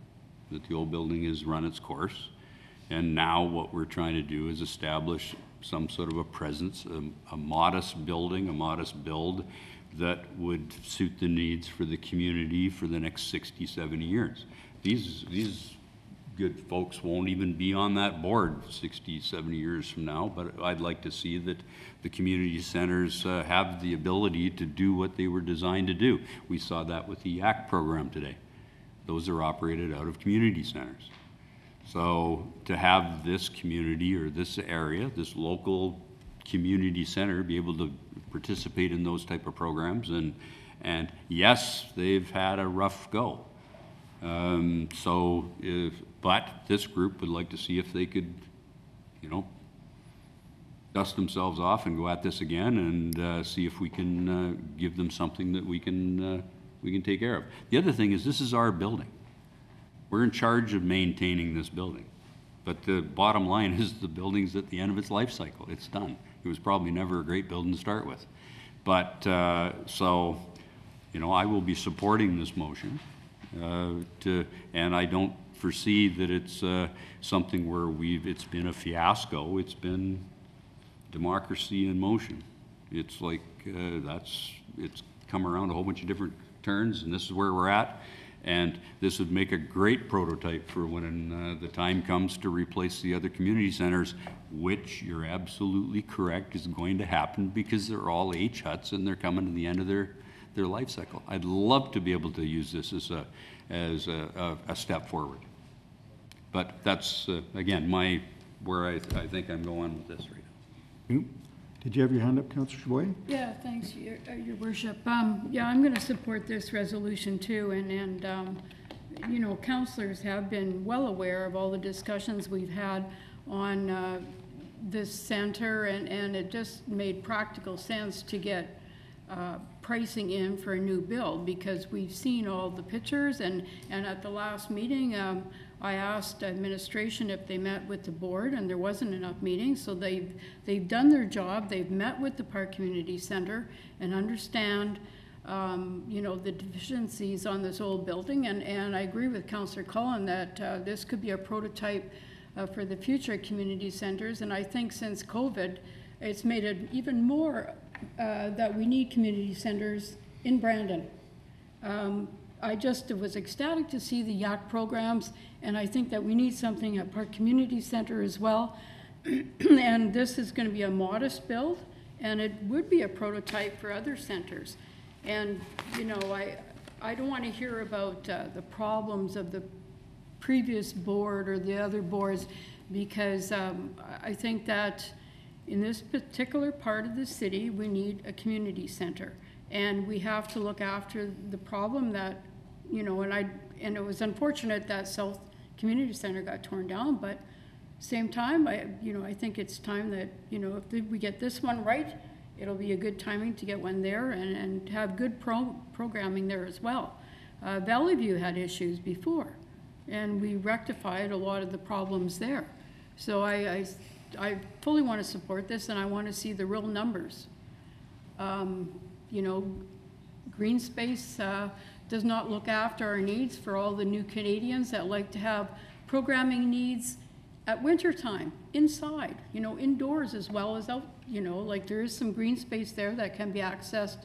that the old building has run its course. And now what we're trying to do is establish some sort of a presence, a, a modest building, a modest build that would suit the needs for the community for the next 60, 70 years. These, these good folks won't even be on that board 60, 70 years from now, but I'd like to see that the community centers uh, have the ability to do what they were designed to do. We saw that with the YAC program today. Those are operated out of community centers. So to have this community or this area, this local community center be able to participate in those type of programs and, and yes, they've had a rough go. Um, so if, but this group would like to see if they could, you know, dust themselves off and go at this again and uh, see if we can uh, give them something that we can, uh, we can take care of. The other thing is this is our building. We're in charge of maintaining this building. But the bottom line is the building's at the end of its life cycle. It's done. It was probably never a great building to start with. But, uh, so, you know, I will be supporting this motion. uh, to, and I don't foresee that it's uh, something where we've, it's been a fiasco. It's been democracy in motion. It's like, uh, that's, it's come around a whole bunch of different turns, and this is where we're at. And this would make a great prototype for when uh, the time comes to replace the other community centers, which you're absolutely correct is going to happen because they're all H huts and they're coming to the end of their, their life cycle. I'd love to be able to use this as a, as a, a, a step forward. But that's, uh, again, my, where I, I think I'm going with this right. You- Did you have your hand up, Councillor Chaboyer? Yeah, thanks, your, uh, your worship. Um, yeah, I'm gonna support this resolution too, and, and, um, you know, counselors have been well aware of all the discussions we've had on, uh, this center, and, and it just made practical sense to get, uh, pricing in for a new build, because we've seen all the pictures, and, and at the last meeting, um, I asked administration if they met with the board, and there wasn't enough meetings, so they've, they've done their job, they've met with the Park Community Center and understand, um, you know, the deficiencies on this old building, and, and I agree with Councillor Cullen that, uh, this could be a prototype uh, for the future community centers, and I think since COVID, it's made it even more, uh, that we need community centers in Brandon. Um, I just was ecstatic to see the YAC programs, and I think that we need something at Park Community Center as well. and this is going to be a modest build, and it would be a prototype for other centers. And, you know, I, I don't want to hear about uh, the problems of the previous board or the other boards, because um, I think that in this particular part of the city, we need a community center. And we have to look after the problem that, you know, and I, and it was unfortunate that South Community Center got torn down, but same time, I, you know, I think it's time that, you know, if we get this one right, it'll be a good timing to get one there and, and have good pro, programming there as well. Uh, Valley View had issues before, and we rectified a lot of the problems there. So I, I, I fully want to support this, and I want to see the real numbers. Um, you know, green space uh, does not look after our needs for all the new Canadians that like to have programming needs at winter time, inside, you know, indoors as well as out, you know, like there is some green space there that can be accessed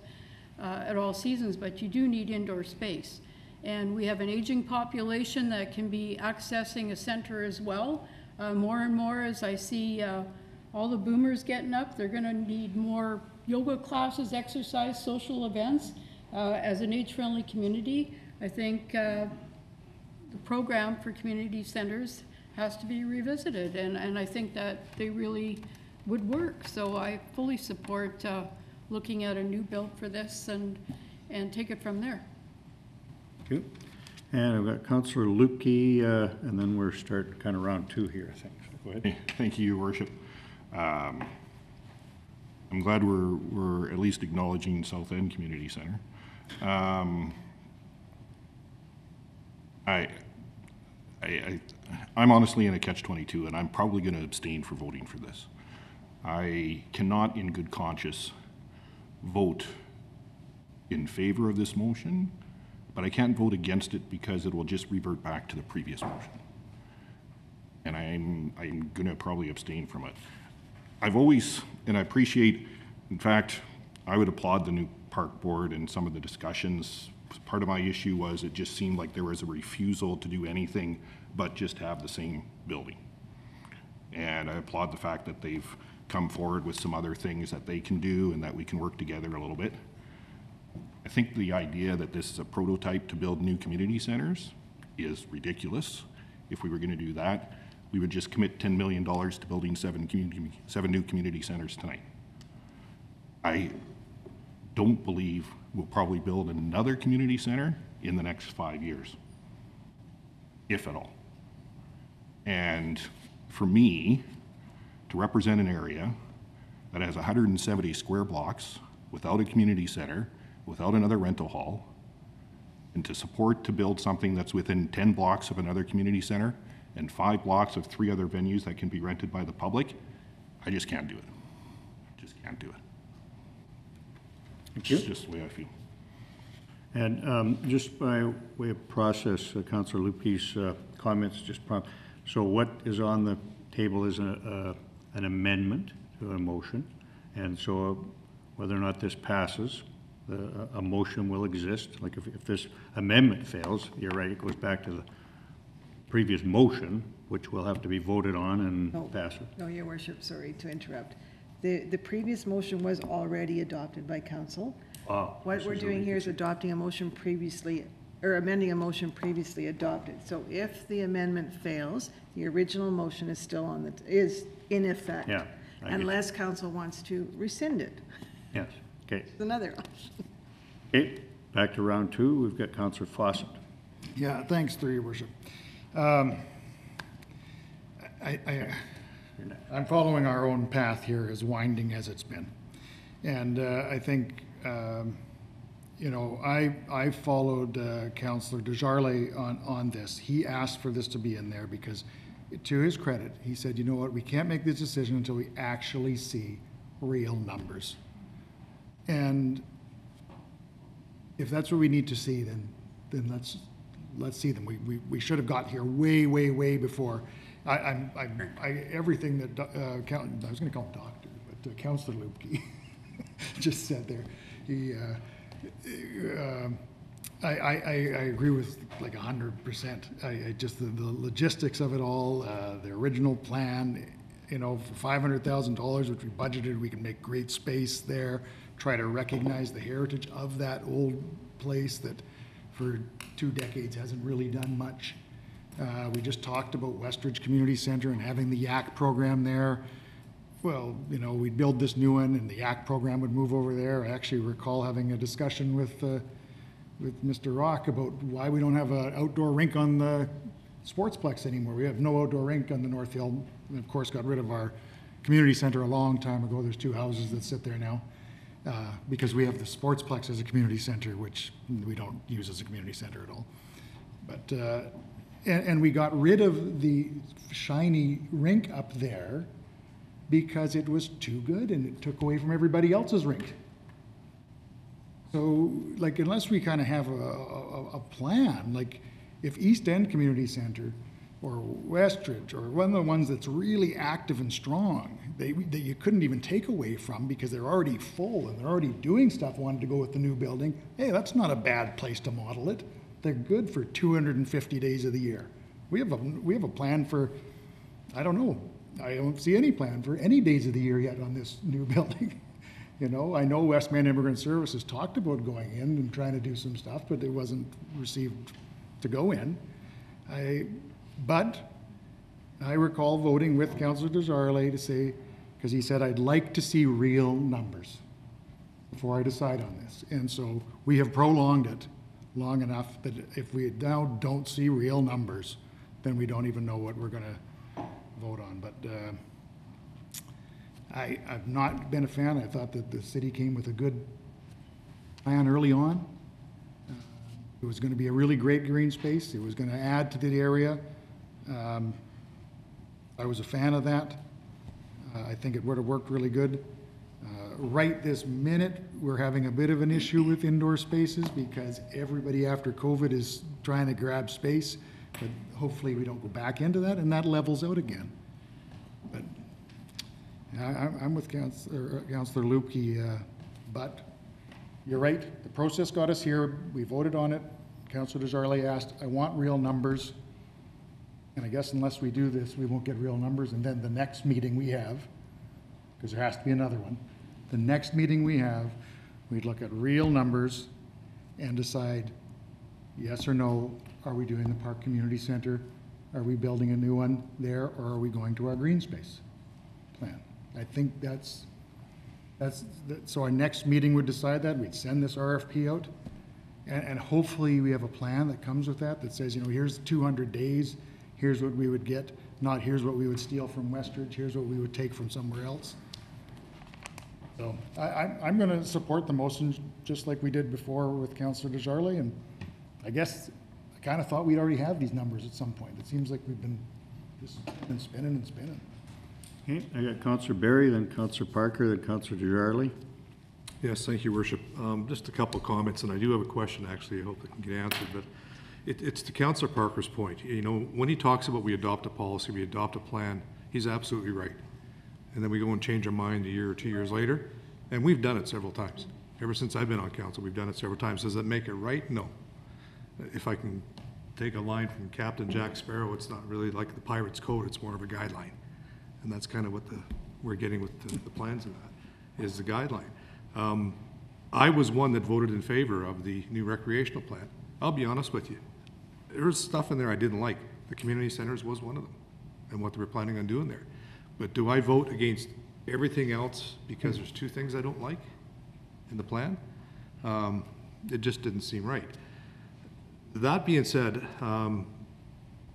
uh, at all seasons, but you do need indoor space. And we have an aging population that can be accessing a center as well. Uh, more and more as I see uh, all the boomers getting up, they're gonna need more yoga classes, exercise, social events. Uh, as an age-friendly community, I think uh, the program for community centers has to be revisited, and, and I think that they really would work. So I fully support uh, looking at a new build for this and, and take it from there. Thank you. And I've got Councillor Luebke, uh, and then we're starting kind of round two here, I think. So Go ahead. Thank you, Your Worship. Um, I'm glad we're, we're at least acknowledging South End Community Center. Um, I, I, I, I'm honestly in a catch-22, and I'm probably going to abstain for voting for this. I cannot, in good conscience, vote in favor of this motion but I can't vote against it because it will just revert back to the previous motion. And I'm, I'm gonna probably abstain from it. I've always, and I appreciate, in fact, I would applaud the new park board and some of the discussions. Part of my issue was it just seemed like there was a refusal to do anything but just have the same building. And I applaud the fact that they've come forward with some other things that they can do and that we can work together a little bit. I think the idea that this is a prototype to build new community centers is ridiculous. If we were gonna do that, we would just commit ten million dollars to building seven community, seven new community centers tonight. I don't believe we'll probably build another community center in the next five years, if at all. And for me, to represent an area that has 170 square blocks without a community center, without another rental hall, and to support to build something that's within 10 blocks of another community center and five blocks of three other venues that can be rented by the public, I just can't do it. Just can't do it. Thank you. It's just the way I feel. And um, just by way of process, uh, Councillor Luebke's uh, comments just prompt, so what is on the table is a- a- an amendment to a motion, and so whether or not this passes, the- a a motion will exist. Like if if this amendment fails, you're right, it goes back to the previous motion, which will have to be voted on No. and pass it. No, Your Worship, sorry to interrupt. The, the previous motion was already adopted by council. Oh, What we're doing here is adopting a motion previously, or amending a motion previously adopted. So if the amendment fails, the original motion is still on the, is in effect. Yeah, I get you. Unless council wants to rescind it. Yes, okay. It's another option. Okay, back to round two, we've got Councillor Fawcett. Yeah, thanks, through your worship. Um, I, I, I'm following our own path here, as winding as it's been. And uh, I think, um, you know, I, I followed uh, Councillor Desjarlais on, on this. He asked for this to be in there because, to his credit, he said, you know what, we can't make this decision until we actually see real numbers. And if that's what we need to see, then, then let's, let's see them. We, we, we should have got here way, way, way before. I, I'm, I'm, I, everything that, uh, I was gonna call him doctor, but uh, Counselor Luebke just said there, he, uh, um, I, I, I, I agree with like a hundred percent. I, I just, the, the logistics of it all, uh, the original plan, you know, for five hundred thousand dollars, which we budgeted, we can make great space there, try to recognize the heritage of that old place that for two decades hasn't really done much. Uh, we just talked about Westridge Community Center and having the YAC program there. Well, you know, we'd build this new one and the YAC program would move over there. I actually recall having a discussion with, uh, with Mr. Rock about why we don't have an outdoor rink on the Sportsplex anymore. We have no outdoor rink on the North Hill. And of course, got rid of our community center a long time ago. There's two houses that sit there now. Uh, because we have the Sportsplex as a community center, which we don't use as a community center at all. But, uh, and, and we got rid of the shiny rink up there because it was too good and it took away from everybody else's rink. So, like, unless we kind of have a, a, a plan, like, if East End Community Center or Westridge or one of the ones that's really active and strong, they, that you couldn't even take away from because they're already full and they're already doing stuff, wanted to go with the new building, hey, that's not a bad place to model it. They're good for 250 days of the year. We have a, we have a plan for, I don't know, I don't see any plan for any days of the year yet on this new building. You know, I know Westman Immigrant Services talked about going in and trying to do some stuff, but it wasn't received to go in. I, but I recall voting with Councilor Desjarlais to say, because he said, I'd like to see real numbers before I decide on this. And so we have prolonged it long enough that if we now don't see real numbers, then we don't even know what we're gonna vote on. But, uh, I, I've not been a fan. I thought that the city came with a good plan early on. Uh, It was gonna be a really great green space. It was gonna add to the area. Um, I was a fan of that. Uh, I think it would have worked really good. Uh, right this minute, we're having a bit of an issue with indoor spaces because everybody after COVID is trying to grab space. But hopefully we don't go back into that and that levels out again. But I, I'm- with Counselor, Counselor Luebke, uh, but you're right, the process got us here, we voted on it. Counselor Desjarlais asked, I want real numbers. And I guess unless we do this, we won't get real numbers, and then the next meeting we have, because there has to be another one, the next meeting we have, we'd look at real numbers and decide, yes or no, are we doing the Park Community Center? Are we building a new one there, or are we going to our green space plan? I think that's, that's, that- so our next meeting would decide that, we'd send this RFP out, and, and hopefully we have a plan that comes with that, that says, you know, here's two hundred days, here's what we would get, not here's what we would steal from Westridge, here's what we would take from somewhere else. So I, I'm, I'm gonna support the motion, just like we did before with Counselor Desjarlais, and I guess, I kinda thought we'd already have these numbers at some point. It seems like we've been, just been spinning and spinning. Okay, I got Counselor Berry, then Counselor Parker, then Counselor Desjarlais. Yes, thank you, Worship. Um, Just a couple of comments, and I do have a question, actually, I hope it can get answered, but it, it's to Counselor Parker's point. You know, when he talks about we adopt a policy, we adopt a plan, he's absolutely right. And then we go and change our mind a year or two years later, and we've done it several times. Ever since I've been on council, we've done it several times. Does that make it right? No. If I can take a line from Captain Jack Sparrow, it's not really like the pirate's code, it's more of a guideline. And that's kind of what the, we're getting with the, the plans of that, is the guideline. Um, I was one that voted in favor of the new recreational plan. I'll be honest with you. There was stuff in there I didn't like. The community centers was one of them, and what they were planning on doing there. But do I vote against everything else because there's two things I don't like in the plan? Um, It just didn't seem right. That being said, um,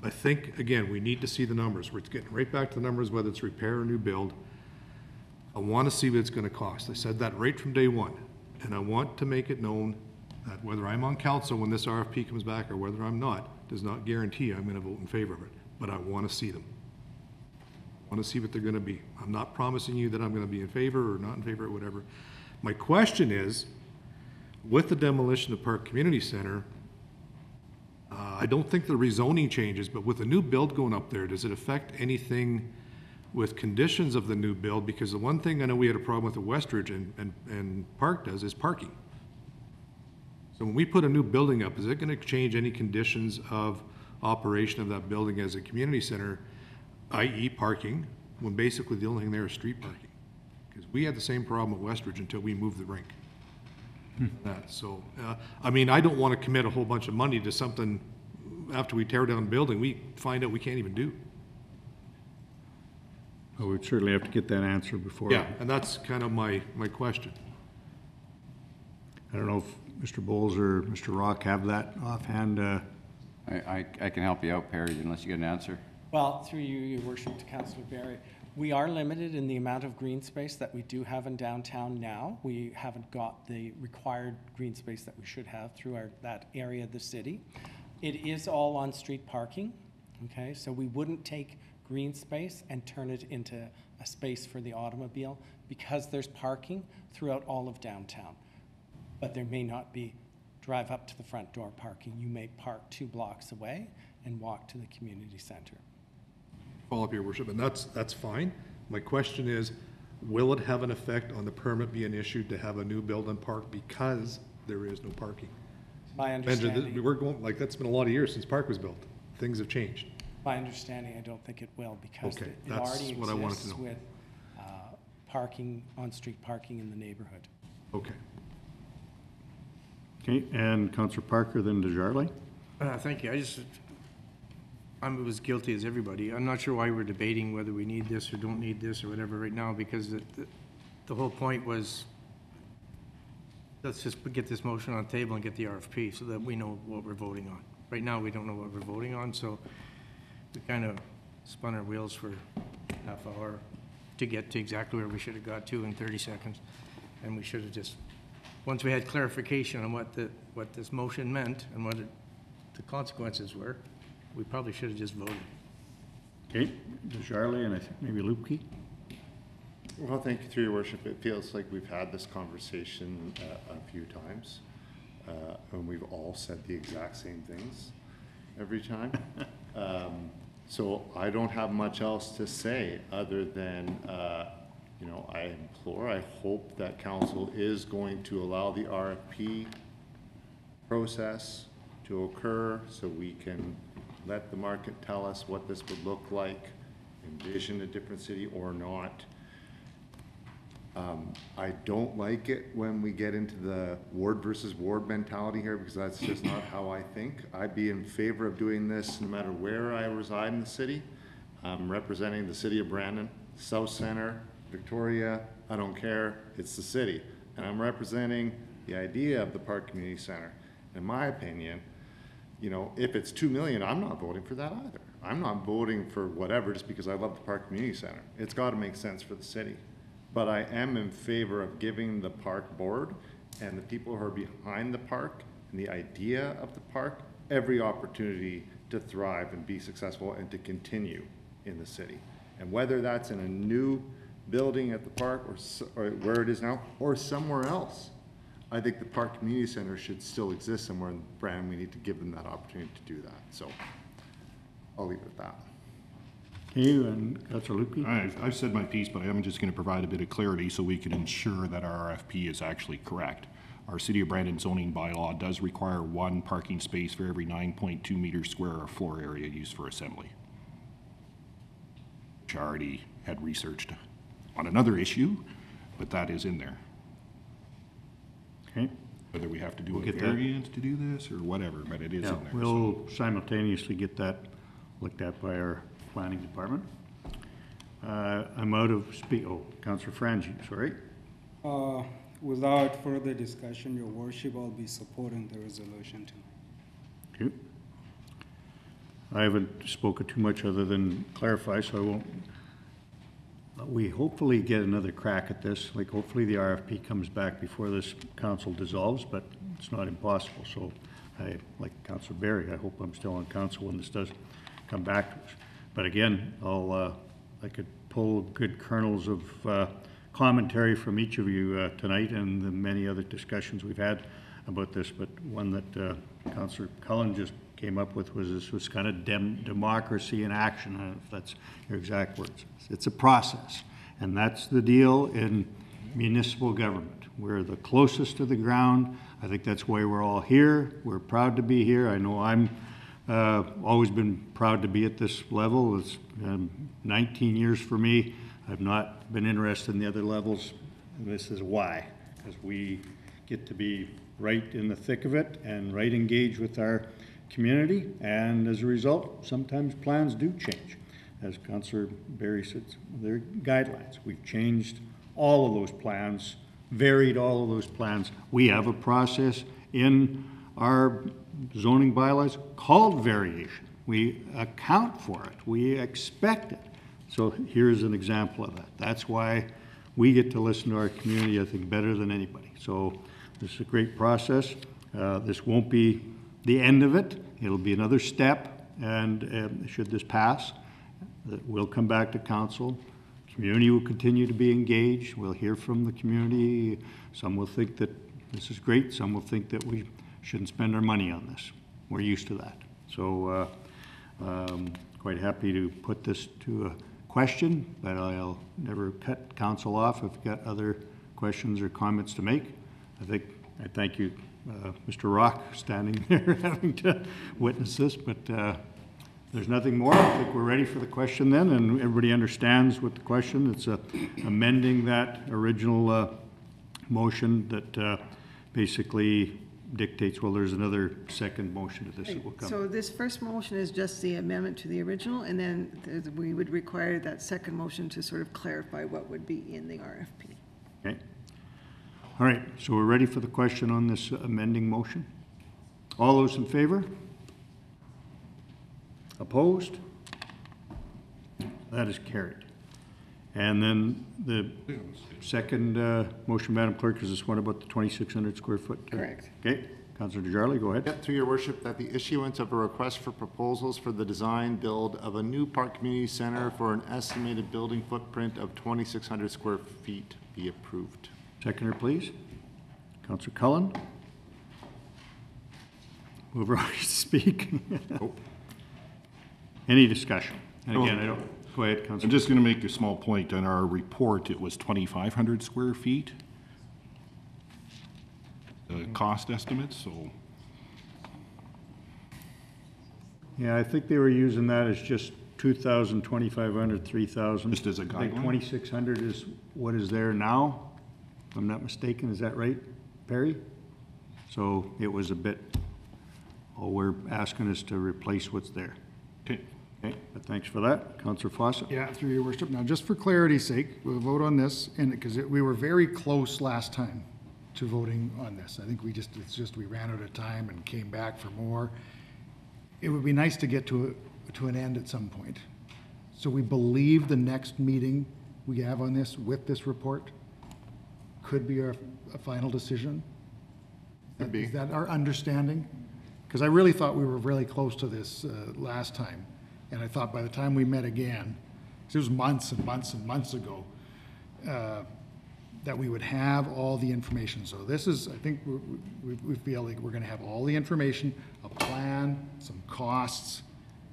I think, again, we need to see the numbers. We're getting right back to the numbers, whether it's repair or new build. I want to see what it's going to cost. I said that right from day one. And I want to make it known that whether I'm on council when this RFP comes back or whether I'm not, does not guarantee I'm going to vote in favor of it. But I want to see them. Want to see what they're going to be. I'm not promising you that I'm going to be in favor or not in favor or whatever. My question is, with the demolition of Park Community Center, uh, I don't think the rezoning changes, but with a new build going up there, does it affect anything with conditions of the new build? Because the one thing I know we had a problem with at Westridge and, and, and Park does is parking. So when we put a new building up, is it gonna change any conditions of operation of that building as a community center, i.e. parking, when basically the only thing there is street parking? Because we had the same problem at Westridge until we moved the rink. That, so, uh, I mean, I don't want to commit a whole bunch of money to something after we tear down the building, we find out we can't even do. Well, we'd certainly have to get that answer before. Yeah, and that's kind of my, my question. I don't know if Mr. Bowles or Mr. Rock have that offhand. uh, I, I, I can help you out, Perry, unless you get an answer. Well, through you, your worship, to Councillor Berry, we are limited in the amount of green space that we do have in downtown now. We haven't got the required green space that we should have through our, that area of the city. It is all on-street parking, okay? So we wouldn't take green space and turn it into a space for the automobile because there's parking throughout all of downtown. But there may not be drive up to the front door parking. You may park two blocks away and walk to the community center. Follow up, your worship, and that's, that's fine. My question is, will it have an effect on the permit being issued to have a new build and park because there is no parking? My Benja, th- understanding, We're going, like, that's been a lot of years since park was built. Things have changed. my understanding, I don't think it will because Okay, it that's already what I wanted to exists know. with uh, parking, on-street parking in the neighborhood. Okay. Okay, and Counselor Parker, then Desjarlais. Uh, thank you. I just, I'm as guilty as everybody. I'm not sure why we're debating whether we need this or don't need this or whatever right now, because the, the- the whole point was, let's just get this motion on the table and get the RFP so that we know what we're voting on. Right now, we don't know what we're voting on, so we kind of spun our wheels for half hour to get to exactly where we should have got to in 30 seconds. And we should have just, once we had clarification on what the, what this motion meant and what it the consequences were, we probably should have just voted. Okay, Desjarlais and I think maybe Luebke. Well, thank you, through your worship. It feels like we've had this conversation uh, a few times, uh, and we've all said the exact same things every time. Um, So I don't have much else to say, other than, uh, you know, I implore, I hope that council is going to allow the RFP process to occur, so we can let the market tell us what this would look like, envision a different city or not. Um, I don't like it when we get into the ward versus ward mentality here, because that's just not how I think. I'd be in favor of doing this no matter where I reside in the city. I'm representing the city of Brandon, South Center, Victoria, I don't care, it's the city. And I'm representing the idea of the Park Community Center. In my opinion, you know, if it's two million, I'm not voting for that either. I'm not voting for whatever just because I love the Park Community Center. It's gotta make sense for the city. But I am in favor of giving the park board and the people who are behind the park and the idea of the park every opportunity to thrive and be successful and to continue in the city. And whether that's in a new building at the park or, or where it is now, or somewhere else, I think the Park Community Center should still exist somewhere in Brandon. We need to give them that opportunity to do that. So I'll leave it at that. Thank You and Councilor Luebke? All right, I've said my piece, but I am just going to provide a bit of clarity so we can ensure that our RFP is actually correct. Our City of Brandon zoning bylaw does require one parking space for every 9.2 meters square of floor area used for assembly. Which I already had researched on another issue, but that is in there. Okay. Whether we have to do We'll a get that. variance to do this or whatever, but it is Yeah, in there. we'll simultaneously get that looked at by our planning department. Uh, I'm out of speak, oh, Councilor Frangi, sorry. Uh, Without further discussion, your worship, I'll be supporting the resolution tonight. Okay. I haven't spoken too much other than clarify, so I won't. We hopefully get another crack at this, like hopefully the RFP comes back before this council dissolves, but it's not impossible. So I, like Councilor Berry, I hope I'm still on council when this does come back to us. But again, I'll, uh, I could pull good kernels of uh, commentary from each of you uh, tonight and the many other discussions we've had about this, but one that uh, Councillor Cullen just came up with was this was kind of dem- democracy in action, I don't know if that's your exact words. It's a process, and that's the deal in municipal government. We're the closest to the ground. I think that's why we're all here. We're proud to be here. I know I'm uh, always been proud to be at this level. It's um, 19 years for me. I've not been interested in the other levels. And this is why, because we get to be right in the thick of it and right engaged with our community. And as a result, sometimes plans do change. As Councillor Berry said, they're guidelines. We've changed all of those plans, varied all of those plans. We have a process in our zoning bylaws called variation. We account for it. We expect it. So here's an example of that. That's why we get to listen to our community, I think, better than anybody. So this is a great process. Uh, This won't be the end of it. It'll be another step, and um, should this pass, we'll come back to council. Community will continue to be engaged. We'll hear from the community. Some will think that this is great. Some will think that we shouldn't spend our money on this. We're used to that. So, uh, um, quite happy to put this to a question, but I'll never cut council off if you've got other questions or comments to make. I think, I thank you, uh, Mr. Rock, standing there having to witness this, but uh, there's nothing more. I think we're ready for the question then, and everybody understands what the question. It's uh, amending that original uh, motion that uh, basically dictates, well, there's another second motion to this that will come. So this first motion is just the amendment to the original, and then we would require that second motion to sort of clarify what would be in the RFP. Okay. All right, so we're ready for the question on this amending motion? All those in favor? Opposed? That is carried. And then the second uh, motion, Madam Clerk, is this one about the 2,600 square foot? uh, Correct. Okay, Councillor Desjarlais, go ahead. Yep, through your worship, that the issuance of a request for proposals for the design build of a new park community center for an estimated building footprint of 2,600 square feet be approved. Seconder, please. Councillor Cullen. Move right to speak. Oh. Any discussion? And again, I oh. don't, go ahead, I'm just going to make a small point. On our report, it was 2,500 square feet. The cost estimate, so Yeah, I think they were using that as just 2,000, 2,500, 3,000. Just as a I guideline? 2,600 is what is there now, if I'm not mistaken, is that right, Perry? So it was a bit, oh, we're asking us to replace what's there. Okay. Okay, but thanks for that. Councillor Fawcett? Yeah, through your worship. Now, just for clarity's sake, we'll vote on this, and, because we were very close last time to voting on this. I think we just, it's just, we ran out of time and came back for more. It would be nice to get to, a- to an end at some point. So we believe the next meeting we have on this with this report could be our, a final decision? Could be. Is that our understanding? Because I really thought we were really close to this uh, last time. And I thought by the time we met again, 'cause it was months and months and months ago, uh, that we would have all the information. So this is, I think, we- we we feel like we're going to have all the information, a plan, some costs,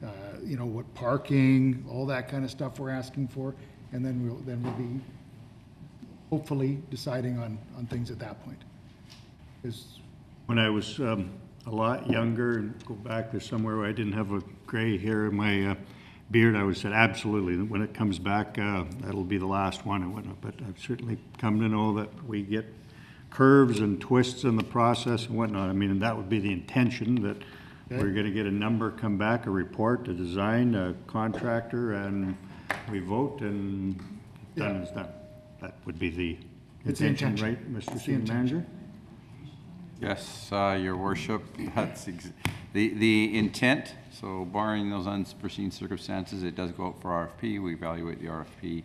uh, you know, what parking, all that kind of stuff we're asking for. And then we'll, then we'll be hopefully deciding on, on things at that point. Is, When I was um, a lot younger, and go back to somewhere where I didn't have a gray hair in my uh, beard, I would said, absolutely, when it comes back, uh, that'll be the last one and whatnot. But I've certainly come to know that we get curves and twists in the process and whatnot. I mean, and that would be the intention, that we're gonna get a number, come back, a report, a design, a contractor, and we vote, and done is done. That would be the It's the intention, intention. right, Mr. It's the City Manager? Yes, uh, your worship, that's, ex- the, the intent, so barring those unforeseen circumstances, it does go out for RFP, we evaluate the RFP,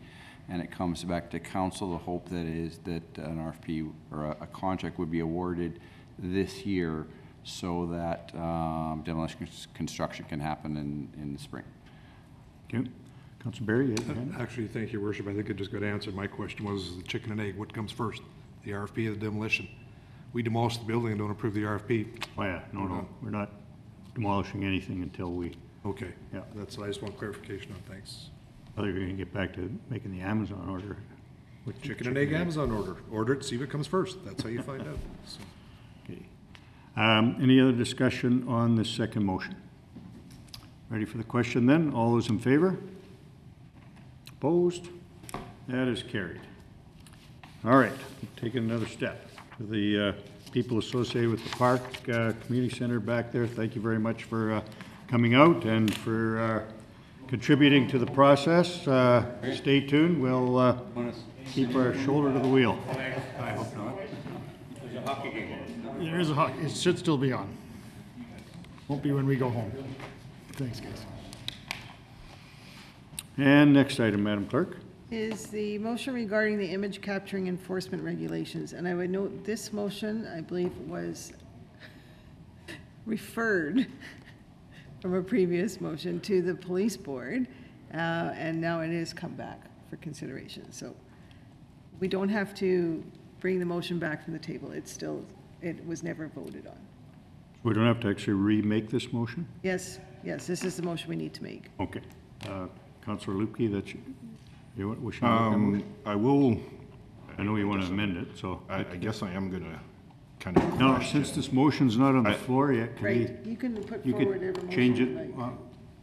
and it comes back to council. The hope that is that an RFP or a, a contract would be awarded this year so that um, demolition cons- construction can happen in, in the spring. Okay. Councilor Berry, you had your hand? Actually, thank you, worship. I think it just got answered. My question was the chicken and egg. What comes first? The RFP or the demolition? We demolish the building and don't approve the RFP. Oh, yeah, no, no, we're not demolishing anything until we, Okay. Yeah. That's, I just want clarification on, thanks. whether you're gonna get back to making the Amazon order. with Chicken and egg Amazon order. Order it, see what comes first. That's how you find out. So, Okay. Um, any other discussion on the second motion? Ready for the question then? All those in favor? Opposed? That is carried. All right, taking another step. The uh, people associated with the park, uh, community center back there, thank you very much for uh, coming out and for uh, contributing to the process. Uh, Stay tuned, we'll uh, keep our shoulder to the wheel. I hope not. There's a hockey game. There is a hockey, it should still be on. Won't be when we go home. Thanks, guys. And next item, Madam Clerk. is the motion regarding the image capturing enforcement regulations. And I would note, this motion, I believe, was referred from a previous motion to the police board, uh, and now it has come back for consideration. So we don't have to bring the motion back from the table. It's still, it was never voted on. We don't have to actually remake this motion? Yes, yes, this is the motion we need to make. Okay. Uh, Counselor Luebke, that's, you- you want- wishing to make that Um. I will, I know you want to amend it, so. I, I guess I am gonna kind of. No, since this motion's not on the I- floor yet, can we? Right, you can put You forward could every motion change you it. like. uh,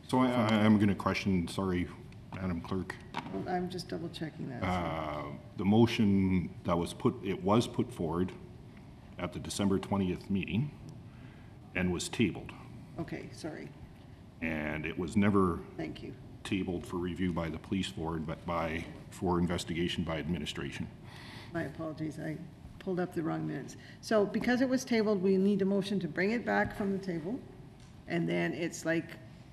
So I, I am gonna question, sorry, Madam Clerk. I'm just double checking that. Uh, The motion that was put, it was put forward at the December 20th meeting and was tabled. Okay, sorry, And it was never thank you. Tabled for review by the police board, but by, for investigation by administration. My apologies, I pulled up the wrong minutes. So because it was tabled, we need a motion to bring it back from the table. And then it's like,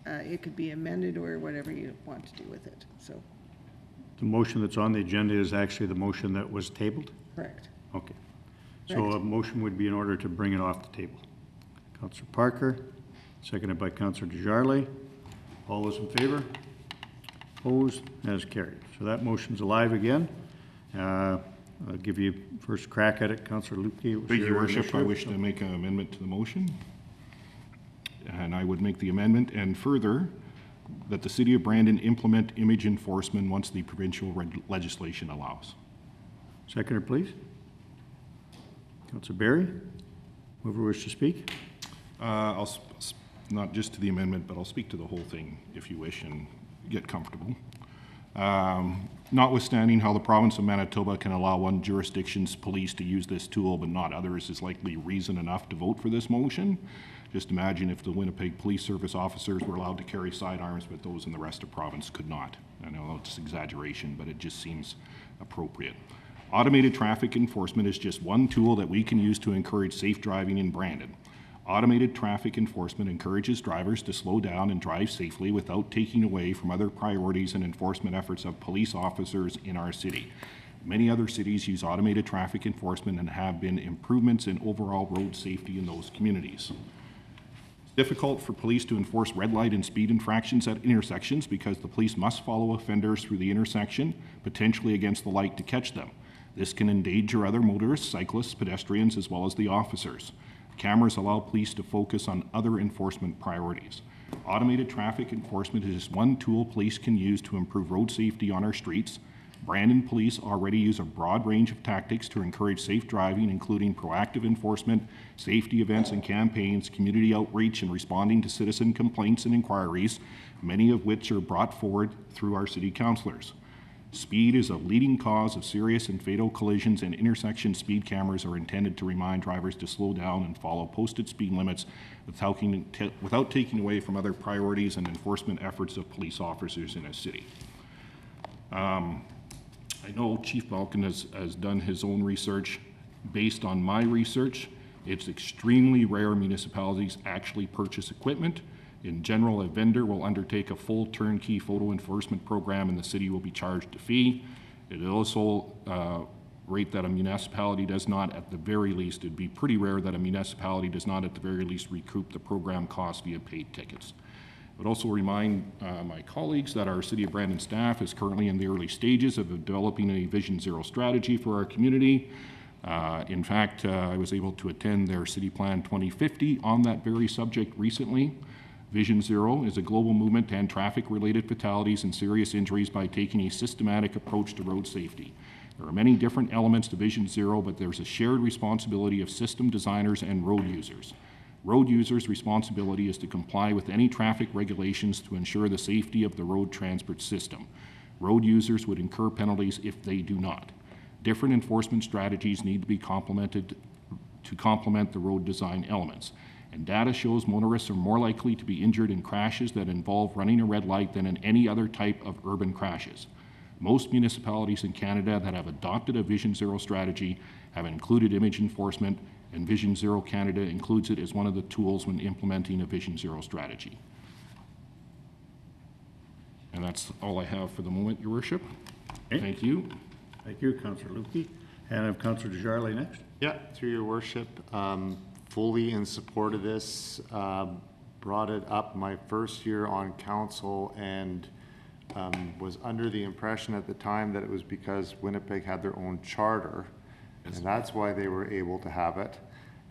uh, it could be amended or whatever you want to do with it, so, The motion that's on the agenda is actually the motion that was tabled? correct. Okay. So a Correct. motion would be in order to bring it off the table. Counselor Parker, seconded by Counselor Desjarlais. All those in favor? Opposed? As carried. So that motion's alive again. Uh, I'll give you first crack at it, Counselor Luebke. Thank you, your Worship. I wish to make an amendment to the motion. And I would make the amendment and further that the city of Brandon implement image enforcement once the provincial legislation allows. Seconder, please. Counselor Berry, whoever wishes to speak. Uh, I'll, not just to the amendment, but I'll speak to the whole thing if you wish and get comfortable. Um, Notwithstanding how the province of Manitoba can allow one jurisdiction's police to use this tool but not others is likely reason enough to vote for this motion. Just imagine if the Winnipeg Police Service officers were allowed to carry sidearms, but those in the rest of province could not. I know it's exaggeration, but it just seems appropriate. Automated traffic enforcement is just one tool that we can use to encourage safe driving in Brandon. Automated traffic enforcement encourages drivers to slow down and drive safely without taking away from other priorities and enforcement efforts of police officers in our city. Many other cities use automated traffic enforcement and have been improvements in overall road safety in those communities. It's difficult for police to enforce red light and speed infractions at intersections because the police must follow offenders through the intersection, potentially against the light to catch them. This can endanger other motorists, cyclists, pedestrians, as well as the officers. Cameras allow police to focus on other enforcement priorities. Automated traffic enforcement is just one tool police can use to improve road safety on our streets. Brandon police already use a broad range of tactics to encourage safe driving, including proactive enforcement, safety events and campaigns, community outreach, and responding to citizen complaints and inquiries, many of which are brought forward through our city councilors. Speed is a leading cause of serious and fatal collisions, and intersection speed cameras are intended to remind drivers to slow down and follow posted speed limits without taking, away from other priorities and enforcement efforts of police officers in a city. Um, I know Chief Balcaen has, has done his own research. Based on my research, it's extremely rare municipalities actually purchase equipment. In general, a vendor will undertake a full turnkey photo enforcement program and the city will be charged a fee. It also uh, rate that a municipality does not, at the very least, it'd be pretty rare that a municipality does not at the very least recoup the program cost via paid tickets. I would also remind uh, my colleagues that our City of Brandon staff is currently in the early stages of developing a Vision Zero strategy for our community. Uh, in fact, uh, I was able to attend their City Plan 2050 on that very subject recently. Vision Zero is a global movement to end traffic-related fatalities and serious injuries by taking a systematic approach to road safety. There are many different elements to Vision Zero, but there's a shared responsibility of system designers and road users. Road users' responsibility is to comply with any traffic regulations to ensure the safety of the road transport system. Road users would incur penalties if they do not. Different enforcement strategies need to be complemented to complement the road design elements. And data shows motorists are more likely to be injured in crashes that involve running a red light than in any other type of urban crashes. Most municipalities in Canada that have adopted a Vision Zero strategy have included image enforcement, and Vision Zero Canada includes it as one of the tools when implementing a Vision Zero strategy. And that's all I have for the moment, Your Worship. Thank you. Thank you, Counselor Luebke. And I have Counselor Desjarlais next. Yeah, through your worship, um, fully in support of this. Um, brought it up my first year on council and um, was under the impression at the time that it was because Winnipeg had their own charter. And that's why they were able to have it.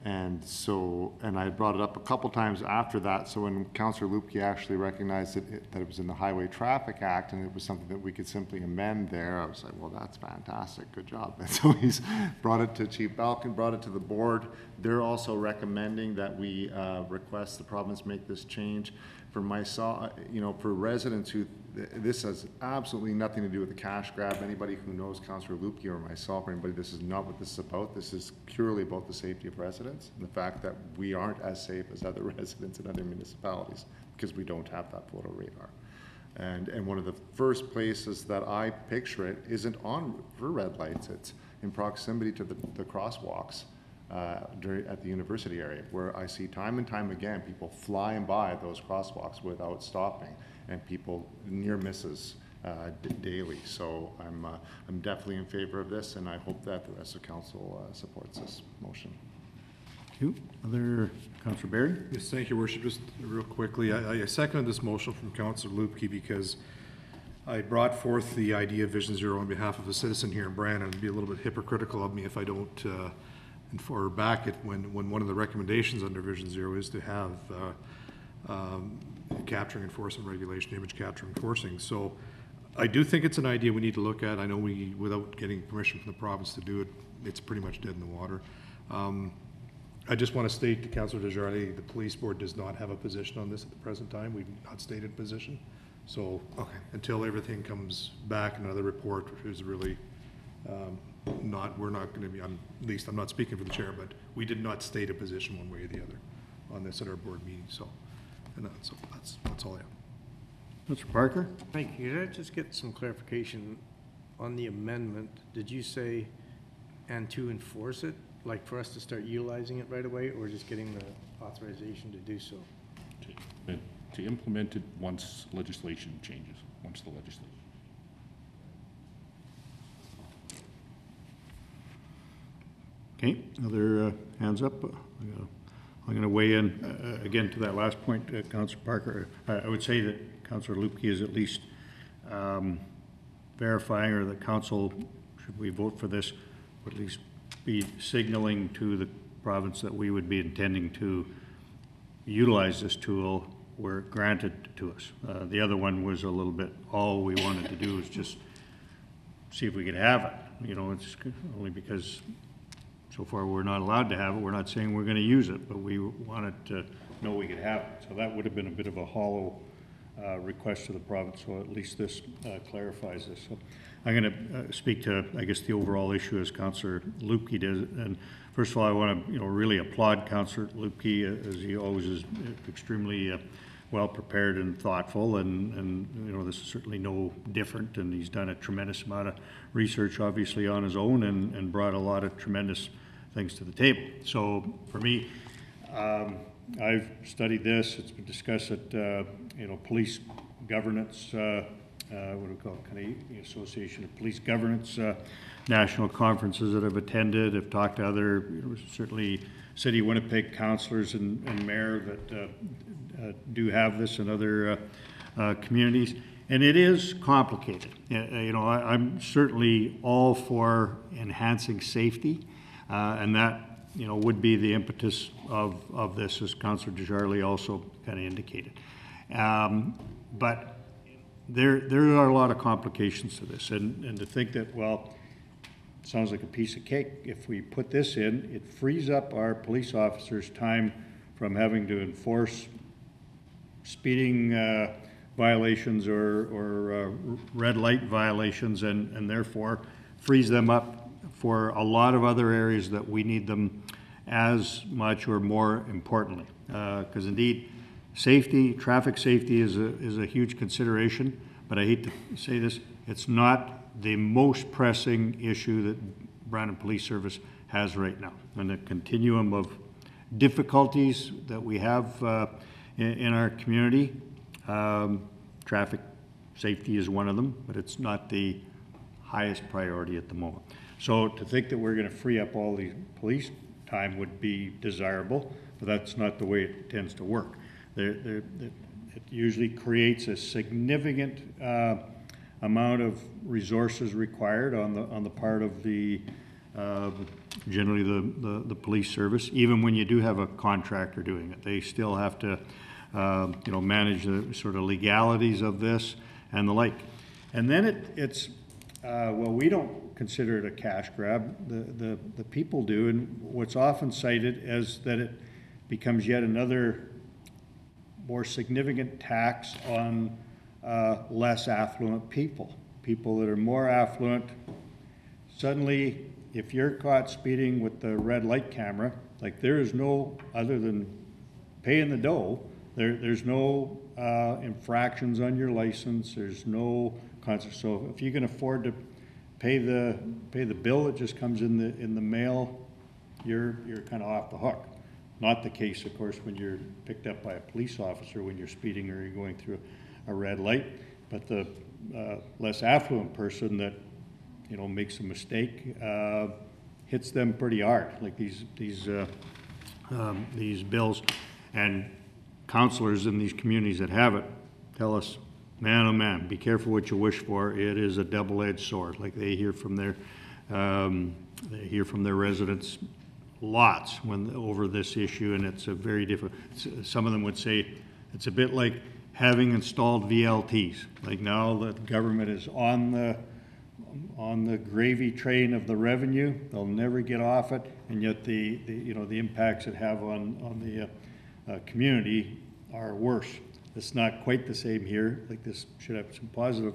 And so, and I brought it up a couple times after that, so when Councillor Luebke actually recognized that it, that it was in the Highway Traffic Act and it was something that we could simply amend there, I was like, well, that's fantastic, good job. And so he's brought it to Chief Balcaen, brought it to the board. They're also recommending that we, uh, request the province make this change. For myself, you know, for residents who, this has absolutely nothing to do with the cash grab. Anybody who knows Councillor Luebke or myself or anybody, this is not what this is about. This is purely about the safety of residents and the fact that we aren't as safe as other residents in other municipalities because we don't have that photo radar. And, and one of the first places that I picture it isn't on, for red lights, it's in proximity to the, the crosswalks uh, during, at the university area, where I see time and time again, people flying by those crosswalks without stopping, and people near misses uh, d- daily. So I'm, uh, I'm definitely in favor of this, and I hope that the rest of council uh, supports this motion. you. Other, Councillor Berry? Yes, thank you, Worship. Just real quickly, I, I seconded this motion from Councillor Luebke because I brought forth the idea of Vision Zero on behalf of a citizen here in Brandon. It'd be a little bit hypocritical of me if I don't, uh, infor back it when, when one of the recommendations under Vision Zero is to have, uh, um, capturing, enforcement, regulation, image capturing, enforcing. So I do think it's an idea we need to look at. I know we, without getting permission from the province to do it, it's pretty much dead in the water. Um, I just want to state to Councillor Desjardins, the police board does not have a position on this at the present time. We've not stated a position. So until everything comes back, another report, which is really um, not, we're not going to be, I'm- at least I'm not speaking for the chair, but we did not state a position one way or the other on this at our board meeting, so, and that's, that's, that's all I have. Mr. Parker? Thank you. could I just get some clarification on the amendment? Did you say, and to enforce it, like for us to start utilizing it right away, or just getting the authorization to do so? Uh, To implement it once legislation changes, once the legislation. Okay, other uh, hands up? Uh, I'm going to weigh in, uh, uh, again, to that last point, uh, Councillor Parker. I I would say that Councillor Luebke is at least um, verifying, or that council, should we vote for this, would at least be signaling to the province that we would be intending to utilize this tool were granted to us. Uh, The other one was a little bit, all we wanted to do was just see if we could have it. You know, it's only because so far, we're not allowed to have it. We're not saying we're going to use it, but we wanted to know we could have it. So that would have been a bit of a hollow uh, request to the province, so at least this uh, clarifies this. So I'm going to speak to, I guess, the overall issue as Councillor Luebke did. And first of all, I want to, you know, really applaud Councillor Luebke, uh, as he always is extremely uh, well-prepared and thoughtful, and, and, you know, this is certainly no different, and he's done a tremendous amount of research, obviously, on his own, and, and brought a lot of tremendous things to the table. So for me, um, I've studied this, it's been discussed at, uh, you know, police governance, uh, uh, what do we call it, Canadian Association of Police Governance, uh, national conferences that I've attended, I've talked to other, you know, certainly City Winnipeg councilors and, and mayor that uh, uh, do have this in other communities. And it is complicated. You know, I, I'm certainly all for enhancing safety. Uh, and that, you know, would be the impetus of, of this, as Councillor Desjardins also kind of indicated. Um, but there, there are a lot of complications to this, and, and to think that, well, sounds like a piece of cake. If we put this in, it frees up our police officers' time from having to enforce speeding uh, violations or, or uh, red light violations, and, and therefore frees them up for a lot of other areas that we need them as much or more importantly. Because indeed, safety, traffic safety is a, is a huge consideration, but I hate to say this, it's not the most pressing issue that Brandon Police Service has right now. And the continuum of difficulties that we have uh, in, in our community, um, traffic safety is one of them, but it's not the highest priority at the moment. So to think that we're going to free up all the police time would be desirable, but that's not the way it tends to work. There, there, it usually creates a significant uh, amount of resources required on the, on the part of the, uh, generally the, the, the police service, even when you do have a contractor doing it. They still have to, uh, you know, manage the sort of legalities of this and the like. And then it, it's, uh, well, we don't consider it a cash grab. The, the, the people do, and what's often cited is that it becomes yet another more significant tax on uh, less affluent people. People that are more affluent, suddenly, if you're caught speeding with the red light camera, like there is no, other than paying the dough, there, there's no uh, infractions on your license, there's no consequence. So if you can afford to pay the, pay the bill that just comes in the, in the mail, you're, you're kind of off the hook. Not the case, of course, when you're picked up by a police officer when you're speeding or you're going through a red light. But the uh, less affluent person that, you know, makes a mistake, uh, hits them pretty hard. Like these, these uh, um, these bills. And counselors in these communities that have it tell us, man, oh man, be careful what you wish for. It is a double-edged sword. Like they hear from their, um, they hear from their residents lots when, over this issue, and it's a very different, some of them would say, it's a bit like having installed VLTs. Like now the government is on the, on the gravy train of the revenue, they'll never get off it, and yet the, the, you know, the impacts it have on, on the, uh, uh, community are worse. It's not quite the same here, like this should have some positive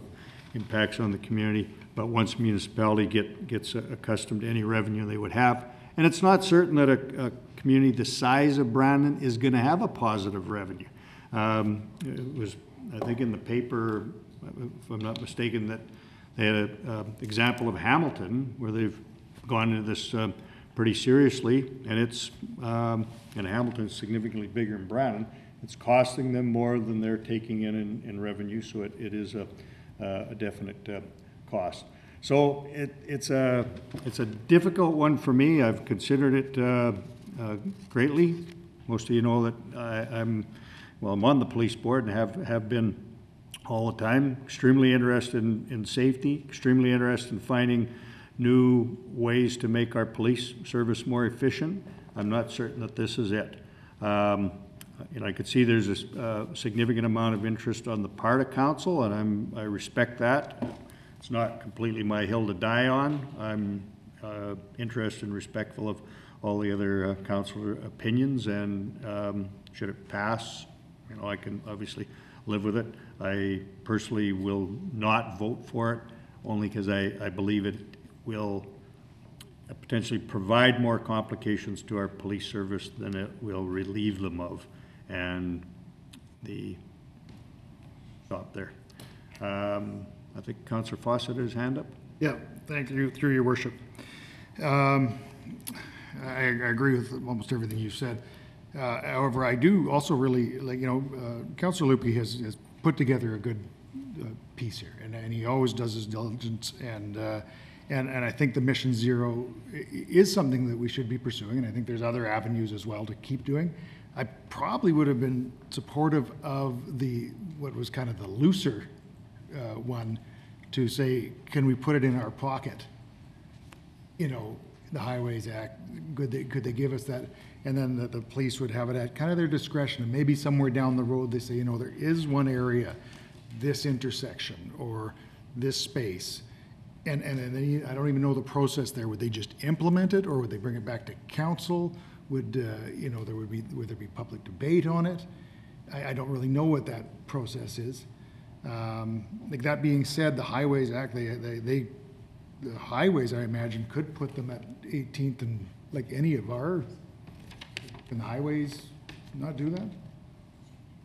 impacts on the community, but once municipality get, gets accustomed to any revenue they would have, and it's not certain that a, a community the size of Brandon is gonna have a positive revenue. Um, it was, I think in the paper, if I'm not mistaken, that they had an uh, example of Hamilton where they've gone into this uh, pretty seriously, and it's, um, and Hamilton's significantly bigger than Brandon. It's costing them more than they're taking in in, in revenue, so it, it is a, uh, a definite uh, cost. So it, it's a it's a difficult one for me. I've considered it uh, uh, greatly. Most of you know that I, I'm well. I'm on the police board and have have been all the time. Extremely interested in, in safety. Extremely interested in finding new ways to make our police service more efficient. I'm not certain that this is it. Um, know, I could see there's a uh, significant amount of interest on the part of council, and I'm I respect that. It's not completely my hill to die on. I'm uh, interested and respectful of all the other uh, councilor opinions, and um, should it pass, you know, I can obviously live with it. I personally will not vote for it, only because I, I believe it will potentially provide more complications to our police service than it will relieve them of. And the, stop there. Um, I think Councillor Fawcett has hand up. Yeah, thank you, through your worship. Um, I, I agree with almost everything you said. Uh, however, I do also really, like, you know, uh, Councillor Luebke has, has put together a good uh, piece here, and, and he always does his diligence, and, uh, and, and I think the Vision Zero is something that we should be pursuing, and I think there's other avenues as well to keep doing. I probably would have been supportive of the, what was kind of the looser uh, one to say, can we put it in our pocket? You know, the Highways Act, could they, could they give us that? And then the, the police would have it at kind of their discretion, and maybe somewhere down the road, they say, you know, there is one area, this intersection, or this space. And, and then, I don't even know the process there, would they just implement it, or would they bring it back to council? Would, uh, you know, there would be, would there be public debate on it? I, I don't really know what that process is. Um, Like that being said, the Highways Act, they, they, they, the highways, I imagine, could put them at 18th and, like any of our, can the highways not do that?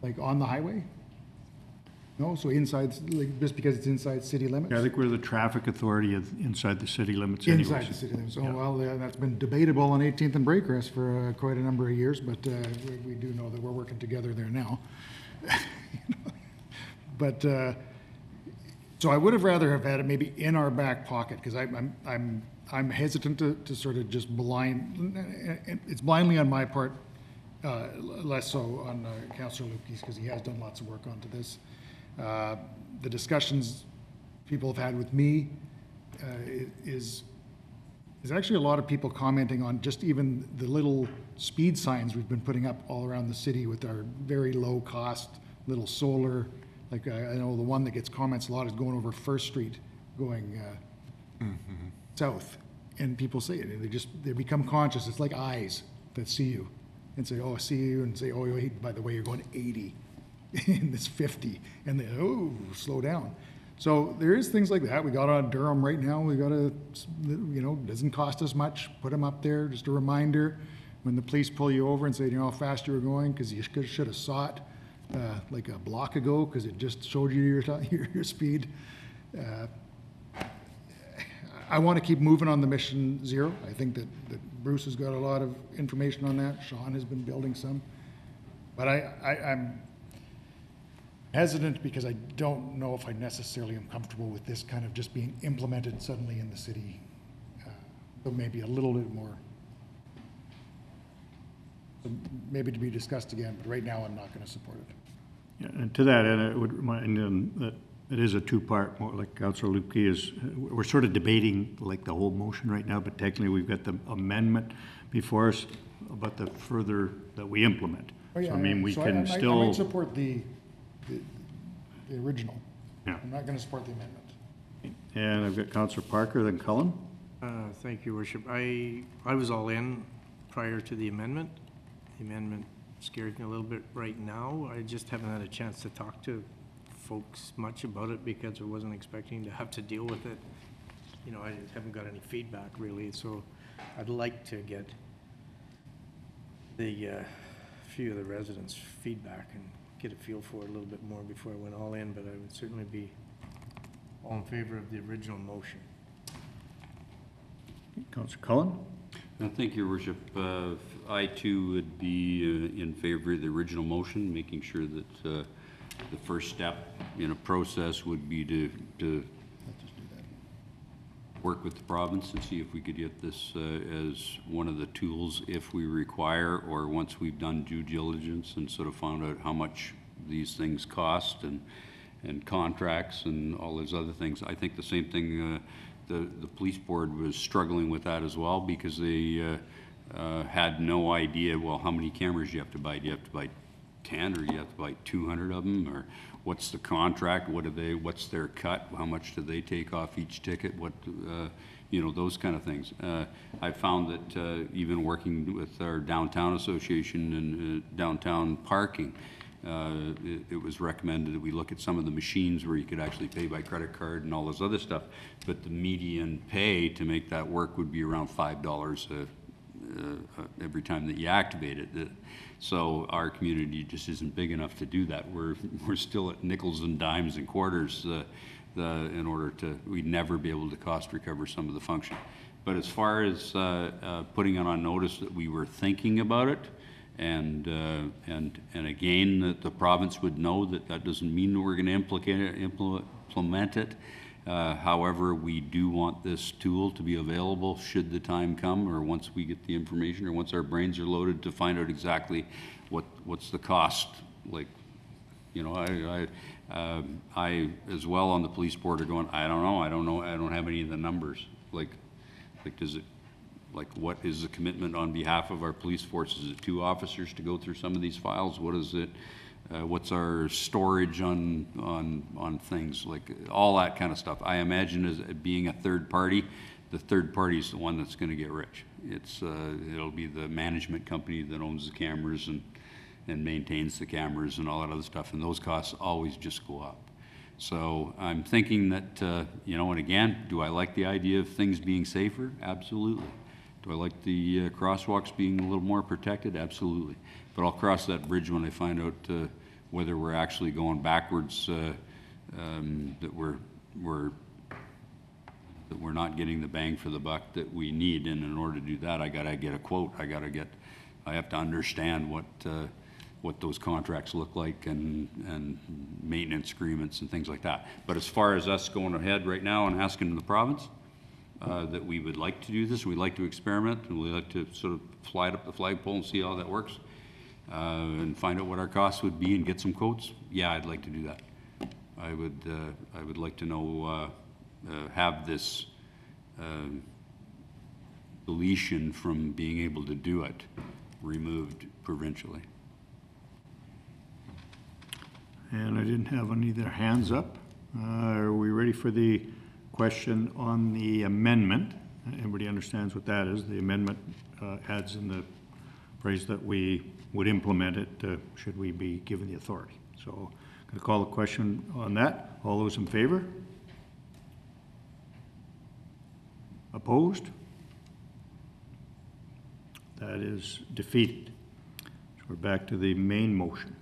Like on the highway? No, so inside, like, just because it's inside city limits? Yeah, I think we're the traffic authority of- inside the city limits anyways. Inside the city limits, oh, well, yeah, that's been debatable on 18th and Breakers for uh, quite a number of years, but uh, we- we do know that we're working together there now. But, uh, so I would have rather have had it maybe in our back pocket, because I'm, I'm, I'm hesitant to, to sort of just blind, it's blindly on my part, uh, less so on uh, Councilor Luebke's, because he has done lots of work onto this. Uh, The discussions people have had with me uh, i- is, actually a lot of people commenting on just even the little speed signs we've been putting up all around the city with our very low-cost little solar, like, I I know the one that gets comments a lot is going over First Street, going uh, south. And people say it, and they just, they become conscious, it's like eyes that see you, and say, oh, I see you, and say, oh, wait, by the way, you're going 80, and it's 50, and oh, slow down. So there is things like that. We got on Durham right now. We got a, you know, doesn't cost us much. Put them up there, just a reminder. When the police pull you over and say, you know how fast you were going, because you should, have saw it uh, like a block ago, because it just showed you your, your, your speed. Uh, I want to keep moving on the Vision Zero. I think that, that Bruce has got a lot of information on that. Sean has been building some. But I, I, I'm hesitant because I don't know if I necessarily am comfortable with this kind of just being implemented suddenly in the city. Uh, But maybe a little bit more. So maybe to be discussed again, but right now I'm not going to support it. Yeah, And to that end, I would remind them that it is a two-part, more like Councilor Luebke is, we're sort of debating like the whole motion right now, but technically we've got the amendment before us about the further that we implement. Oh, yeah, So I mean, we so I- can I might- I still. support the the original. Yeah. I'm not going to support the amendment. And I've got Councilor Parker, then Cullen. Uh, Thank you, Worship. I, I was all in prior to the amendment. The amendment scares me a little bit right now. I just haven't had a chance to talk to folks much about it because I wasn't expecting to have to deal with it. You know, I haven't got any feedback really, so I'd like to get the, uh, few of the residents' feedback and get a feel for it a little bit more before I went all in, but I would certainly be all in favor of the original motion. Councilor Cullen? Uh, Thank you, Your Worship. Uh, I too would be uh, in favor of the original motion, making sure that uh, the first step in a process would be to, to work with the province and see if we could get this uh, as one of the tools if we require, or once we've done due diligence and sort of found out how much these things cost and, and contracts and all those other things. I think the same thing, uh, the, the police board was struggling with that as well because they uh, uh, had no idea, well, how many cameras you have to buy? Do you have to buy 10 or do you have to buy 200 of them? Or what's the contract? What do they, what's their cut? How much do they take off each ticket? What, uh, you know, those kind of things. Uh, I found that uh, even working with our downtown association and uh, downtown parking, uh, it, it was recommended that we look at some of the machines where you could actually pay by credit card and all this other stuff. But the median pay to make that work would be around five dollars uh, every time that you activate it. So our community just isn't big enough to do that. We're, we're still at nickels and dimes and quarters uh, the, in order to, we'd never be able to cost recover some of the function. But as far as uh, uh, putting it on notice that we were thinking about it, and, uh, and, and again, that the province would know that that doesn't mean that we're going to implement it. Uh, However, we do want this tool to be available should the time come, or once we get the information, or once our brains are loaded to find out exactly what, what's the cost, like, you know, I, I, um, I, as well on the police board are going, I don't know, I don't know, I don't have any of the numbers. Like, like, does it, like, what is the commitment on behalf of our police force? Is it two officers to go through some of these files? What is it? Uh, what's our storage on, on, on things, like, all that kind of stuff. I imagine as being a third party, the third party is the one that's gonna get rich. It's, uh, it'll be the management company that owns the cameras and, and maintains the cameras and all that other stuff, and those costs always just go up. So I'm thinking that, uh, you know, and again, do I like the idea of things being safer? Absolutely. Do I like the uh, crosswalks being a little more protected? Absolutely. But I'll cross that bridge when I find out uh, whether we're actually going backwards, uh, um, that we're, we're, that we're not getting the bang for the buck that we need. And in order to do that, I gotta get a quote. I gotta get, I have to understand what, uh, what those contracts look like and, and maintenance agreements and things like that. But as far as us going ahead right now and asking the province, uh, that we would like to do this, we'd like to experiment, and we'd like to sort of fly it up the flagpole and see how that works, and find out what our costs would be and get some quotes, yeah, I'd like to do that. I would, uh, I would like to know, uh, uh, have this um, deletion from being able to do it removed provincially. And I didn't have any of their hands up. Uh, Are we ready for the question on the amendment? Everybody understands what that is. The amendment uh, adds in the phrase that we would implement it uh, should we be given the authority. So I'm going to call the question on that. All those in favor? Opposed? That is defeated. So we're back to the main motion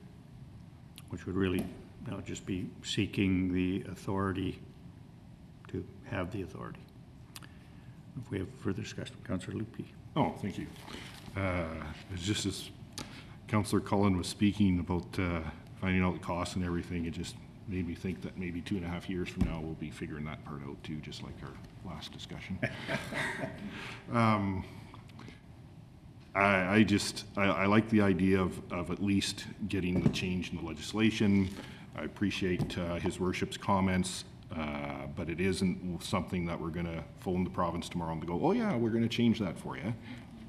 which would really, know, just be seeking the authority to have the authority. If we have further discussion, Councillor Luebke. Oh, thank you. Uh, It's just as Councillor Cullen was speaking about uh, finding out the costs and everything, it just made me think that maybe two and a half years from now, we'll be figuring that part out too, just like our last discussion. Um, I, I just, I, I like the idea of, of at least getting the change in the legislation. I appreciate uh, his worship's comments, uh, but it isn't something that we're gonna phone the province tomorrow and go, oh yeah, we're gonna change that for you.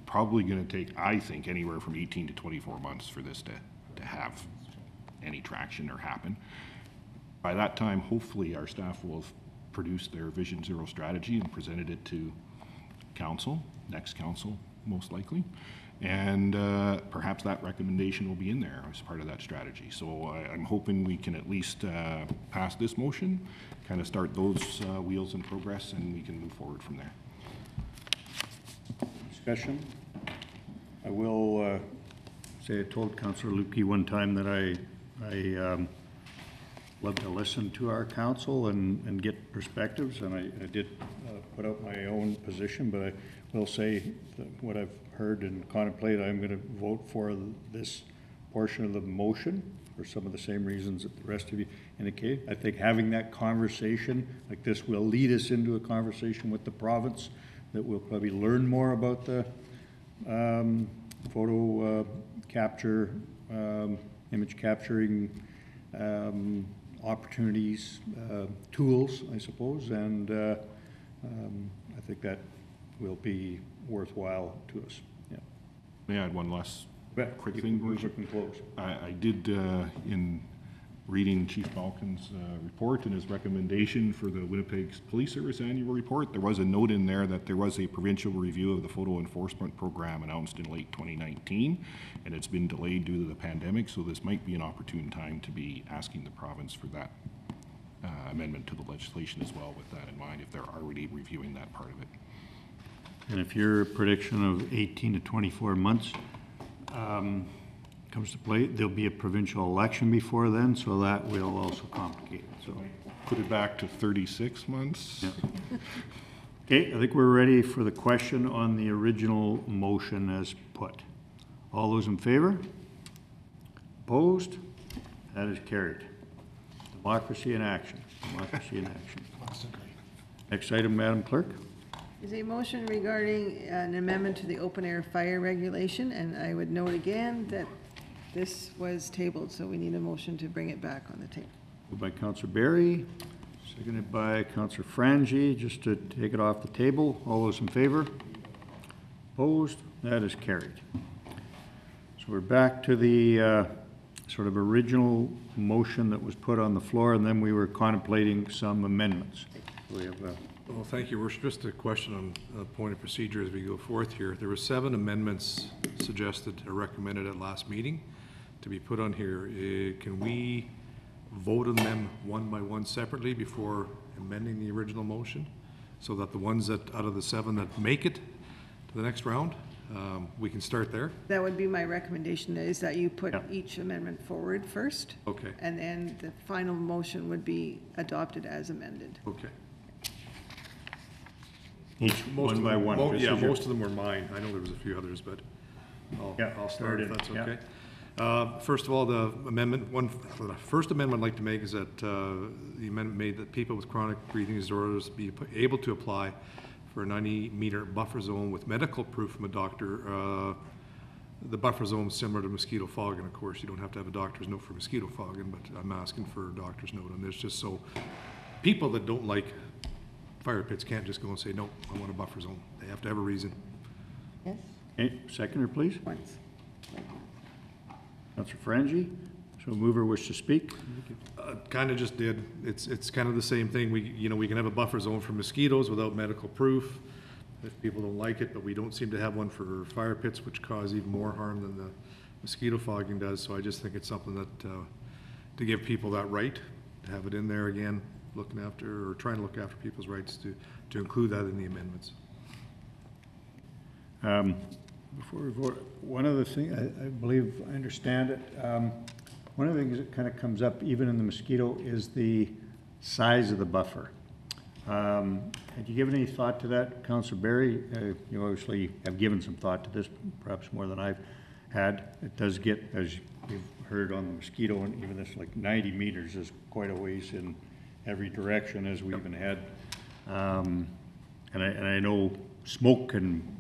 Probably gonna take, I think, anywhere from eighteen to twenty-four months for this to, to have any traction or happen. By that time, hopefully, our staff will have produced their Vision Zero strategy and presented it to council, next council, most likely. And uh, perhaps that recommendation will be in there as part of that strategy. So I- I'm hoping we can at least uh, pass this motion, kind of start those uh, wheels in progress, and we can move forward from there. Discussion? I will uh, say I told Councillor Luebke one time that I, I um, love to listen to our council and, and get perspectives, and I, I did uh, put out my own position, but I will say what I've heard and contemplated, I'm going to vote for this portion of the motion for some of the same reasons that the rest of you indicate. I think having that conversation like this will lead us into a conversation with the province that we'll probably learn more about the um, photo uh, capture, um, image capturing um, opportunities, uh, tools, I suppose, and uh, um, I think that will be worthwhile to us. Yeah. May I add one last quick thing? can move Worship? close. I, I did, uh, in reading Chief Balcaen's uh, report and his recommendation for the Winnipeg Police Service Annual Report, there was a note in there that there was a provincial review of the photo enforcement program announced in late 2019, and it's been delayed due to the pandemic, so this might be an opportune time to be asking the province for that uh, amendment to the legislation as well with that in mind, if they're already reviewing that part of it. And if your prediction of 18 to 24 months um, comes to play, there'll be a provincial election before then, so that will also complicate it, so. Put it back to 36 months. Okay, I think we're ready for the question on the original motion as put. All those in favor? Opposed? That is carried. Democracy in action, democracy in action. Next item, Madam Clerk. Is a motion regarding an amendment to the open-air fire regulation, and I would note again that this was tabled, so we need a motion to bring it back on the table. Moved by Counselor Berry, seconded by Counselor Frangi, just to take it off the table. All those in favor? Opposed? That is carried. So we're back to the uh, sort of original motion that was put on the floor, and then we were contemplating some amendments. We have uh, Well, thank you, Worship. Just a question on a point of procedure as we go forth here. There were seven amendments suggested or recommended at last meeting to be put on here. Eh, Can we vote on them one by one separately before amending the original motion? So that the ones that, out of the seven that make it to the next round, um, we can start there? That would be my recommendation, is that you put each amendment forward first. Okay. And then the final motion would be adopted as amended. Okay. Each Most one of by them- one. mo- This Yeah, is your- most of them were mine. I know there was a few others, but I'll, Yeah, I'll start start if it, that's yeah. okay. Uh, First of all, the amendment, one, the first amendment I'd like to make is that uh, the amendment made that people with chronic breathing disorders be able to apply for a 90-meter buffer zone with medical proof from a doctor. Uh, The buffer zone is similar to mosquito fogging, of course. You don't have to have a doctor's note for mosquito fogging, but I'm asking for a doctor's note on this, just so people that don't like fire pits can't just go and say, no, I want a buffer zone. They have to have a reason. Yes? Okay, seconder, please. Once. Counselor Frangi, so mover wish to speak? Kind of just did. It's, it's kind of the same thing. We, you know, we can have a buffer zone for mosquitoes without medical proof if people don't like it, but we don't seem to have one for fire pits, which cause even more harm than the mosquito fogging does. So I just think it's something that, uh, to give people that right, to have it in there again, looking after, or trying to look after people's rights to, to include that in the amendments. Um, Before we vote, one other thing, I, I believe, I understand it, um, one of the things that kind of comes up even in the mosquito is the size of the buffer. Um, Had you given any thought to that, Counselor Berry? Uh, You obviously have given some thought to this, perhaps more than I've had. It does get, as you've heard on the mosquito, and even this, like ninety meters is quite a ways in every direction, as we've even had. Um, And I, and I know smoke can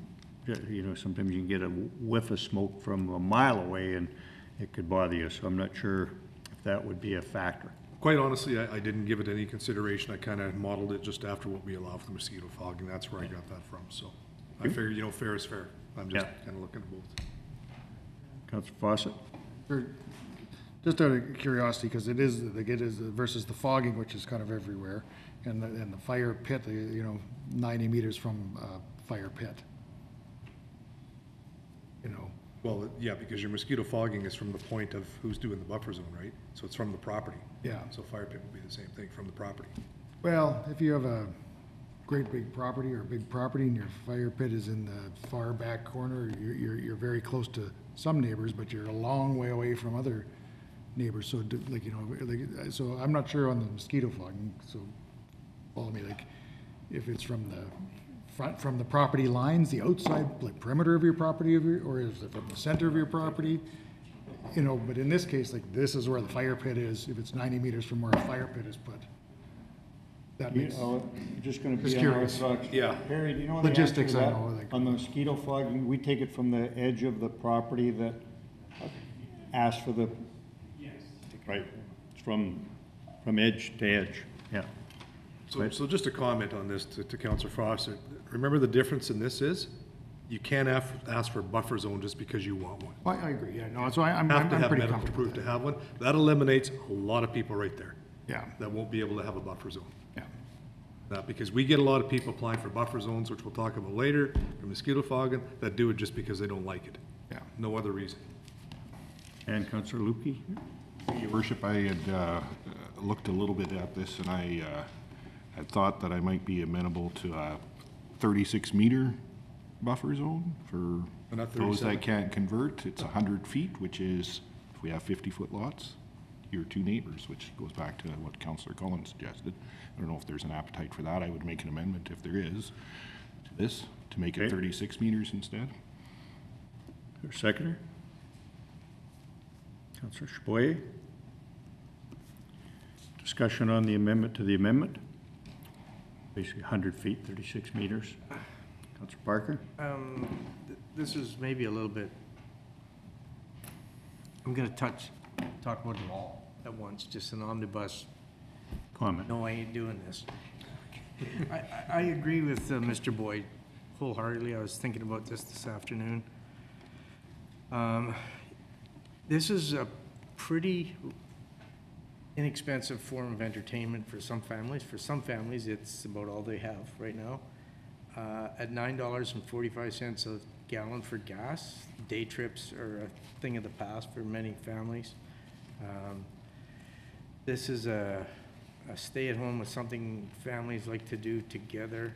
You know, sometimes you can get a whiff of smoke from a mile away and it could bother you, so I'm not sure if that would be a factor. Quite honestly, I, I didn't give it any consideration. I kind of modeled it just after what we allow for the mosquito fogging. That's where I got that from, so. I Okay. figured, you know, fair is fair. I'm just Yeah. kind of looking at both. Counselor Fawcett? For- Just out of curiosity, because it is, like it is versus the fogging, which is kind of everywhere, and the, and the fire pit, you know, ninety meters from uh fire pit. Well, yeah, because your mosquito fogging is from the point of who's doing the buffer zone, right? So it's from the property. Yeah. So fire pit would be the same thing, from the property. well, if you have a great big property or a big property and your fire pit is in the far back corner, you're, you're, you're very close to some neighbors, but you're a long way away from other neighbors, so do- like, you know, like, so I'm not sure on the mosquito fogging, so follow me, like, if it's from the front, from the property lines, the outside, like perimeter of your property, of your- or is it from the center of your property? You know, but in this case, like, this is where the fire pit is, if it's ninety meters from where a fire pit is put. That You makes, oh, know, just gonna Just be curious. unorthodox. Yeah. Harry, do you know the answer Logistics, I that? know, like- On the mosquito fogging, we take it from the edge of the property that asked for the? Yes. Right, it's from, from edge to edge, yeah. So, so just a comment on this to, to Counselor Foster. Remember the difference in this is, you can't af- ask for a buffer zone just because you want one. I, I agree, yeah, no, so I, I'm, Have I'm to I'm have pretty medical comfortable proof with to that. have one. That eliminates a lot of people right there. Yeah. That won't be able to have a buffer zone. Yeah. Uh, because we get a lot of people applying for buffer zones, which we'll talk about later, for mosquito fogging, that do it just because they don't like it. Yeah. No other reason. And Counselor Luebke? Your worship, I had uh, looked a little bit at this, and I uh, had thought that I might be amenable to a 36-meter buffer zone for But not those 37. that can't convert. It's 100 feet, which is, if we have 50-foot lots, your two neighbors, which goes back to what Councillor Cullen suggested. I don't know if there's an appetite for that. I would make an amendment if there is to this, to make it Okay. 36 meters instead. Your seconder? Counselor Chaboyer? Discussion on the amendment to the amendment? Basically hundred feet, thirty-six meters. Counselor Parker? Um, th- this is maybe a little bit, I'm gonna touch, talk about them all at once, just an omnibus. Comment. No, I ain't doing this. I, I, I agree with uh, Mr. Boyd wholeheartedly. I was thinking about this this afternoon. Um, This is a pretty inexpensive form of entertainment for some families. For some families, it's about all they have right now. Uh, At nine dollars and forty-five cents a gallon for gas, day trips are a thing of the past for many families. Um, This is a, a stay-at-home with something families like to do together,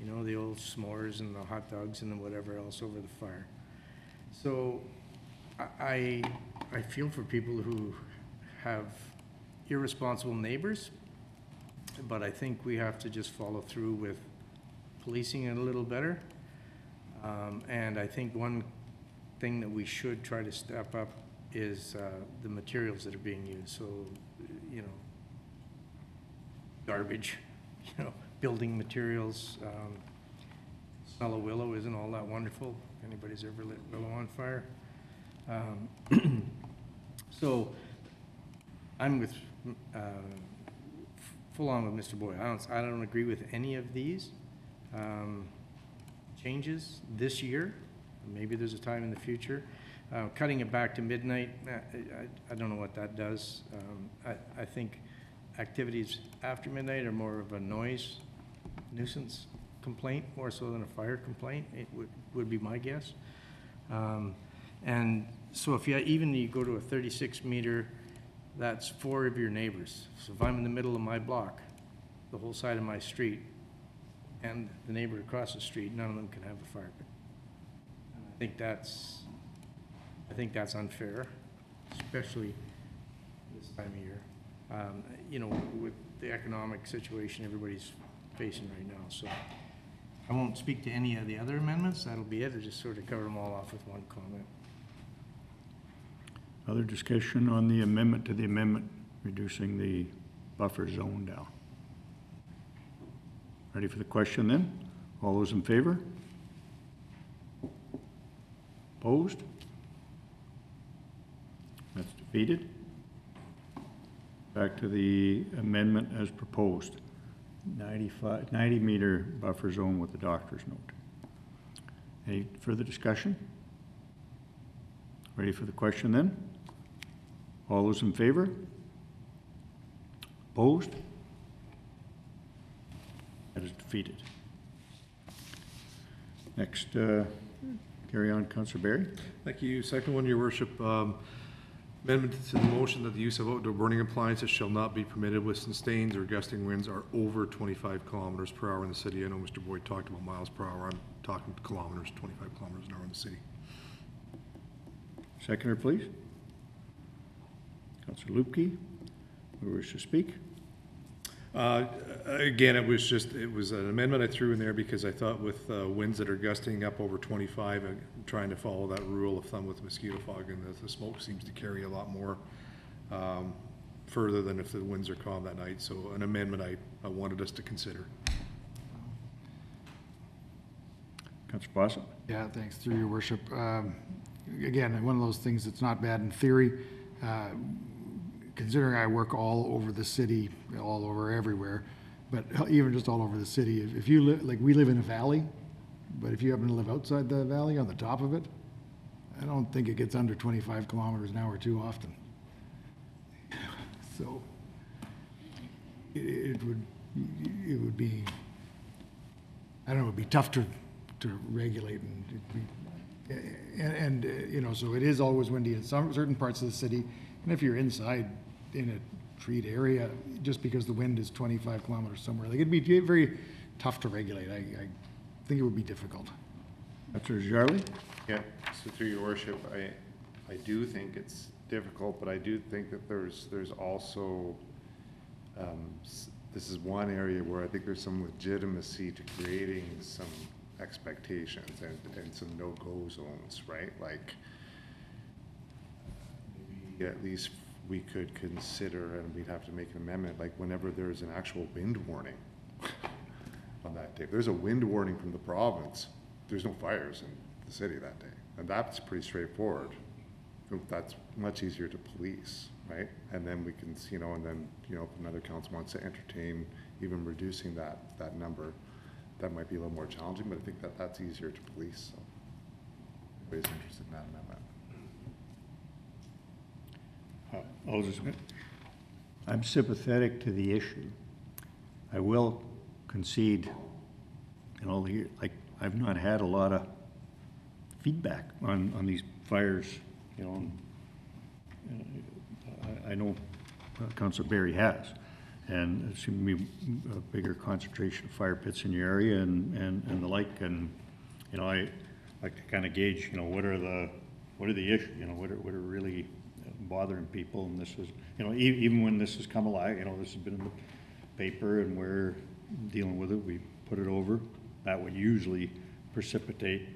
you know, the old s'mores and the hot dogs and the whatever else over the fire. So I, I feel for people who have irresponsible neighbors, but I think we have to just follow through with policing it a little better. Um, and I think one thing that we should try to step up is, uh, the materials that are being used, so, you know, garbage, you know, building materials, um, smell of willow isn't all that wonderful, if anybody's ever lit willow on fire. Um, So, I'm with, uh, full on with Mr. Boyd. I don't, I don't agree with any of these um, changes this year. Maybe there's a time in the future. Uh, Cutting it back to midnight, uh, I, I don't know what that does. Um, I, I think activities after midnight are more of a noise nuisance complaint, more so than a fire complaint, it would, would be my guess. Um, And so if you, even you go to a thirty-six meter, that's four of your neighbors. So if I'm in the middle of my block, the whole side of my street, and the neighbor across the street, none of them can have a fire pit. I think that's, I think that's unfair, especially this time of year. Um, you know, with the economic situation everybody's facing right now, so. I won't speak to any of the other amendments, that'll be it, I just sort of cover them all off with one comment. Other discussion on the amendment to the amendment, reducing the buffer zone down. Ready for the question then? All those in favor? Opposed? That's defeated. Back to the amendment as proposed. 95, 90 meter buffer zone with the doctor's note. Any further discussion? Ready for the question then? All those in favor? Opposed? That is defeated. Next, uh, carry on, Councillor Berry. Thank you. Second one, your worship, um, amendment to the motion that the use of outdoor burning appliances shall not be permitted with sustained or gusting winds are over twenty-five kilometers per hour in the city. I know Mr. Boyd talked about miles per hour. I'm talking kilometers, twenty-five kilometers an hour in the city. Seconder, please. Councillor Luebke, who wishes to speak? Uh, Again, it was just, it was an amendment I threw in there because I thought with uh, winds that are gusting up over 25, and trying to follow that rule of thumb with mosquito fog, and the- the smoke seems to carry a lot more um, further than if the winds are calm that night. So an amendment I, I wanted us to consider. Councillor Fawcett? Yeah, thanks, through your worship. Um, Again, one of those things that's not bad in theory. Uh, Considering I work all over the city, all over everywhere, but even just all over the city, if if you live, like, we live in a valley, but if you happen to live outside the valley, on the top of it, I don't think it gets under 25 kilometers an hour too often. So it, it would, it would be, I don't know, it'd be tough to, to regulate and be, and, and, uh, you know, so it is always windy in some, certain parts of the city. And if you're inside in a treed area, just because the wind is 25 kilometers somewhere, like, it'd be very tough to regulate. I, I think it would be difficult. Councillor Jarley? Yeah, so through your worship, I, I do think it's difficult, but I do think that there's, there's also, um, this is one area where I think there's some legitimacy to creating some expectations and, and some no-go zones, right? Like, maybe at least we could consider, and we'd have to make an amendment, like whenever there's an actual wind warning on that day. If there's a wind warning from the province, there's no fires in the city that day. And that's pretty straightforward. That's much easier to police, right? And then we can, you know, and then, you know, if another council wants to entertain even reducing that, that number, that might be a little more challenging, but I think that that's easier to police, so. Everybody's interested in that amendment. Uh, I'm sympathetic to the issue. I will concede, you know, the- like, I've not had a lot of feedback on, on these fires, you know. and, uh, I, I know uh, Councilor Berry has, and there seems to be a bigger concentration of fire pits in your area and, and, and the like, and, you know, I like to kind of gauge, you know, what are the, what are the issues, you know, what are, what are really bothering people, and this is, you know, e- even when this has come alive, you know, this has been in the paper and we're dealing with it, we put it over, that would usually precipitate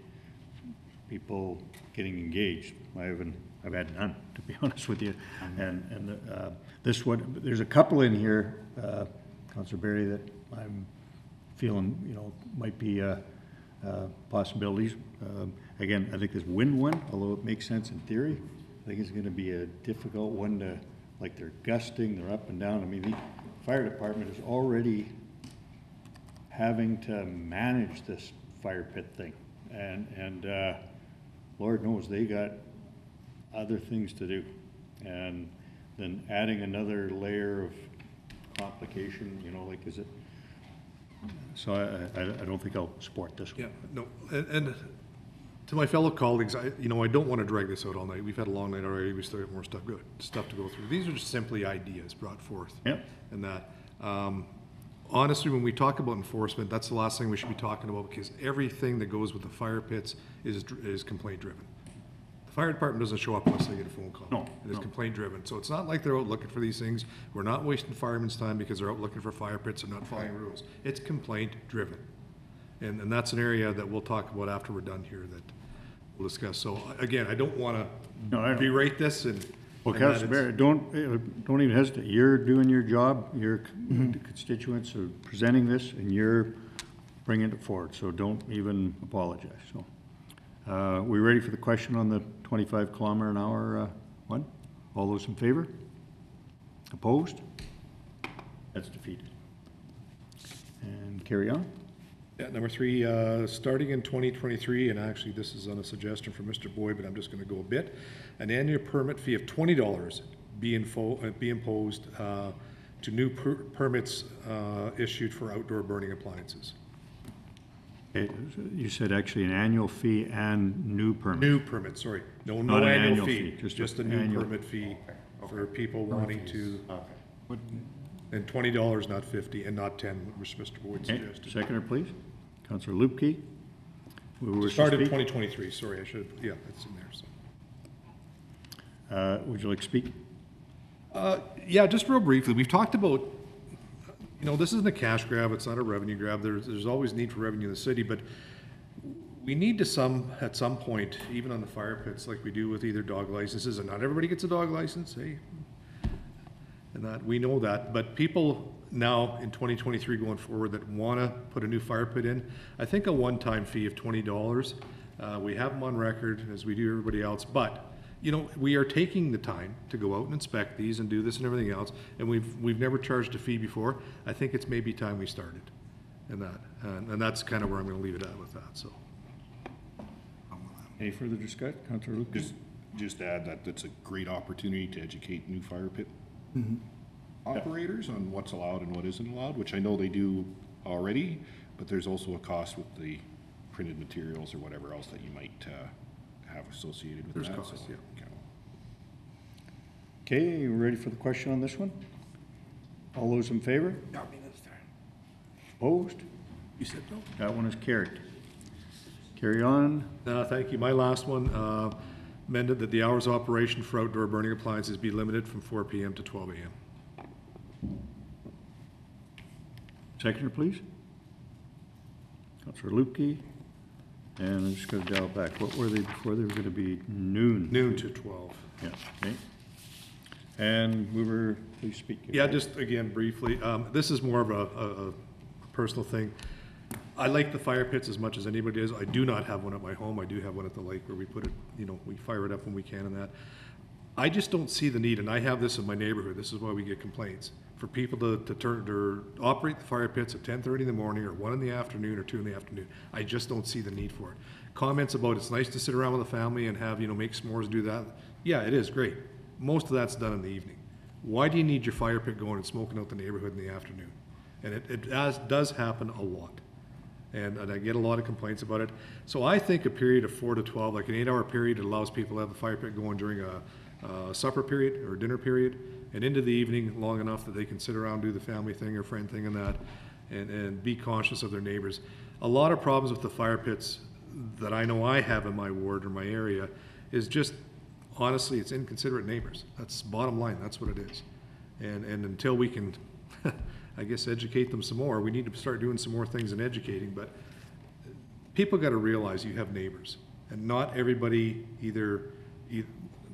people getting engaged. I haven't, I've had none, to be honest with you. And, and, uh, this one, there's a couple in here, uh, Counselor Berry, that I'm feeling, you know, might be, uh, uh, possibilities. Um, Again, I think this wind one, although it makes sense in theory, I think it's gonna be a difficult one to, like, they're gusting, they're up and down. I mean, the fire department is already having to manage this fire pit thing. And, and, uh, Lord knows they got other things to do. And then adding another layer of complication, you know, like, is it? So I, I, I don't think I'll support this one. Yeah, no, and, and to my fellow colleagues, I, you know, I don't want to drag this out all night. We've had a long night already. We still have more stuff good, stuff to go through. These are just simply ideas brought forth. Yep. And that, um, honestly, when we talk about enforcement, that's the last thing we should be talking about because everything that goes with the fire pits is, dr- is complaint driven. The fire department doesn't show up unless they get a phone call. No, It is no. complaint driven. So it's not like they're out looking for these things. We're not wasting firemen's time because they're out looking for fire pits and not following rules. It's complaint driven. And, and that's an area that we'll talk about after we're done here that we'll discuss. So again, I don't want No, I to don't. berate this and. Well, and that Councilor it's- Barrett, don't, uh, don't even hesitate. You're doing your job, your constituents are presenting this, and you're bringing it forward, so don't even apologize, so. Uh, We ready for the question on the 25 kilometer an hour uh, one? All those in favor? Opposed? That's defeated. And carry on. Yeah, number three, uh, starting in 2023, and actually this is on a suggestion from Mr. Boyd, but I'm just going to go a bit, an annual permit fee of $20 be info, uh, be imposed uh, to new per- permits uh, issued for outdoor burning appliances. Okay, You said actually an annual fee and new permit. New permit, sorry. No, Not no an annual annual fee, fee, just just a a new annual- permit fee for people wanting to, What- and $20, not 50, and not 10, which Mr. Boyd Okay, suggested. seconder, please. Counselor Luebke. Who wishes to Started speak? 2023, sorry, I should, yeah, it's in there, so. Uh, Would you like to speak? Uh, Yeah, just real briefly, we've talked about, you know, this isn't a cash grab, it's not a revenue grab, there's, there's always need for revenue in the city, but we need to some, at some point, even on the fire pits, like we do with either dog licenses, and not everybody gets a dog license, hey? And that, we know that, but people now in twenty twenty-three going forward that wanna put a new fire pit in, I think a one-time fee of twenty dollars, uh, we have them on record, as we do everybody else, but, you know, we are taking the time to go out and inspect these and do this and everything else, and we've, we've never charged a fee before, I think it's maybe time we started, and that, and, and that's kind of where I'm gonna leave it at with that, so. Any further discussion? Counselor Luebke? Just, just add that that's a great opportunity to educate new fire pit operators on what's allowed and what isn't allowed, which I know they do already, but there's also a cost with the printed materials or whatever else that you might uh, have associated with There's that. costs, so, yeah. you know. Okay, you ready for the question on this one? All those in favor? Not me this time. Opposed? You said no? That one is carried. Carry on. Uh, thank you. My last one, uh, amended that the hours of operation for outdoor burning appliances be limited from four PM to twelve AM. Seconder, please. Counselor Luebke. And I'm just gonna dial back. What were they before? They were gonna be noon. Noon to twelve. Yeah, okay. And we were, please speak. Yeah, just again briefly, um, this is more of a, a, a personal thing. I like the fire pits as much as anybody does. I do not have one at my home. I do have one at the lake where we put it, you know, we fire it up when we can and that. I just don't see the need, and I have this in my neighborhood, this is why we get complaints, for people to, to turn, to operate the fire pits at ten thirty in the morning, or one in the afternoon, or two in the afternoon. I just don't see the need for it. Comments about it's nice to sit around with a family and have, you know, make s'mores, do that. Yeah, it is, great. Most of that's done in the evening. Why do you need your fire pit going and smoking out the neighborhood in the afternoon? And it, it does, does happen a lot. And, and I get a lot of complaints about it. So I think a period of four to twelve, like an eight-hour period, it allows people to have the fire pit going during a, a supper period or dinner period, and into the evening, long enough that they can sit around, do the family thing or friend thing and that, and, and be conscious of their neighbors. A lot of problems with the fire pits that I know I have in my ward or my area is just, honestly, it's inconsiderate neighbors. That's bottom line, that's what it is. And, and until we can, I guess, educate them some more, we need to start doing some more things in educating, but people gotta realize you have neighbors. And not everybody either, e-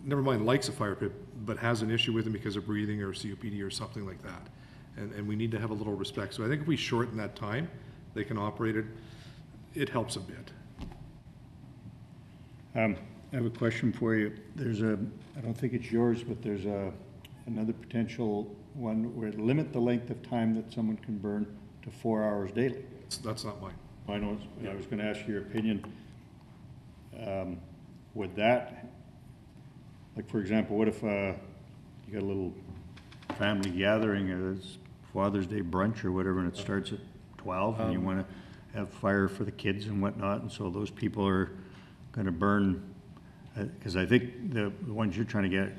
never mind likes a fire pit, but has an issue with them because of breathing or COPD or something like that. And, and we need to have a little respect. So I think if we shorten that time, they can operate it, it helps a bit. Um, I have a question for you. There's a, I don't think it's yours, but there's a, another potential one where it limit the length of time that someone can burn to four hours daily. That's- That's not mine. I know, it's- I was gonna ask your opinion. Um, Would that, like, for example, what if, uh, you got a little family gathering, uh, it's Father's Day brunch or whatever, and it starts at twelve, and you Um, wanna have fire for the kids and whatnot, and so those people are gonna burn, uh 'cause cause I think the, the ones you're trying to get,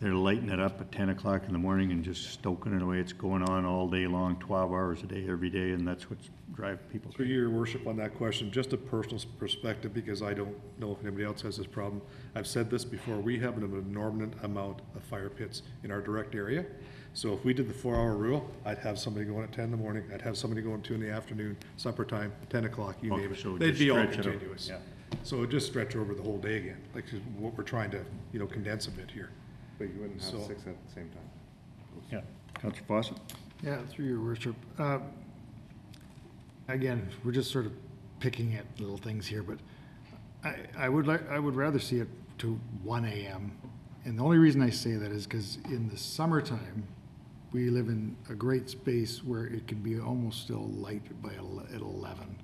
they're lighting it up at ten o'clock in the morning and just stoking it away. It's going on all day long, twelve hours a day, every day, and that's what's driving people Through your worship on that question, just a personal perspective, because I don't know if anybody else has this problem. I've said this before, we have an inordinate amount of fire pits in our direct area. So if we did the four-hour rule, I'd have somebody going at ten in the morning, I'd have somebody going two in the afternoon, supper time, ten o'clock, you Okay, name it. They'd just be all stretch it out, continuous. yeah. So it'd just stretch over the whole day again, like is what we're trying to, you know, condense a bit here. But you wouldn't have So- six at the same time. Yeah. Counselor Fawcett? Yeah, through your worship. Uh, Again, we're just sort of picking at little things here, but I, I would like, I would rather see it to one AM. And the only reason I say that is because in the summertime, we live in a great space where it can be almost still light by ele- at eleven,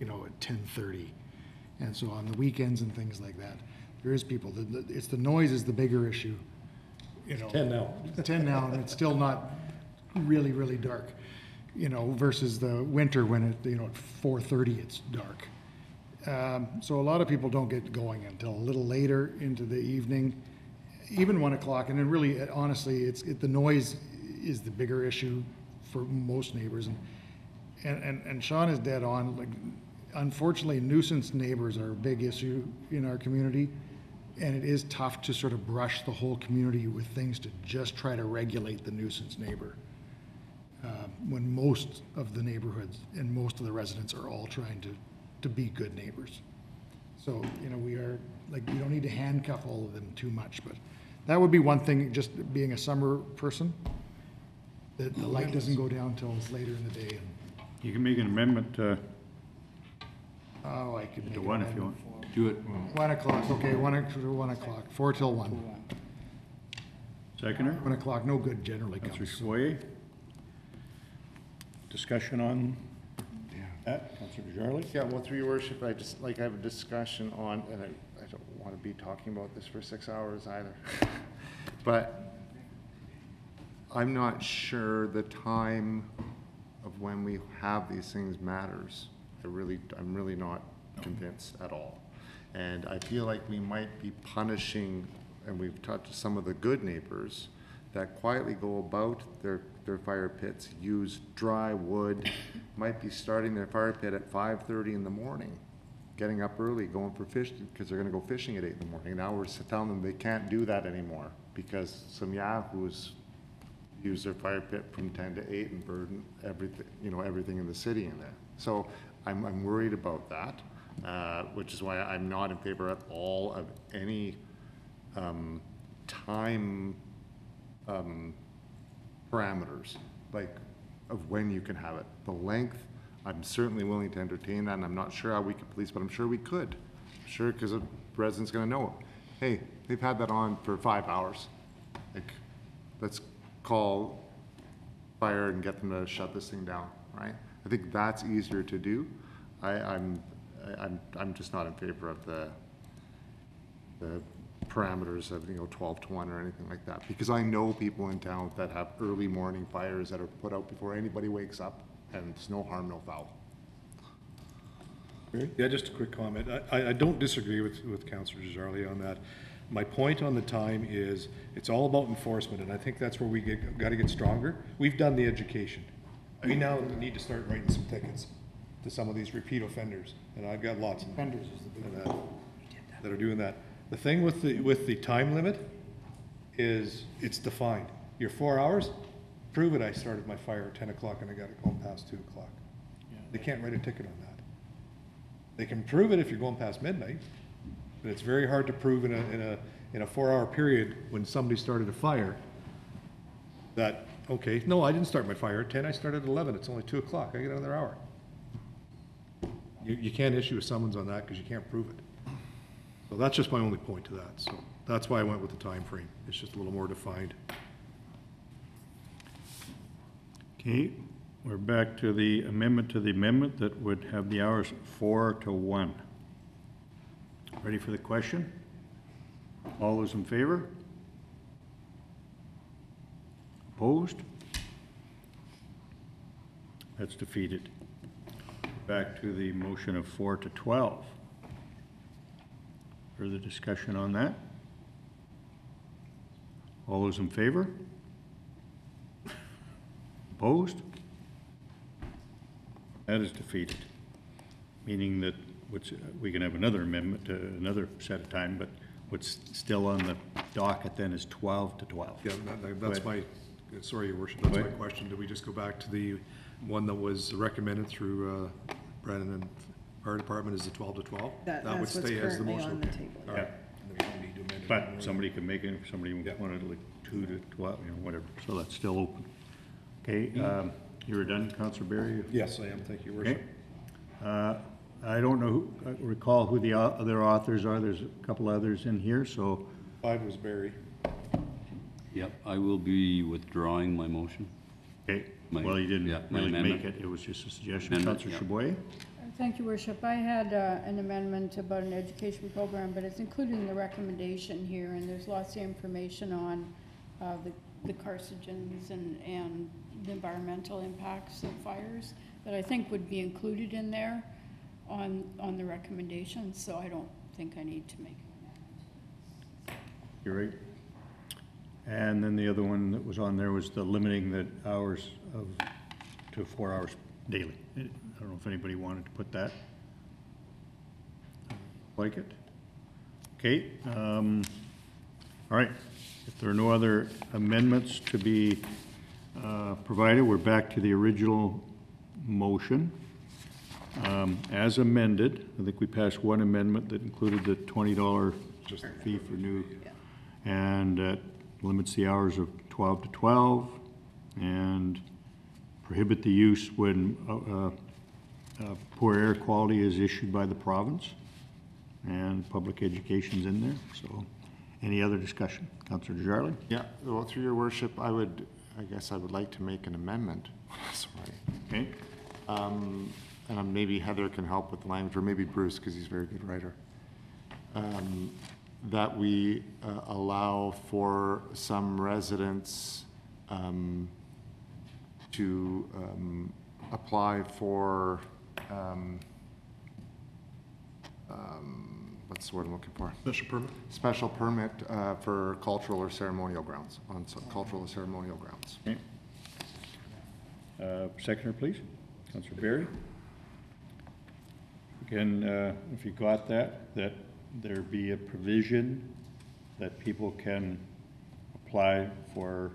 you know, at ten thirty. And so on the weekends and things like that, there is people, the, the, it's the noise is the bigger issue, you know. 10 now. It's Ten now, and it's still not really, really dark, you know, versus the winter when it, you know, at four thirty, it's dark. Um, So a lot of people don't get going until a little later into the evening, even one o'clock. And then really, uh, honestly, it's, it, the noise is the bigger issue for most neighbors. And, and, and and Sean is dead on, like, unfortunately nuisance neighbors are a big issue in our community. And it is tough to sort of brush the whole community with things to just try to regulate the nuisance neighbor. Uh, When most of the neighborhoods and most of the residents are all trying to, to be good neighbors. So, you know, we are, like, we don't need to handcuff all of them too much, but that would be one thing, just being a summer person, that the light doesn't go down till later in the day. and You can make an amendment uh, Oh, I could make to it one if you one. Want. Do it. One o'clock, okay, one, o- one o'clock, four till one. Seconder? One o'clock, no good generally Counselor comes. Foyer? Discussion on that? Counselor Desjarlais? Yeah, well, through your worship, I just, like, I have a discussion on, and I, I don't want to be talking about this for six hours either. But I'm not sure the time of when we have these things matters. I really, I'm really not convinced at all. And I feel like we might be punishing, and we've talked to some of the good neighbors that quietly go about their, their fire pits, use dry wood, might be starting their fire pit at five thirty in the morning, getting up early, going for fish, because they're gonna go fishing at eight in the morning. Now we're telling them they can't do that anymore, because some yahoos use their fire pit from ten to eight and burden everything, you know, everything in the city in there. So I'm, I'm worried about that, uh, which is why I'm not in favor at all of any, um, time, um, parameters, like, of when you can have it. The length, I'm certainly willing to entertain that, and I'm not sure how we could police, but I'm sure we could. Sure, because a resident's gonna know, hey, they've had that on for five hours. Like, let's call fire and get them to shut this thing down, right? I think that's easier to do. I, I'm, I- I'm, I'm just not in favor of the, the parameters of, you know, twelve to one or anything like that. Because I know people in town that have early morning fires that are put out before anybody wakes up, and it's no harm, no foul. Yeah, just a quick comment. I- I, I don't disagree with, with Counselor Desjarlais on that. My point on the time is, it's all about enforcement, and I think that's where we get, gotta get stronger. We've done the education. We now need to start writing some tickets to some of these repeat offenders, and I've got lots of them. Offenders is the big and, uh, That are doing that. The thing with the, with the time limit is, it's defined. Your four hours, prove it, I started my fire at ten o'clock and I got it going past two o'clock. They can't write a ticket on that. They can prove it if you're going past midnight, but it's very hard to prove in a, in a, in a four-hour period when somebody started a fire that, okay, no, I didn't start my fire at ten, I started at eleven, it's only two o'clock, I get another hour. You, you can't issue a summons on that because you can't prove it. So that's just my only point to that, so that's why I went with the time frame. It's just a little more defined. Okay, we're back to the amendment to the amendment that would have the hours four to one. Ready for the question? All those in favor? Opposed? That's defeated. Back to the motion of four to 12. Further discussion on that? All those in favor? Opposed? That is defeated, meaning that, which, uh, we can have another amendment, to another set of time, but what's still on the docket then is 12 to 12. Yeah, that- that- that's my, sorry, your worship, that's my question. Do we just go back to the one that was recommended through uh, Brandon and Fire Department is the 12 to 12? That- would that's what's stay as the currently motion, on the table, All yeah. right. Then we need to amend it But somebody can make it, if somebody wanted to like 2 to 12, you know, whatever, so that's still open. Okay, um, you were done, Counselor Berry? Yes, I am, thank you, your Okay. worship. Uh, I don't know, who- I recall who the o- other authors are. There's a couple others in here, so. Five was Berry. Yep, I will be withdrawing my motion. Okay, My- well, you didn't my really make it. It was just a suggestion. Amendment, Counselor yeah. Chaboyer? Thank you, Worship. I had uh, an amendment about an education program, but it's included in the recommendation here, and there's lots of information on uh, the the carcinogens and, and the environmental impacts of fires that I think would be included in there on, on the recommendation, so I don't think I need to make. You're right. And then the other one that was on there was the limiting the hours of, to four hours daily. I don't know if anybody wanted to put that. Like it? Okay, um, all right. If there are no other amendments to be, uh, provided, we're back to the original motion. Um, as amended, I think we passed one amendment that included the twenty dollar fee for new and uh, limits the hours of 12 to 12, and prohibit the use when uh, uh, uh, poor air quality is issued by the province, and public education's in there, so, any other discussion? Councillor Desjardins? Yeah, well, through your worship, I would, I guess I would like to make an amendment. Sorry. Okay. Um, and maybe Heather can help with the language, or maybe Bruce, because he's a very good writer. Um, That we uh, allow for some residents um, to um, apply for, um, um, what's the word I'm looking for? Special permit? Special permit uh, for cultural or ceremonial grounds, on cultural or ceremonial grounds. Okay. Uh, Seconder, please. Councillor Berry? Again, uh, if you got that, that there be a provision that people can apply for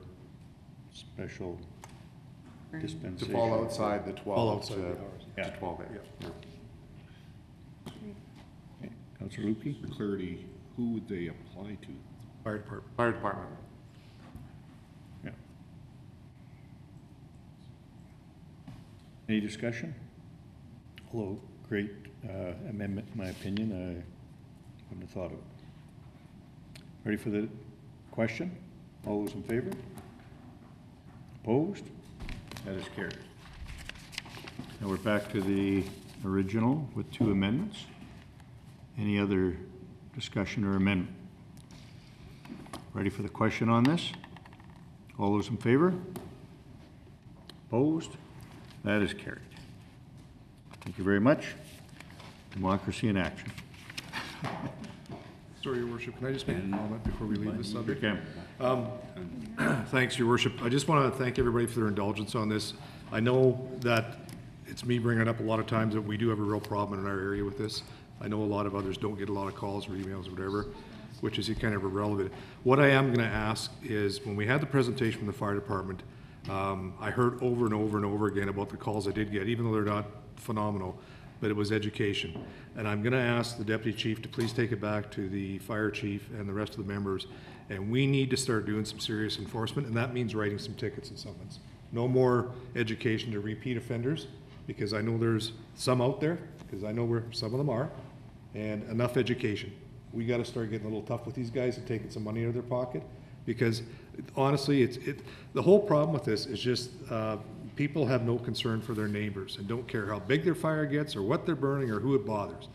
special dispensation. To fall outside the 12 Fall outside to- the hours. to Yeah. 12 A. Okay. Councillor Luebke? For clarity, who would they apply to? Fire department. Fire department. Yeah. Any discussion? Hello, great uh, amendment, in my opinion, I wouldn't have thought of it. Ready for the question? All those in favor? Opposed? That is carried. Now we're back to the original with two amendments. Any other discussion or amendment? Ready for the question on this? All those in favor? Opposed? That is carried. Thank you very much. Democracy in action. Sorry, Your Worship, can I just make a comment before we leave this subject? You Um, Thanks, Your Worship. I just want to thank everybody for their indulgence on this. I know that it's me bringing it up a lot of times that we do have a real problem in our area with this. I know a lot of others don't get a lot of calls or emails or whatever, which is kind of irrelevant. What I am going to ask is, when we had the presentation from the fire department, um, I heard over and over and over again about the calls I did get, even though they're not phenomenal, but it was education. And I'm going to ask the deputy chief to please take it back to the fire chief and the rest of the members. And we need to start doing some serious enforcement, and that means writing some tickets and summons. No more education to repeat offenders, because I know there's some out there, because I know where some of them are, and enough education. We got to start getting a little tough with these guys and taking some money out of their pocket, because honestly, it's, it, the whole problem with this is just, uh, people have no concern for their neighbors and don't care how big their fire gets or what they're burning or who it bothers,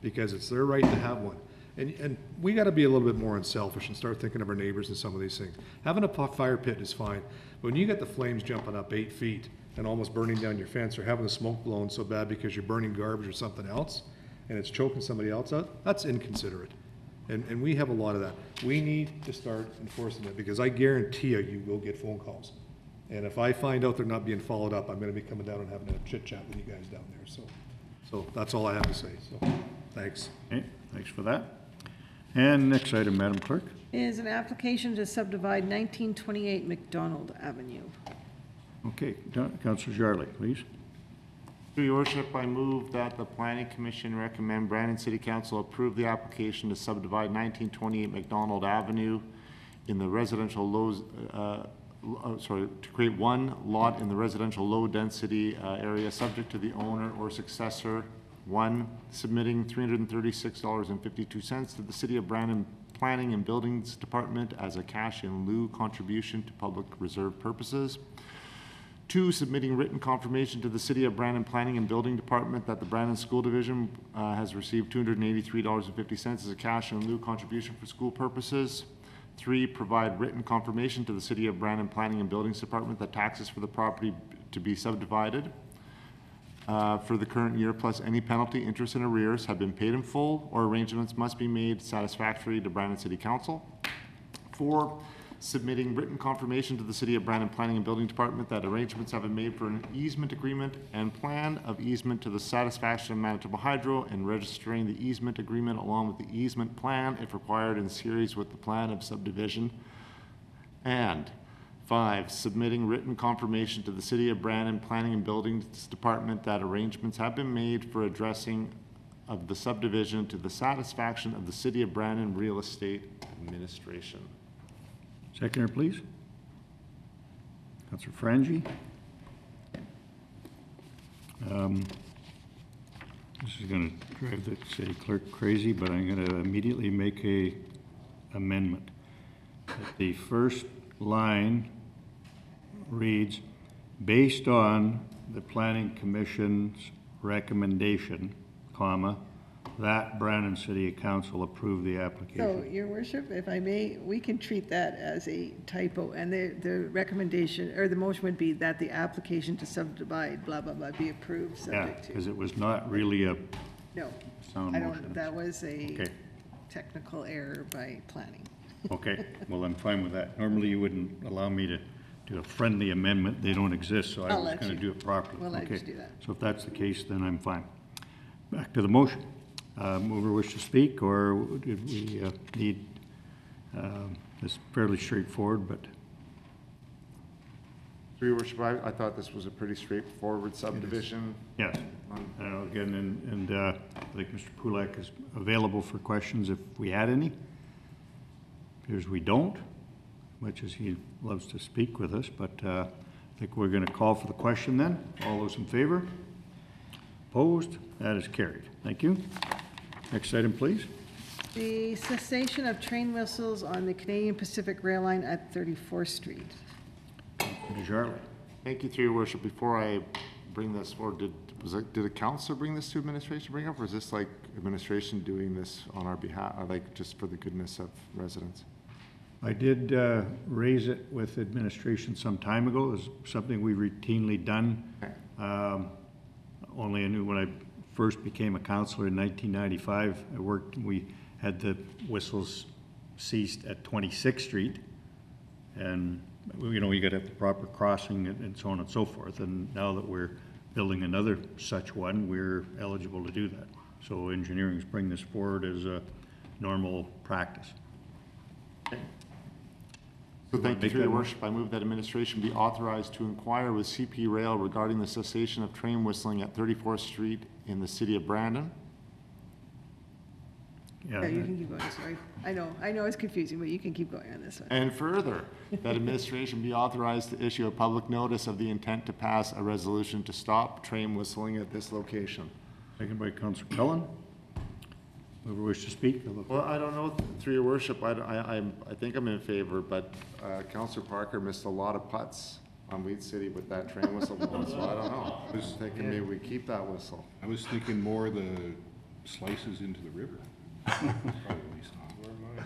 because it's their right to have one. And, and we got to be a little bit more unselfish and start thinking of our neighbors and some of these things. Having a fire pit is fine, but when you get the flames jumping up eight feet and almost burning down your fence, or having the smoke blowing so bad because you're burning garbage or something else, and it's choking somebody else out, that's inconsiderate. And, and we have a lot of that. We need to start enforcing it, because I guarantee you, you will get phone calls. And if I find out they're not being followed up, I'm gonna be coming down and having a chit chat with you guys down there, so. So that's all I have to say, so, thanks. Okay, thanks for that. And next item, Madam Clerk. Is an application to subdivide 1928 McDonald Avenue. Okay, Councillor Desjarlais, please. Through your worship, I move that the planning commission recommend Brandon City Council approve the application to subdivide nineteen twenty-eight McDonald Avenue in the residential lows, uh, uh, sorry, to create one lot in the residential low-density, uh, area, subject to the owner or successor One, submitting $336.52 to the City of Brandon Planning and Buildings Department as a cash in lieu contribution to public reserve purposes. Two, submitting written confirmation to the City of Brandon Planning and Building Department that the Brandon School Division uh, has received $283.50 as a cash in lieu contribution for school purposes. Three, provide written confirmation to the City of Brandon Planning and Buildings Department that taxes for the property to be subdivided uh, for the current year, plus any penalty, interest, and arrears have been paid in full, or arrangements must be made satisfactory to Brandon City Council. Four, submitting written confirmation to the City of Brandon Planning and Building Department that arrangements have been made for an easement agreement and plan of easement to the satisfaction of Manitoba Hydro and registering the easement agreement along with the easement plan if required in series with the plan of subdivision. And five, submitting written confirmation to the City of Brandon Planning and Buildings Department that arrangements have been made for addressing of the subdivision to the satisfaction of the City of Brandon Real Estate Administration. Seconder, please. Counselor Frangi. Um, This is going to drive the city clerk crazy, but I'm going to immediately make a amendment. That The first line reads, based on the planning commission's recommendation, comma, that Brandon City Council approve the application. So, your worship, if I may, we can treat that as a typo, and the, the recommendation, or the motion would be that the application to subdivide, blah, blah, blah, be approved, Yeah, subject to. because it was not really a No, sound I motion. don't, that was a Okay. technical error by planning. Okay, well, I'm fine with that. Normally, you wouldn't allow me to do a friendly amendment. They don't exist, so I I'll was let going to you. do it properly. We'll let you Okay. do that. So if that's the case, then I'm fine. Back to the motion. Uh, Mover wish to speak, or did we uh, need, um, this fairly straightforward, but Through your worship, I, I thought this was a pretty straightforward subdivision. Yes. I know, again, and, and uh, I think Mr. Pulak is available for questions if we had any. Appears we don't, much as he loves to speak with us, but uh, I think we're going to call for the question then. All those in favor? Opposed? That is carried. Thank you. Next item, please. The cessation of train whistles on the Canadian Pacific Rail Line at 34th Street. Desjarlais. Thank you, through your worship. Before I bring this forward, did, was it, did a council bring this to administration, to bring up, or is this like administration doing this on our behalf, or like just for the goodness of residents? I did uh, raise it with administration some time ago. It's something we routinely done. Um, Only I knew when I first became a counselor in 1995, I worked, we had the whistles ceased at 26th Street. And, you know, we got to have the proper crossing and and so on and so forth. And now that we're building another such one, we're eligible to do that. So engineering's bring this forward as a normal practice. So thank you, Make through your that worship. I move that administration be authorized to inquire with CP Rail regarding the cessation of train whistling at 34th Street in the city of Brandon. Yeah, Yeah, you can keep going, sorry. I know, I know it's confusing, but you can keep going on this one. And further, that administration be authorized to issue a public notice of the intent to pass a resolution to stop train whistling at this location. Second by Councillor Cullen. Whoever wish to speak, I'll look- Well, I don't know, through your worship, I, I, I'm- I think I'm in favor, but uh, Counselor Parker missed a lot of putts on Wheat City with that train whistle blowing, so I don't know. I was thinking maybe we keep that whistle. I was thinking more the slices into the river. Probably not.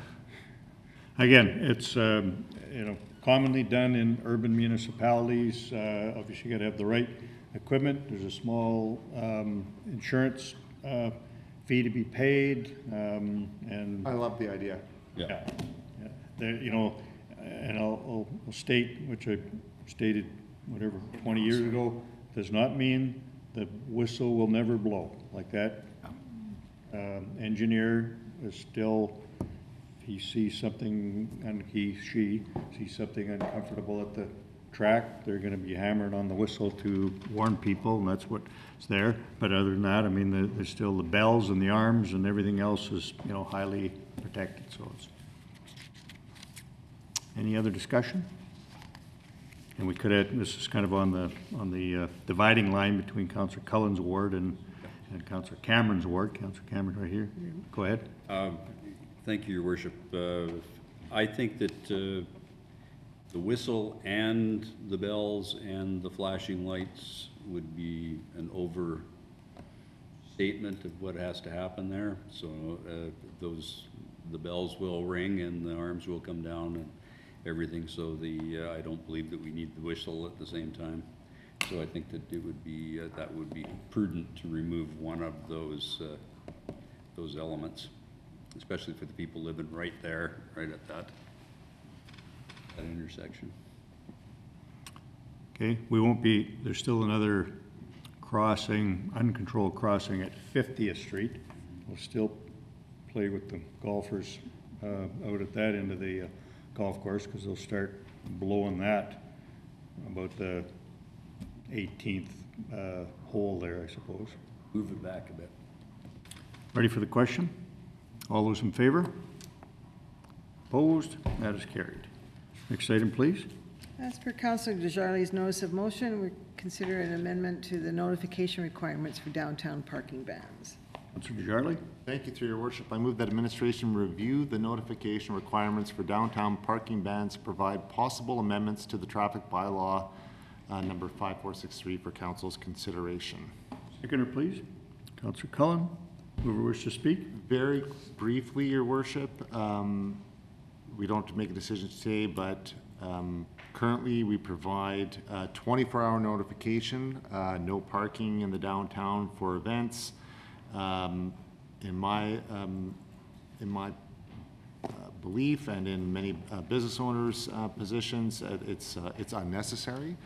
Again, it's, um, you know, commonly done in urban municipalities. Uh, Obviously, you got to have the right equipment. There's a small um, insurance uh, fee to be paid, um, and. I love the idea. Yeah. yeah. There, you know, and I'll, I'll- I'll state, which I stated, whatever, 20 years ago, does not mean the whistle will never blow like that. Um, Engineer is still, if he sees something, and he, she sees something uncomfortable at the track, they're gonna be hammering on the whistle to warn people, and that's there. But other than that, I mean, the- there's still the bells and the arms and everything else is, you know, highly protected, so it's. Any other discussion? And we could add, this is kind of on the, on the uh, dividing line between Councillor Cullen's ward and, and Councillor Cameron's ward. Councillor Cameron right here. Go ahead. Um, Thank you, Your Worship. Uh, I think that uh, the whistle and the bells and the flashing lights would be an overstatement of what has to happen there. So uh, those, the bells will ring and the arms will come down and everything. So the, uh, I don't believe that we need the whistle at the same time. So I think that it would be, uh, that would be prudent to remove one of those, uh, those elements, especially for the people living right there, right at that, that intersection. Okay, we won't be, there's still another crossing, uncontrolled crossing at 50th Street. We'll still play with the golfers uh, out at that end of the uh, golf course because they'll start blowing that about the 18th uh, hole there, I suppose. Move it back a bit. Ready for the question? All those in favor? Opposed? That is carried. Next item, please. As per Councillor Desjarlais' notice of motion, we consider an amendment to the notification requirements for downtown parking bans. Councillor Desjarlais? Thank you, through your worship. I move that administration review the notification requirements for downtown parking bans, provide possible amendments to the traffic bylaw, uh, number 5463 for council's consideration. Seconder, please. Councillor Cullen, whoever wishes to speak. Very briefly, your worship, um, we don't have to make a decision today, but um, currently we provide uh, 24-hour notification, uh, no parking in the downtown for events. Um, In my, um, in my uh, belief and in many uh, business owners' uh, positions, uh, it's, uh, it's unnecessary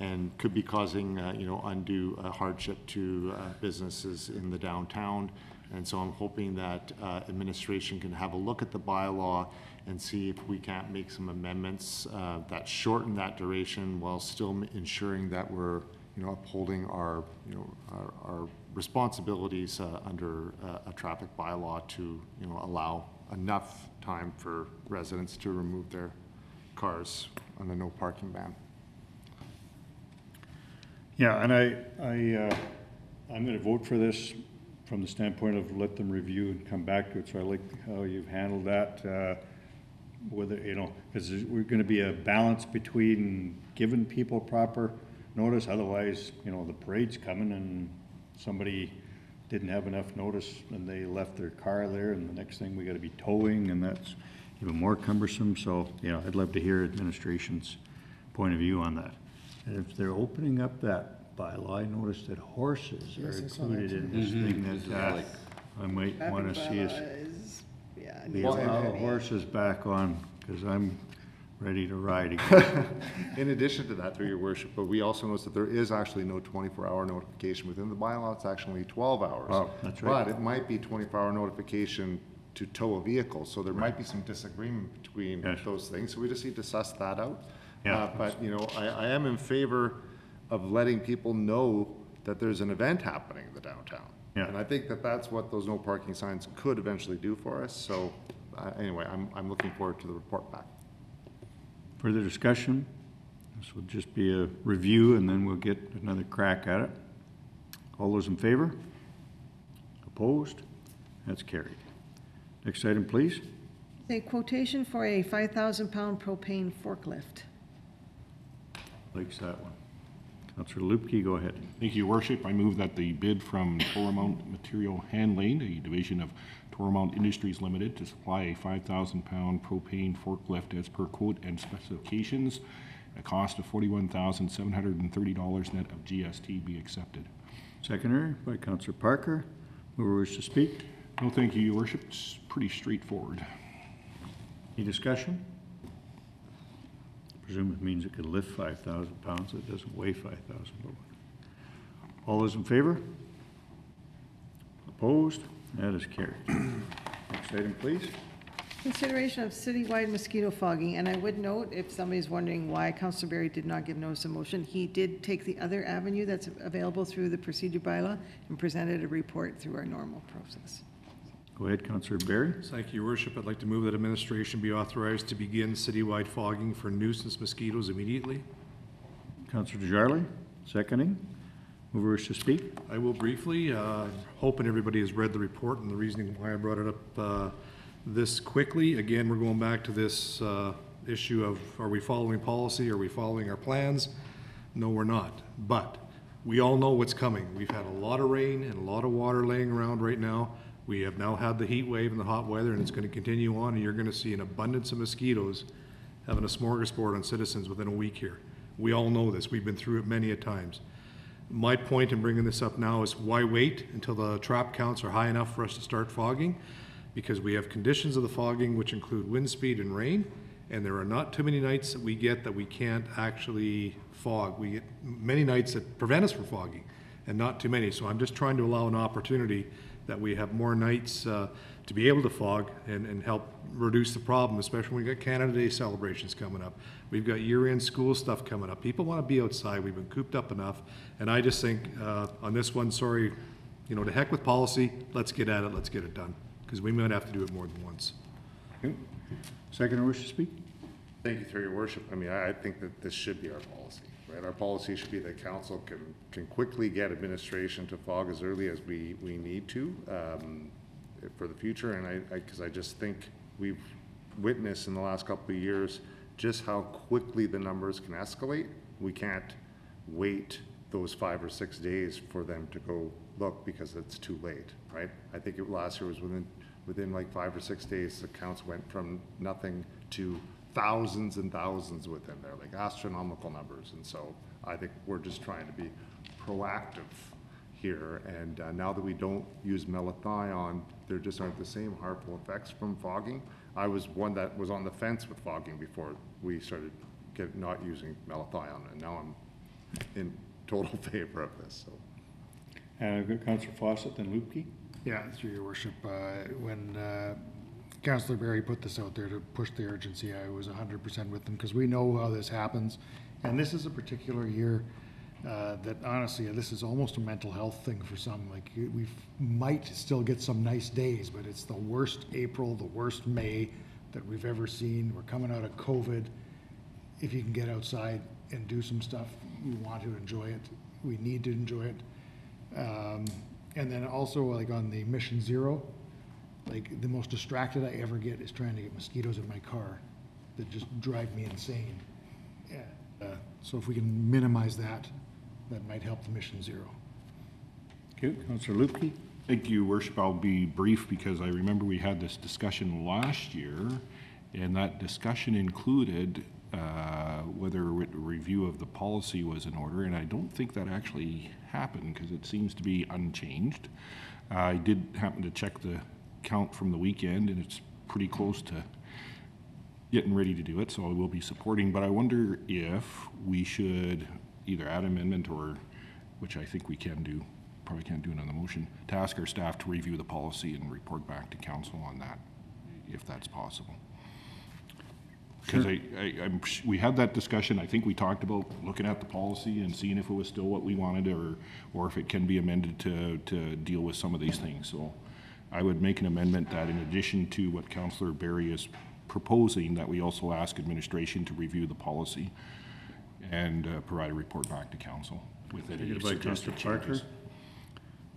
and could be causing, uh, you know, undue uh, hardship to uh, businesses in the downtown. And so I'm hoping that uh, administration can have a look at the bylaw and see if we can't make some amendments uh, that shorten that duration while still ensuring that we're, you know, upholding our, you know, our, our responsibilities uh, under uh, a traffic bylaw to, you know, allow enough time for residents to remove their cars on a no parking ban. Yeah, and I, I, uh, I'm gonna vote for this from the standpoint of let them review and come back to it, so I like how you've handled that, uh, whether, you know, because we're gonna be a balance between giving people proper notice, otherwise, you know, the parade's coming and somebody didn't have enough notice and they left their car there, and the next thing we gotta be towing, and that's even more cumbersome, so, you know, I'd love to hear administration's point of view on that. And if they're opening up that bylaw, I noticed that horses are Yes, I saw that included in too. this thing that, uh, like- I might wanna see us, is- Yeah. we needs to be allow heavy. horses back on, cause I'm ready to ride again. In addition to that, through your worship, but we also noticed that there is actually no 24-hour notification within the bylaw, it's actually 12 hours. Oh, that's right. But it might be 24-hour notification to tow a vehicle, so there might be some disagreement between Yes. those things, so we just need to suss that out. Yeah. Uh, But, you know, I, I am in favor of letting people know that there's an event happening in the downtown. Yeah. And I think that that's what those no parking signs could eventually do for us, so, uh, anyway, I'm, I'm looking forward to the report back. Further discussion? This will just be a review, and then we'll get another crack at it. All those in favor? Opposed? That's carried. Next item, please. A quotation for a 5,000-pound propane forklift. Likes that one. Counselor Luebke, go ahead. Thank you, Your Worship. I move that the bid from Toromont Material Handling, a division of Toromont Industries Limited, to supply a 5,000-pound propane forklift as per quote and specifications, a cost of $41,730 net of GST be accepted. Seconder by Counselor Parker. Whoever wishes to speak? No, thank you, Your Worship. It's pretty straightforward. Any discussion? Presume it means it can lift 5,000 pounds, it doesn't weigh 5,000. but- All those in favor? Opposed? That is carried. Next item, please. Consideration of citywide mosquito fogging, and I would note, if somebody's wondering why Councilor Berry did not give notice of motion, he did take the other avenue that's available through the procedure bylaw and presented a report through our normal process. Go ahead, Counselor Berry. Thank you, Your Worship. I'd like to move that administration be authorized to begin citywide fogging for nuisance mosquitoes immediately. Counselor Desjarlais, seconding Who wish to speak? I will briefly, uh, hoping everybody has read the report and the reasoning why I brought it up uh, this quickly. Again, we're going back to this uh, issue of, are we following policy? Are we following our plans? No, we're not. But we all know what's coming. We've had a lot of rain and a lot of water laying around right now. We have now had the heat wave and the hot weather, and it's going to continue on, and you're going to see an abundance of mosquitoes having a smorgasbord on citizens within a week here. We all know this. We've been through it many a times. My point in bringing this up now is why wait until the trap counts are high enough for us to start fogging? Because we have conditions of the fogging which include wind speed and rain, and there are not too many nights that we get that we can't actually fog. We get many nights that prevent us from fogging, and not too many. So I'm just trying to allow an opportunity that we have more nights uh, to be able to fog and, and help reduce the problem, especially when we've got Canada Day celebrations coming up. We've got year-end school stuff coming up. People want to be outside. We've been cooped up enough. And I just think, uh, on this one, sorry, you know, to heck with policy, let's get at it, let's get it done. Because we might have to do it more than once. Second wish to speak? Thank you, through your worship. I mean, I, I think that this should be our policy, right? Our policy should be that council can, can quickly get administration to fog as early as we, we need to, um, for the future. And I, I, cause I just think we've witnessed in the last couple of years just how quickly the numbers can escalate. We can't wait those five or six days for them to go look because it's too late, right? I think it, last year was within, within like five or six days, the counts went from nothing to thousands and thousands within there, like astronomical numbers. And so I think we're just trying to be proactive here. And uh, now that we don't use malathion, there just aren't the same harmful effects from fogging. I was one that was on the fence with fogging before we started get, not using malathion, and now I'm in total favor of this, so. Uh, good, Councillor Fawcett, then Luebke? Yeah, through your worship, uh, when uh, Councillor Berry put this out there to push the urgency, I was hundred percent with them, because we know how this happens. And this is a particular year uh, that honestly, this is almost a mental health thing for some. Like, we might still get some nice days, but it's the worst April, the worst May that we've ever seen. We're coming out of COVID. If you can get outside and do some stuff, you want to enjoy it. We need to enjoy it. Um, and then also like on the Vision Zero, like the most distracted I ever get is trying to get mosquitoes in my car that just drive me insane. Yeah. Uh, so if we can minimize that, that might help the Vision Zero. Okay, Councillor Luebke? Thank you, Worship. I'll be brief because I remember we had this discussion last year, and that discussion included uh, whether a re- review of the policy was in order, and I don't think that actually happened because it seems to be unchanged. I did happen to check the count from the weekend, and it's pretty close to getting ready to do it, so I will be supporting. But I wonder if we should either add amendment or, which I think we can do, probably can't do it on the motion, to ask our staff to review the policy and report back to council on that, if that's possible. Because I, I, I'm, we had that discussion, I think we talked about looking at the policy and seeing if it was still what we wanted or, or if it can be amended to, to deal with some of these things. So I would make an amendment that in addition to what Councillor Berry is proposing, that we also ask administration to review the policy and uh, provide a report back to council with any Seconded by suggested Councillor Parker. changes.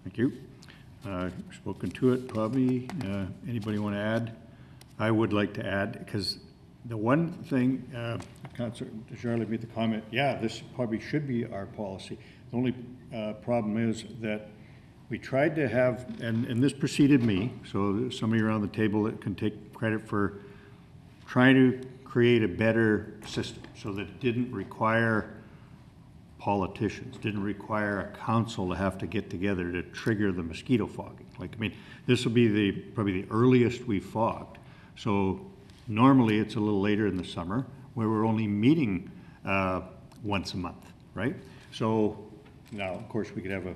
Thank you. Uh, Spoken to it, probably. Uh, Anybody want to add? I would like to add, because the one thing, uh, Councillor Charlotte made the comment, yeah, this probably should be our policy. The only uh, problem is that we tried to have, and, and this preceded me, so there's somebody around the table that can take credit for trying to create a better system so that it didn't require politicians, didn't require a council to have to get together to trigger the mosquito fogging. Like, I mean, this will be the, probably the earliest we've fogged. So normally it's a little later in the summer where we're only meeting uh, once a month, right? So now, of course, we could have a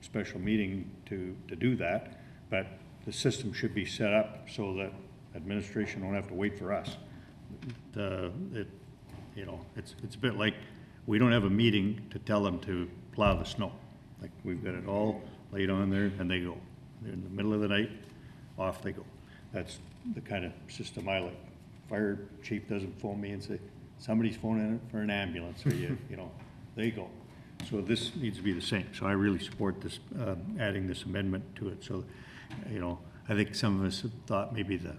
special meeting to, to do that, but the system should be set up so that administration don't have to wait for us. The, it, you know, it's, it's a bit like, we don't have a meeting to tell them to plow the snow. Like, we've got it all laid on there, and they go. They're in the middle of the night, off they go. That's the kind of system I like. Fire chief doesn't phone me and say, somebody's phoning for an ambulance, or you, you know, they go. So this needs to be the same. So I really support this, uh, adding this amendment to it. So, you know, I think some of us have thought maybe the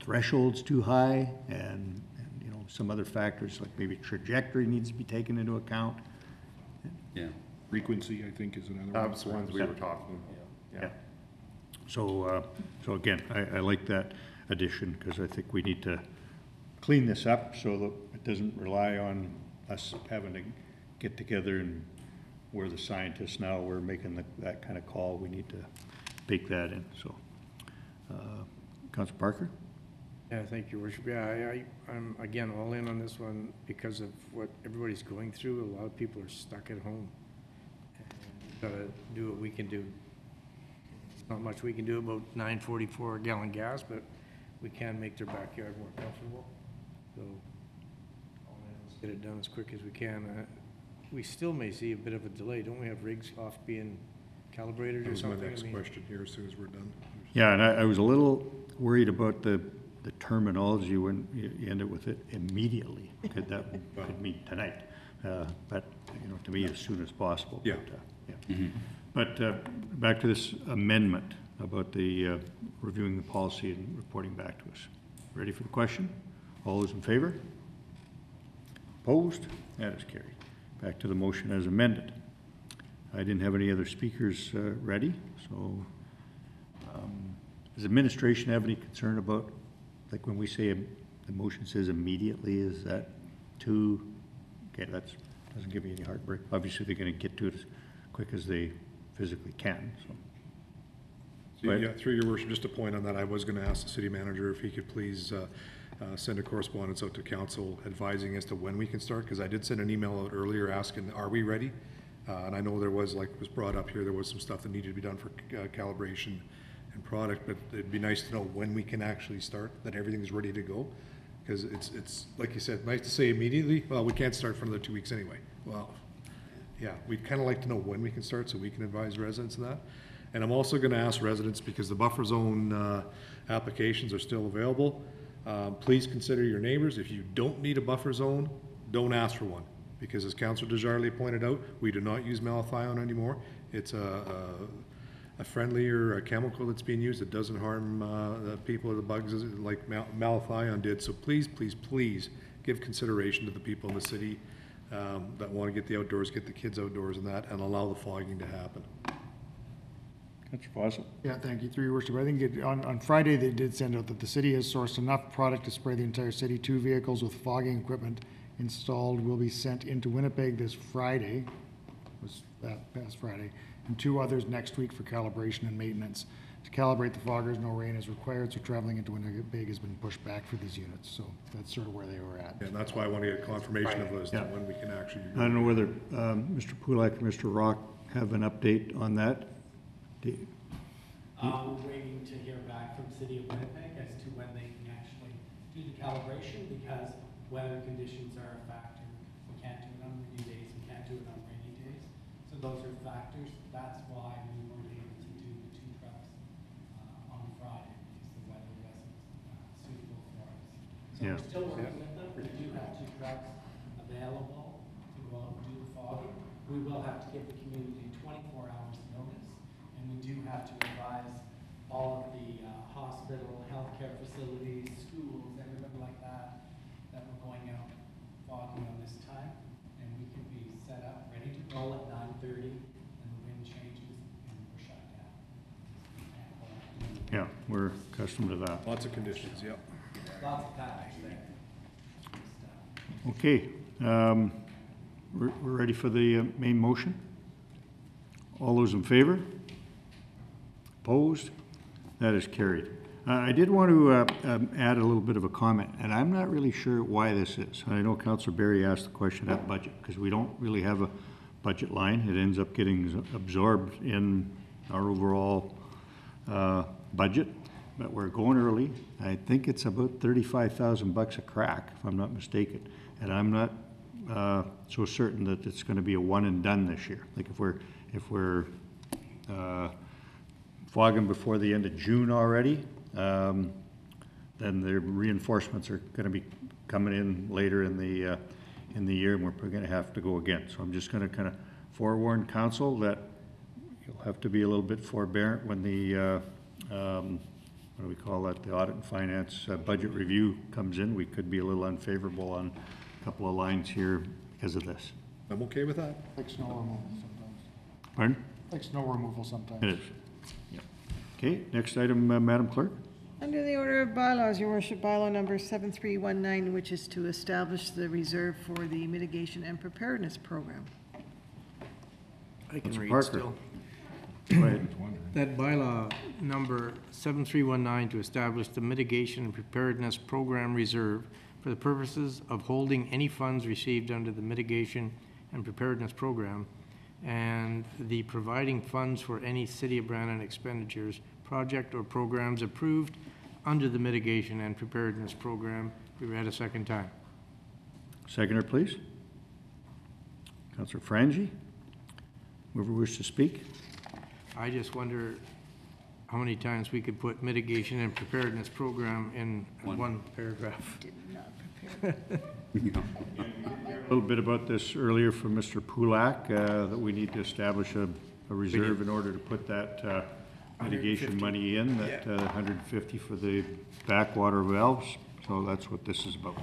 threshold's too high and, and, you know, some other factors like maybe trajectory needs to be taken into account. Yeah. Frequency, I think, is another one. That's the ones we were talking, yeah. So, uh, so again, I, I like that addition because I think we need to clean this up so that it doesn't rely on us having to get together and we're the scientists now, we're making the, that kind of call. We need to bake that in, so. uh, Councilor Parker? Yeah, thank you, Worship. Yeah, I, I, I'm again all in on this one because of what everybody's going through. A lot of people are stuck at home. Gotta do what we can do. Not much we can do about nine forty-four gallon gas, but we can make their backyard more comfortable. So, let's get it done as quick as we can. Uh, We still may see a bit of a delay. Don't we have rigs off being calibrated That or was my something? I next mean- question here, as soon as we're done. Yeah, and I, I was a little worried about the, the terminology when you you ended with it immediately. Could that, could mean tonight. Uh, But, you know, to me, as soon as possible. Yeah. But, uh, yeah. But uh, back to this amendment about the uh, reviewing the policy and reporting back to us. Ready for the question? All those in favor? Opposed? That is carried. Back to the motion as amended. I didn't have any other speakers uh, ready, so um, does administration have any concern about, like when we say um, the motion says immediately, is that too, okay, that doesn't give me any heartbreak. Obviously, they're gonna get to it as quick as they physically can, so. So, Yeah, through your worship, just a point on that, I was gonna ask the city manager if he could please uh, uh, send a correspondence out to council advising as to when we can start, because I did send an email out earlier asking, are we ready? Uh, And I know there was, like was brought up here, there was some stuff that needed to be done for uh, calibration and product, but it'd be nice to know when we can actually start, that everything's ready to go. Because it's, it's, like you said, nice to say immediately, well, we can't start for another two weeks anyway. Well, yeah, we'd kind of like to know when we can start so we can advise residents of that. And I'm also going to ask residents, because the buffer zone uh, applications are still available, um, please consider your neighbors. If you don't need a buffer zone, don't ask for one. Because as Councilor Desjardins pointed out, we do not use malathion anymore. It's a, a- a friendlier uh, chemical that's being used that doesn't harm uh, the people or the bugs like mal- malathion did. So please, please, please give consideration to the people in the city um, that want to get the outdoors, get the kids outdoors and that, and allow the fogging to happen. Councilor Fawcett? Yeah, thank you, through your worship. I think it, on, on Friday, they did send out that the city has sourced enough product to spray the entire city. Two vehicles with fogging equipment installed will be sent into Winnipeg this Friday, was that past Friday, and two others next week for calibration and maintenance. To calibrate the foggers, no rain is required, so traveling into Winnipeg has been pushed back for these units, so that's sort of where they were at. And that's why I want to get confirmation of as to Yeah. when we can actually. I don't know whether um, Mr. Pulak and Mr. Rock have an update on that. We're waiting to hear back from City of Winnipeg as to when they can actually do the calibration, because weather conditions are a factor. We can't do it on windy days, we can't do it on rainy days. So those are factors, that's why we weren't able to do the two trucks, uh, on Friday, because the weather wasn't, uh, suitable for us. So Yeah. we're still working with them, we do have two trucks available to go out and do the fogging. We will have to give the community twenty-four hours notice, and we do have to advise all of the uh, hospital, healthcare facilities, schools, everybody like that, that we're going out fogging on this time, and we can be set up, ready to roll at nine thirty, and the wind changes, and we're shut down. Yeah, we're accustomed to that. Lots of conditions, yep. Lots of factors there. Okay, um, we're, we're ready for the uh, main motion? All those in favor? Opposed? That is carried. Uh, I did want to uh, um, add a little bit of a comment, and I'm not really sure why this is. I know Councillor Berry asked the question at budget, because we don't really have a budget line. It ends up getting absorbed in our overall uh, budget, but we're going early. I think it's about thirty-five thousand bucks a crack, if I'm not mistaken. And I'm not uh, so certain that it's gonna be a one and done this year. Like if we're, if we're fogging before the end of June already, um, then the reinforcements are gonna be coming in later in the, uh, in the year, and we're probably gonna have to go again. So I'm just gonna kind of forewarn council that you'll have to be a little bit forbearant when the, uh, um, what do we call that, the audit and finance uh, budget review comes in. We could be a little unfavorable on a couple of lines here because of this. I'm okay with that. Like snow removal sometimes. Pardon? Like snow removal sometimes. It is. Yep. Okay, next item, uh, Madam Clerk. Under the order of bylaws, your worship, bylaw number 7319, which is to establish the reserve for the mitigation and preparedness program. I can Councilor read Parker. still. Go ahead. That bylaw number 7319 to establish the Mitigation and Preparedness Program Reserve for the purposes of holding any funds received under the Mitigation and Preparedness Program and the providing funds for any City of Brandon expenditures, project or programs approved under the Mitigation and Preparedness Program be read a second time. Seconder, please. Counselor Frangi. Whoever wishes to speak. I just wonder how many times we could put mitigation and preparedness program in one paragraph. Did not prepare. A little bit about this earlier from Mr. Pulak, uh, that we need to establish a, a reserve in order to put that uh, mitigation 150. money in, that uh, 150 for the backwater valves. So that's what this is about.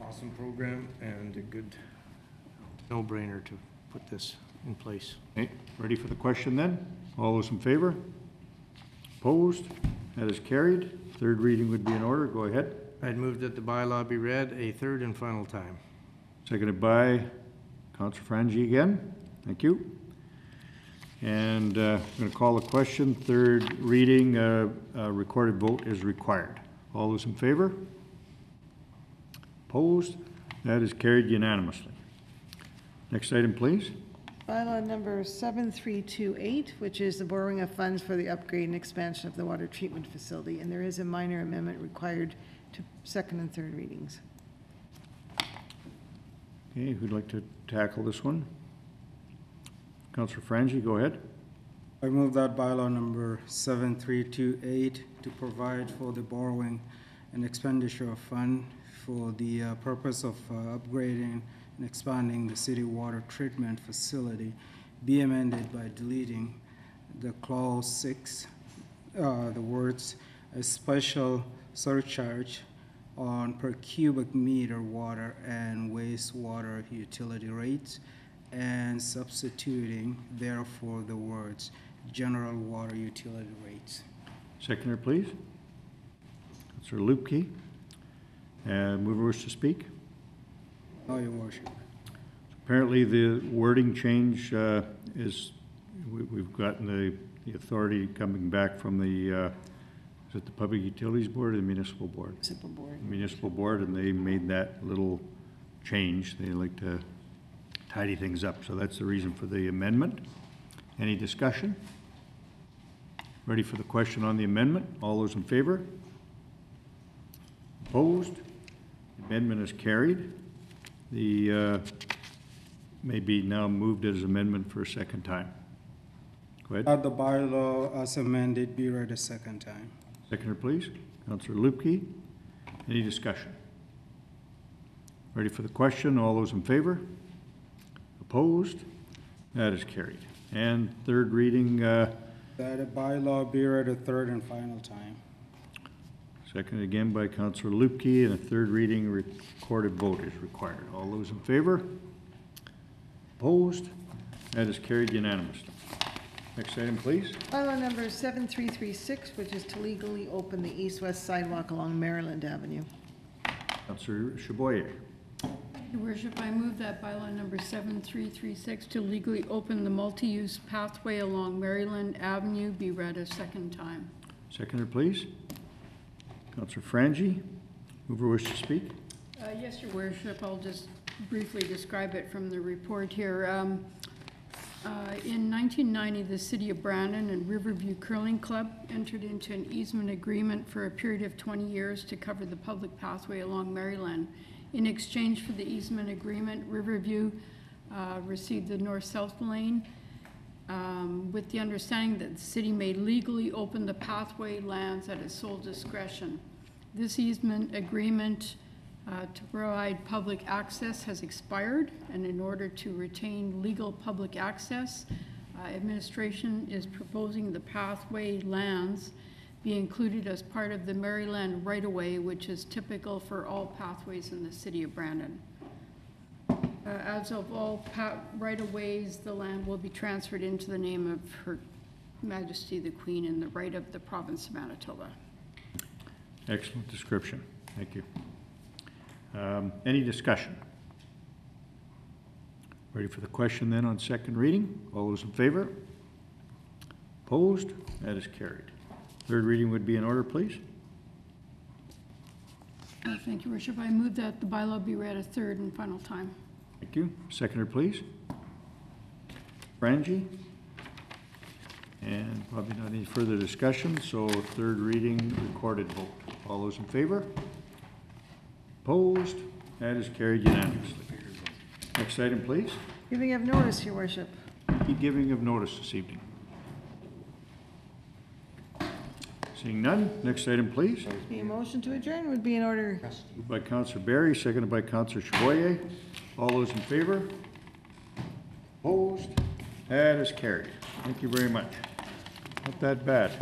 Awesome program and a good no-brainer to put this in place. Okay, ready for the question then? All those in favor? Opposed? That is carried. Third reading would be in order. Go ahead. I'd move that the bylaw be read a third and final time. Seconded by Counselor Frangi again. Thank you. And uh, I'm going to call the question. Third reading, uh, uh, recorded vote is required. All those in favor? Opposed? That is carried unanimously. Next item, please. Bylaw number 7328, which is the borrowing of funds for the upgrade and expansion of the water treatment facility, and there is a minor amendment required to second and third readings. Okay, who'd like to tackle this one? Counselor Frangi, go ahead. I move that bylaw number 7328 to provide for the borrowing and expenditure of fund for the uh, purpose of uh, upgrading and expanding the city water treatment facility be amended by deleting the clause six, uh, the words, "a special surcharge on per cubic meter water and wastewater utility rates," and substituting therefore the words, "general water utility rates." Seconder, please. Counselor Luebke. And mover wish to speak? No, your worship. Apparently, the wording change uh, is, we- we've gotten the the authority coming back from the, uh, is it the Public Utilities Board or the Municipal Board? Municipal Board. Municipal Board, and they made that little change. They like to tidy things up, so that's the reason for the amendment. Any discussion? Ready for the question on the amendment? All those in favor? Opposed? Amendment is carried. The, uh, may be now moved as amendment for a second time. Go ahead. That the bylaw as amended be read a second time. Seconder, please. Counselor Luebke. Any discussion? Ready for the question? All those in favor? Opposed? That is carried. And third reading, uh, That a bylaw be read a third and final time. seconded again by Councilor Luebke, and a third reading recorded vote is required. All those in favor? Opposed? That is carried unanimously. Next item, please. Bylaw number 7336, which is to legally open the east-west sidewalk along Maryland Avenue. Counselor Chaboyer. Your worship, I move that bylaw number 7336 to legally open the multi-use pathway along Maryland Avenue be read a second time. Seconder, please. Counselor Frangi. Mover wish to speak? Uh, Yes, your worship, I'll just briefly describe it from the report here. Um, uh, In 1990, the city of Brandon and Riverview Curling Club entered into an easement agreement for a period of 20 years to cover the public pathway along Maryland. In exchange for the easement agreement, Riverview uh, received the north-south lane um, with the understanding that the city may legally open the pathway lands at its sole discretion. This easement agreement uh, to provide public access has expired, and in order to retain legal public access, uh, administration is proposing the pathway lands be included as part of the Maryland right-of-way, which is typical for all pathways in the city of Brandon. Uh, As of all pa- right-of-ways, the land will be transferred into the name of Her Majesty the Queen in the right of the province of Manitoba. Excellent description. Thank you. Um, Any discussion? Ready for the question then on second reading? All those in favor? Opposed? That is carried. Third reading would be in order, please. Uh, Thank you, Worship. I move that the bylaw be read a third and final time. Thank you. Seconder, please. Frangi? And probably not any further discussion, so third reading, recorded vote. All those in favor? Opposed? That is carried unanimously. Next item, please. Giving of notice, your worship. The giving of notice this evening. Seeing none, next item, please. A motion to adjourn would be in order. Moved by Counselor Berry, seconded by Counselor Chaboyer. All those in favor? Opposed? That is carried. Thank you very much. Not that bad.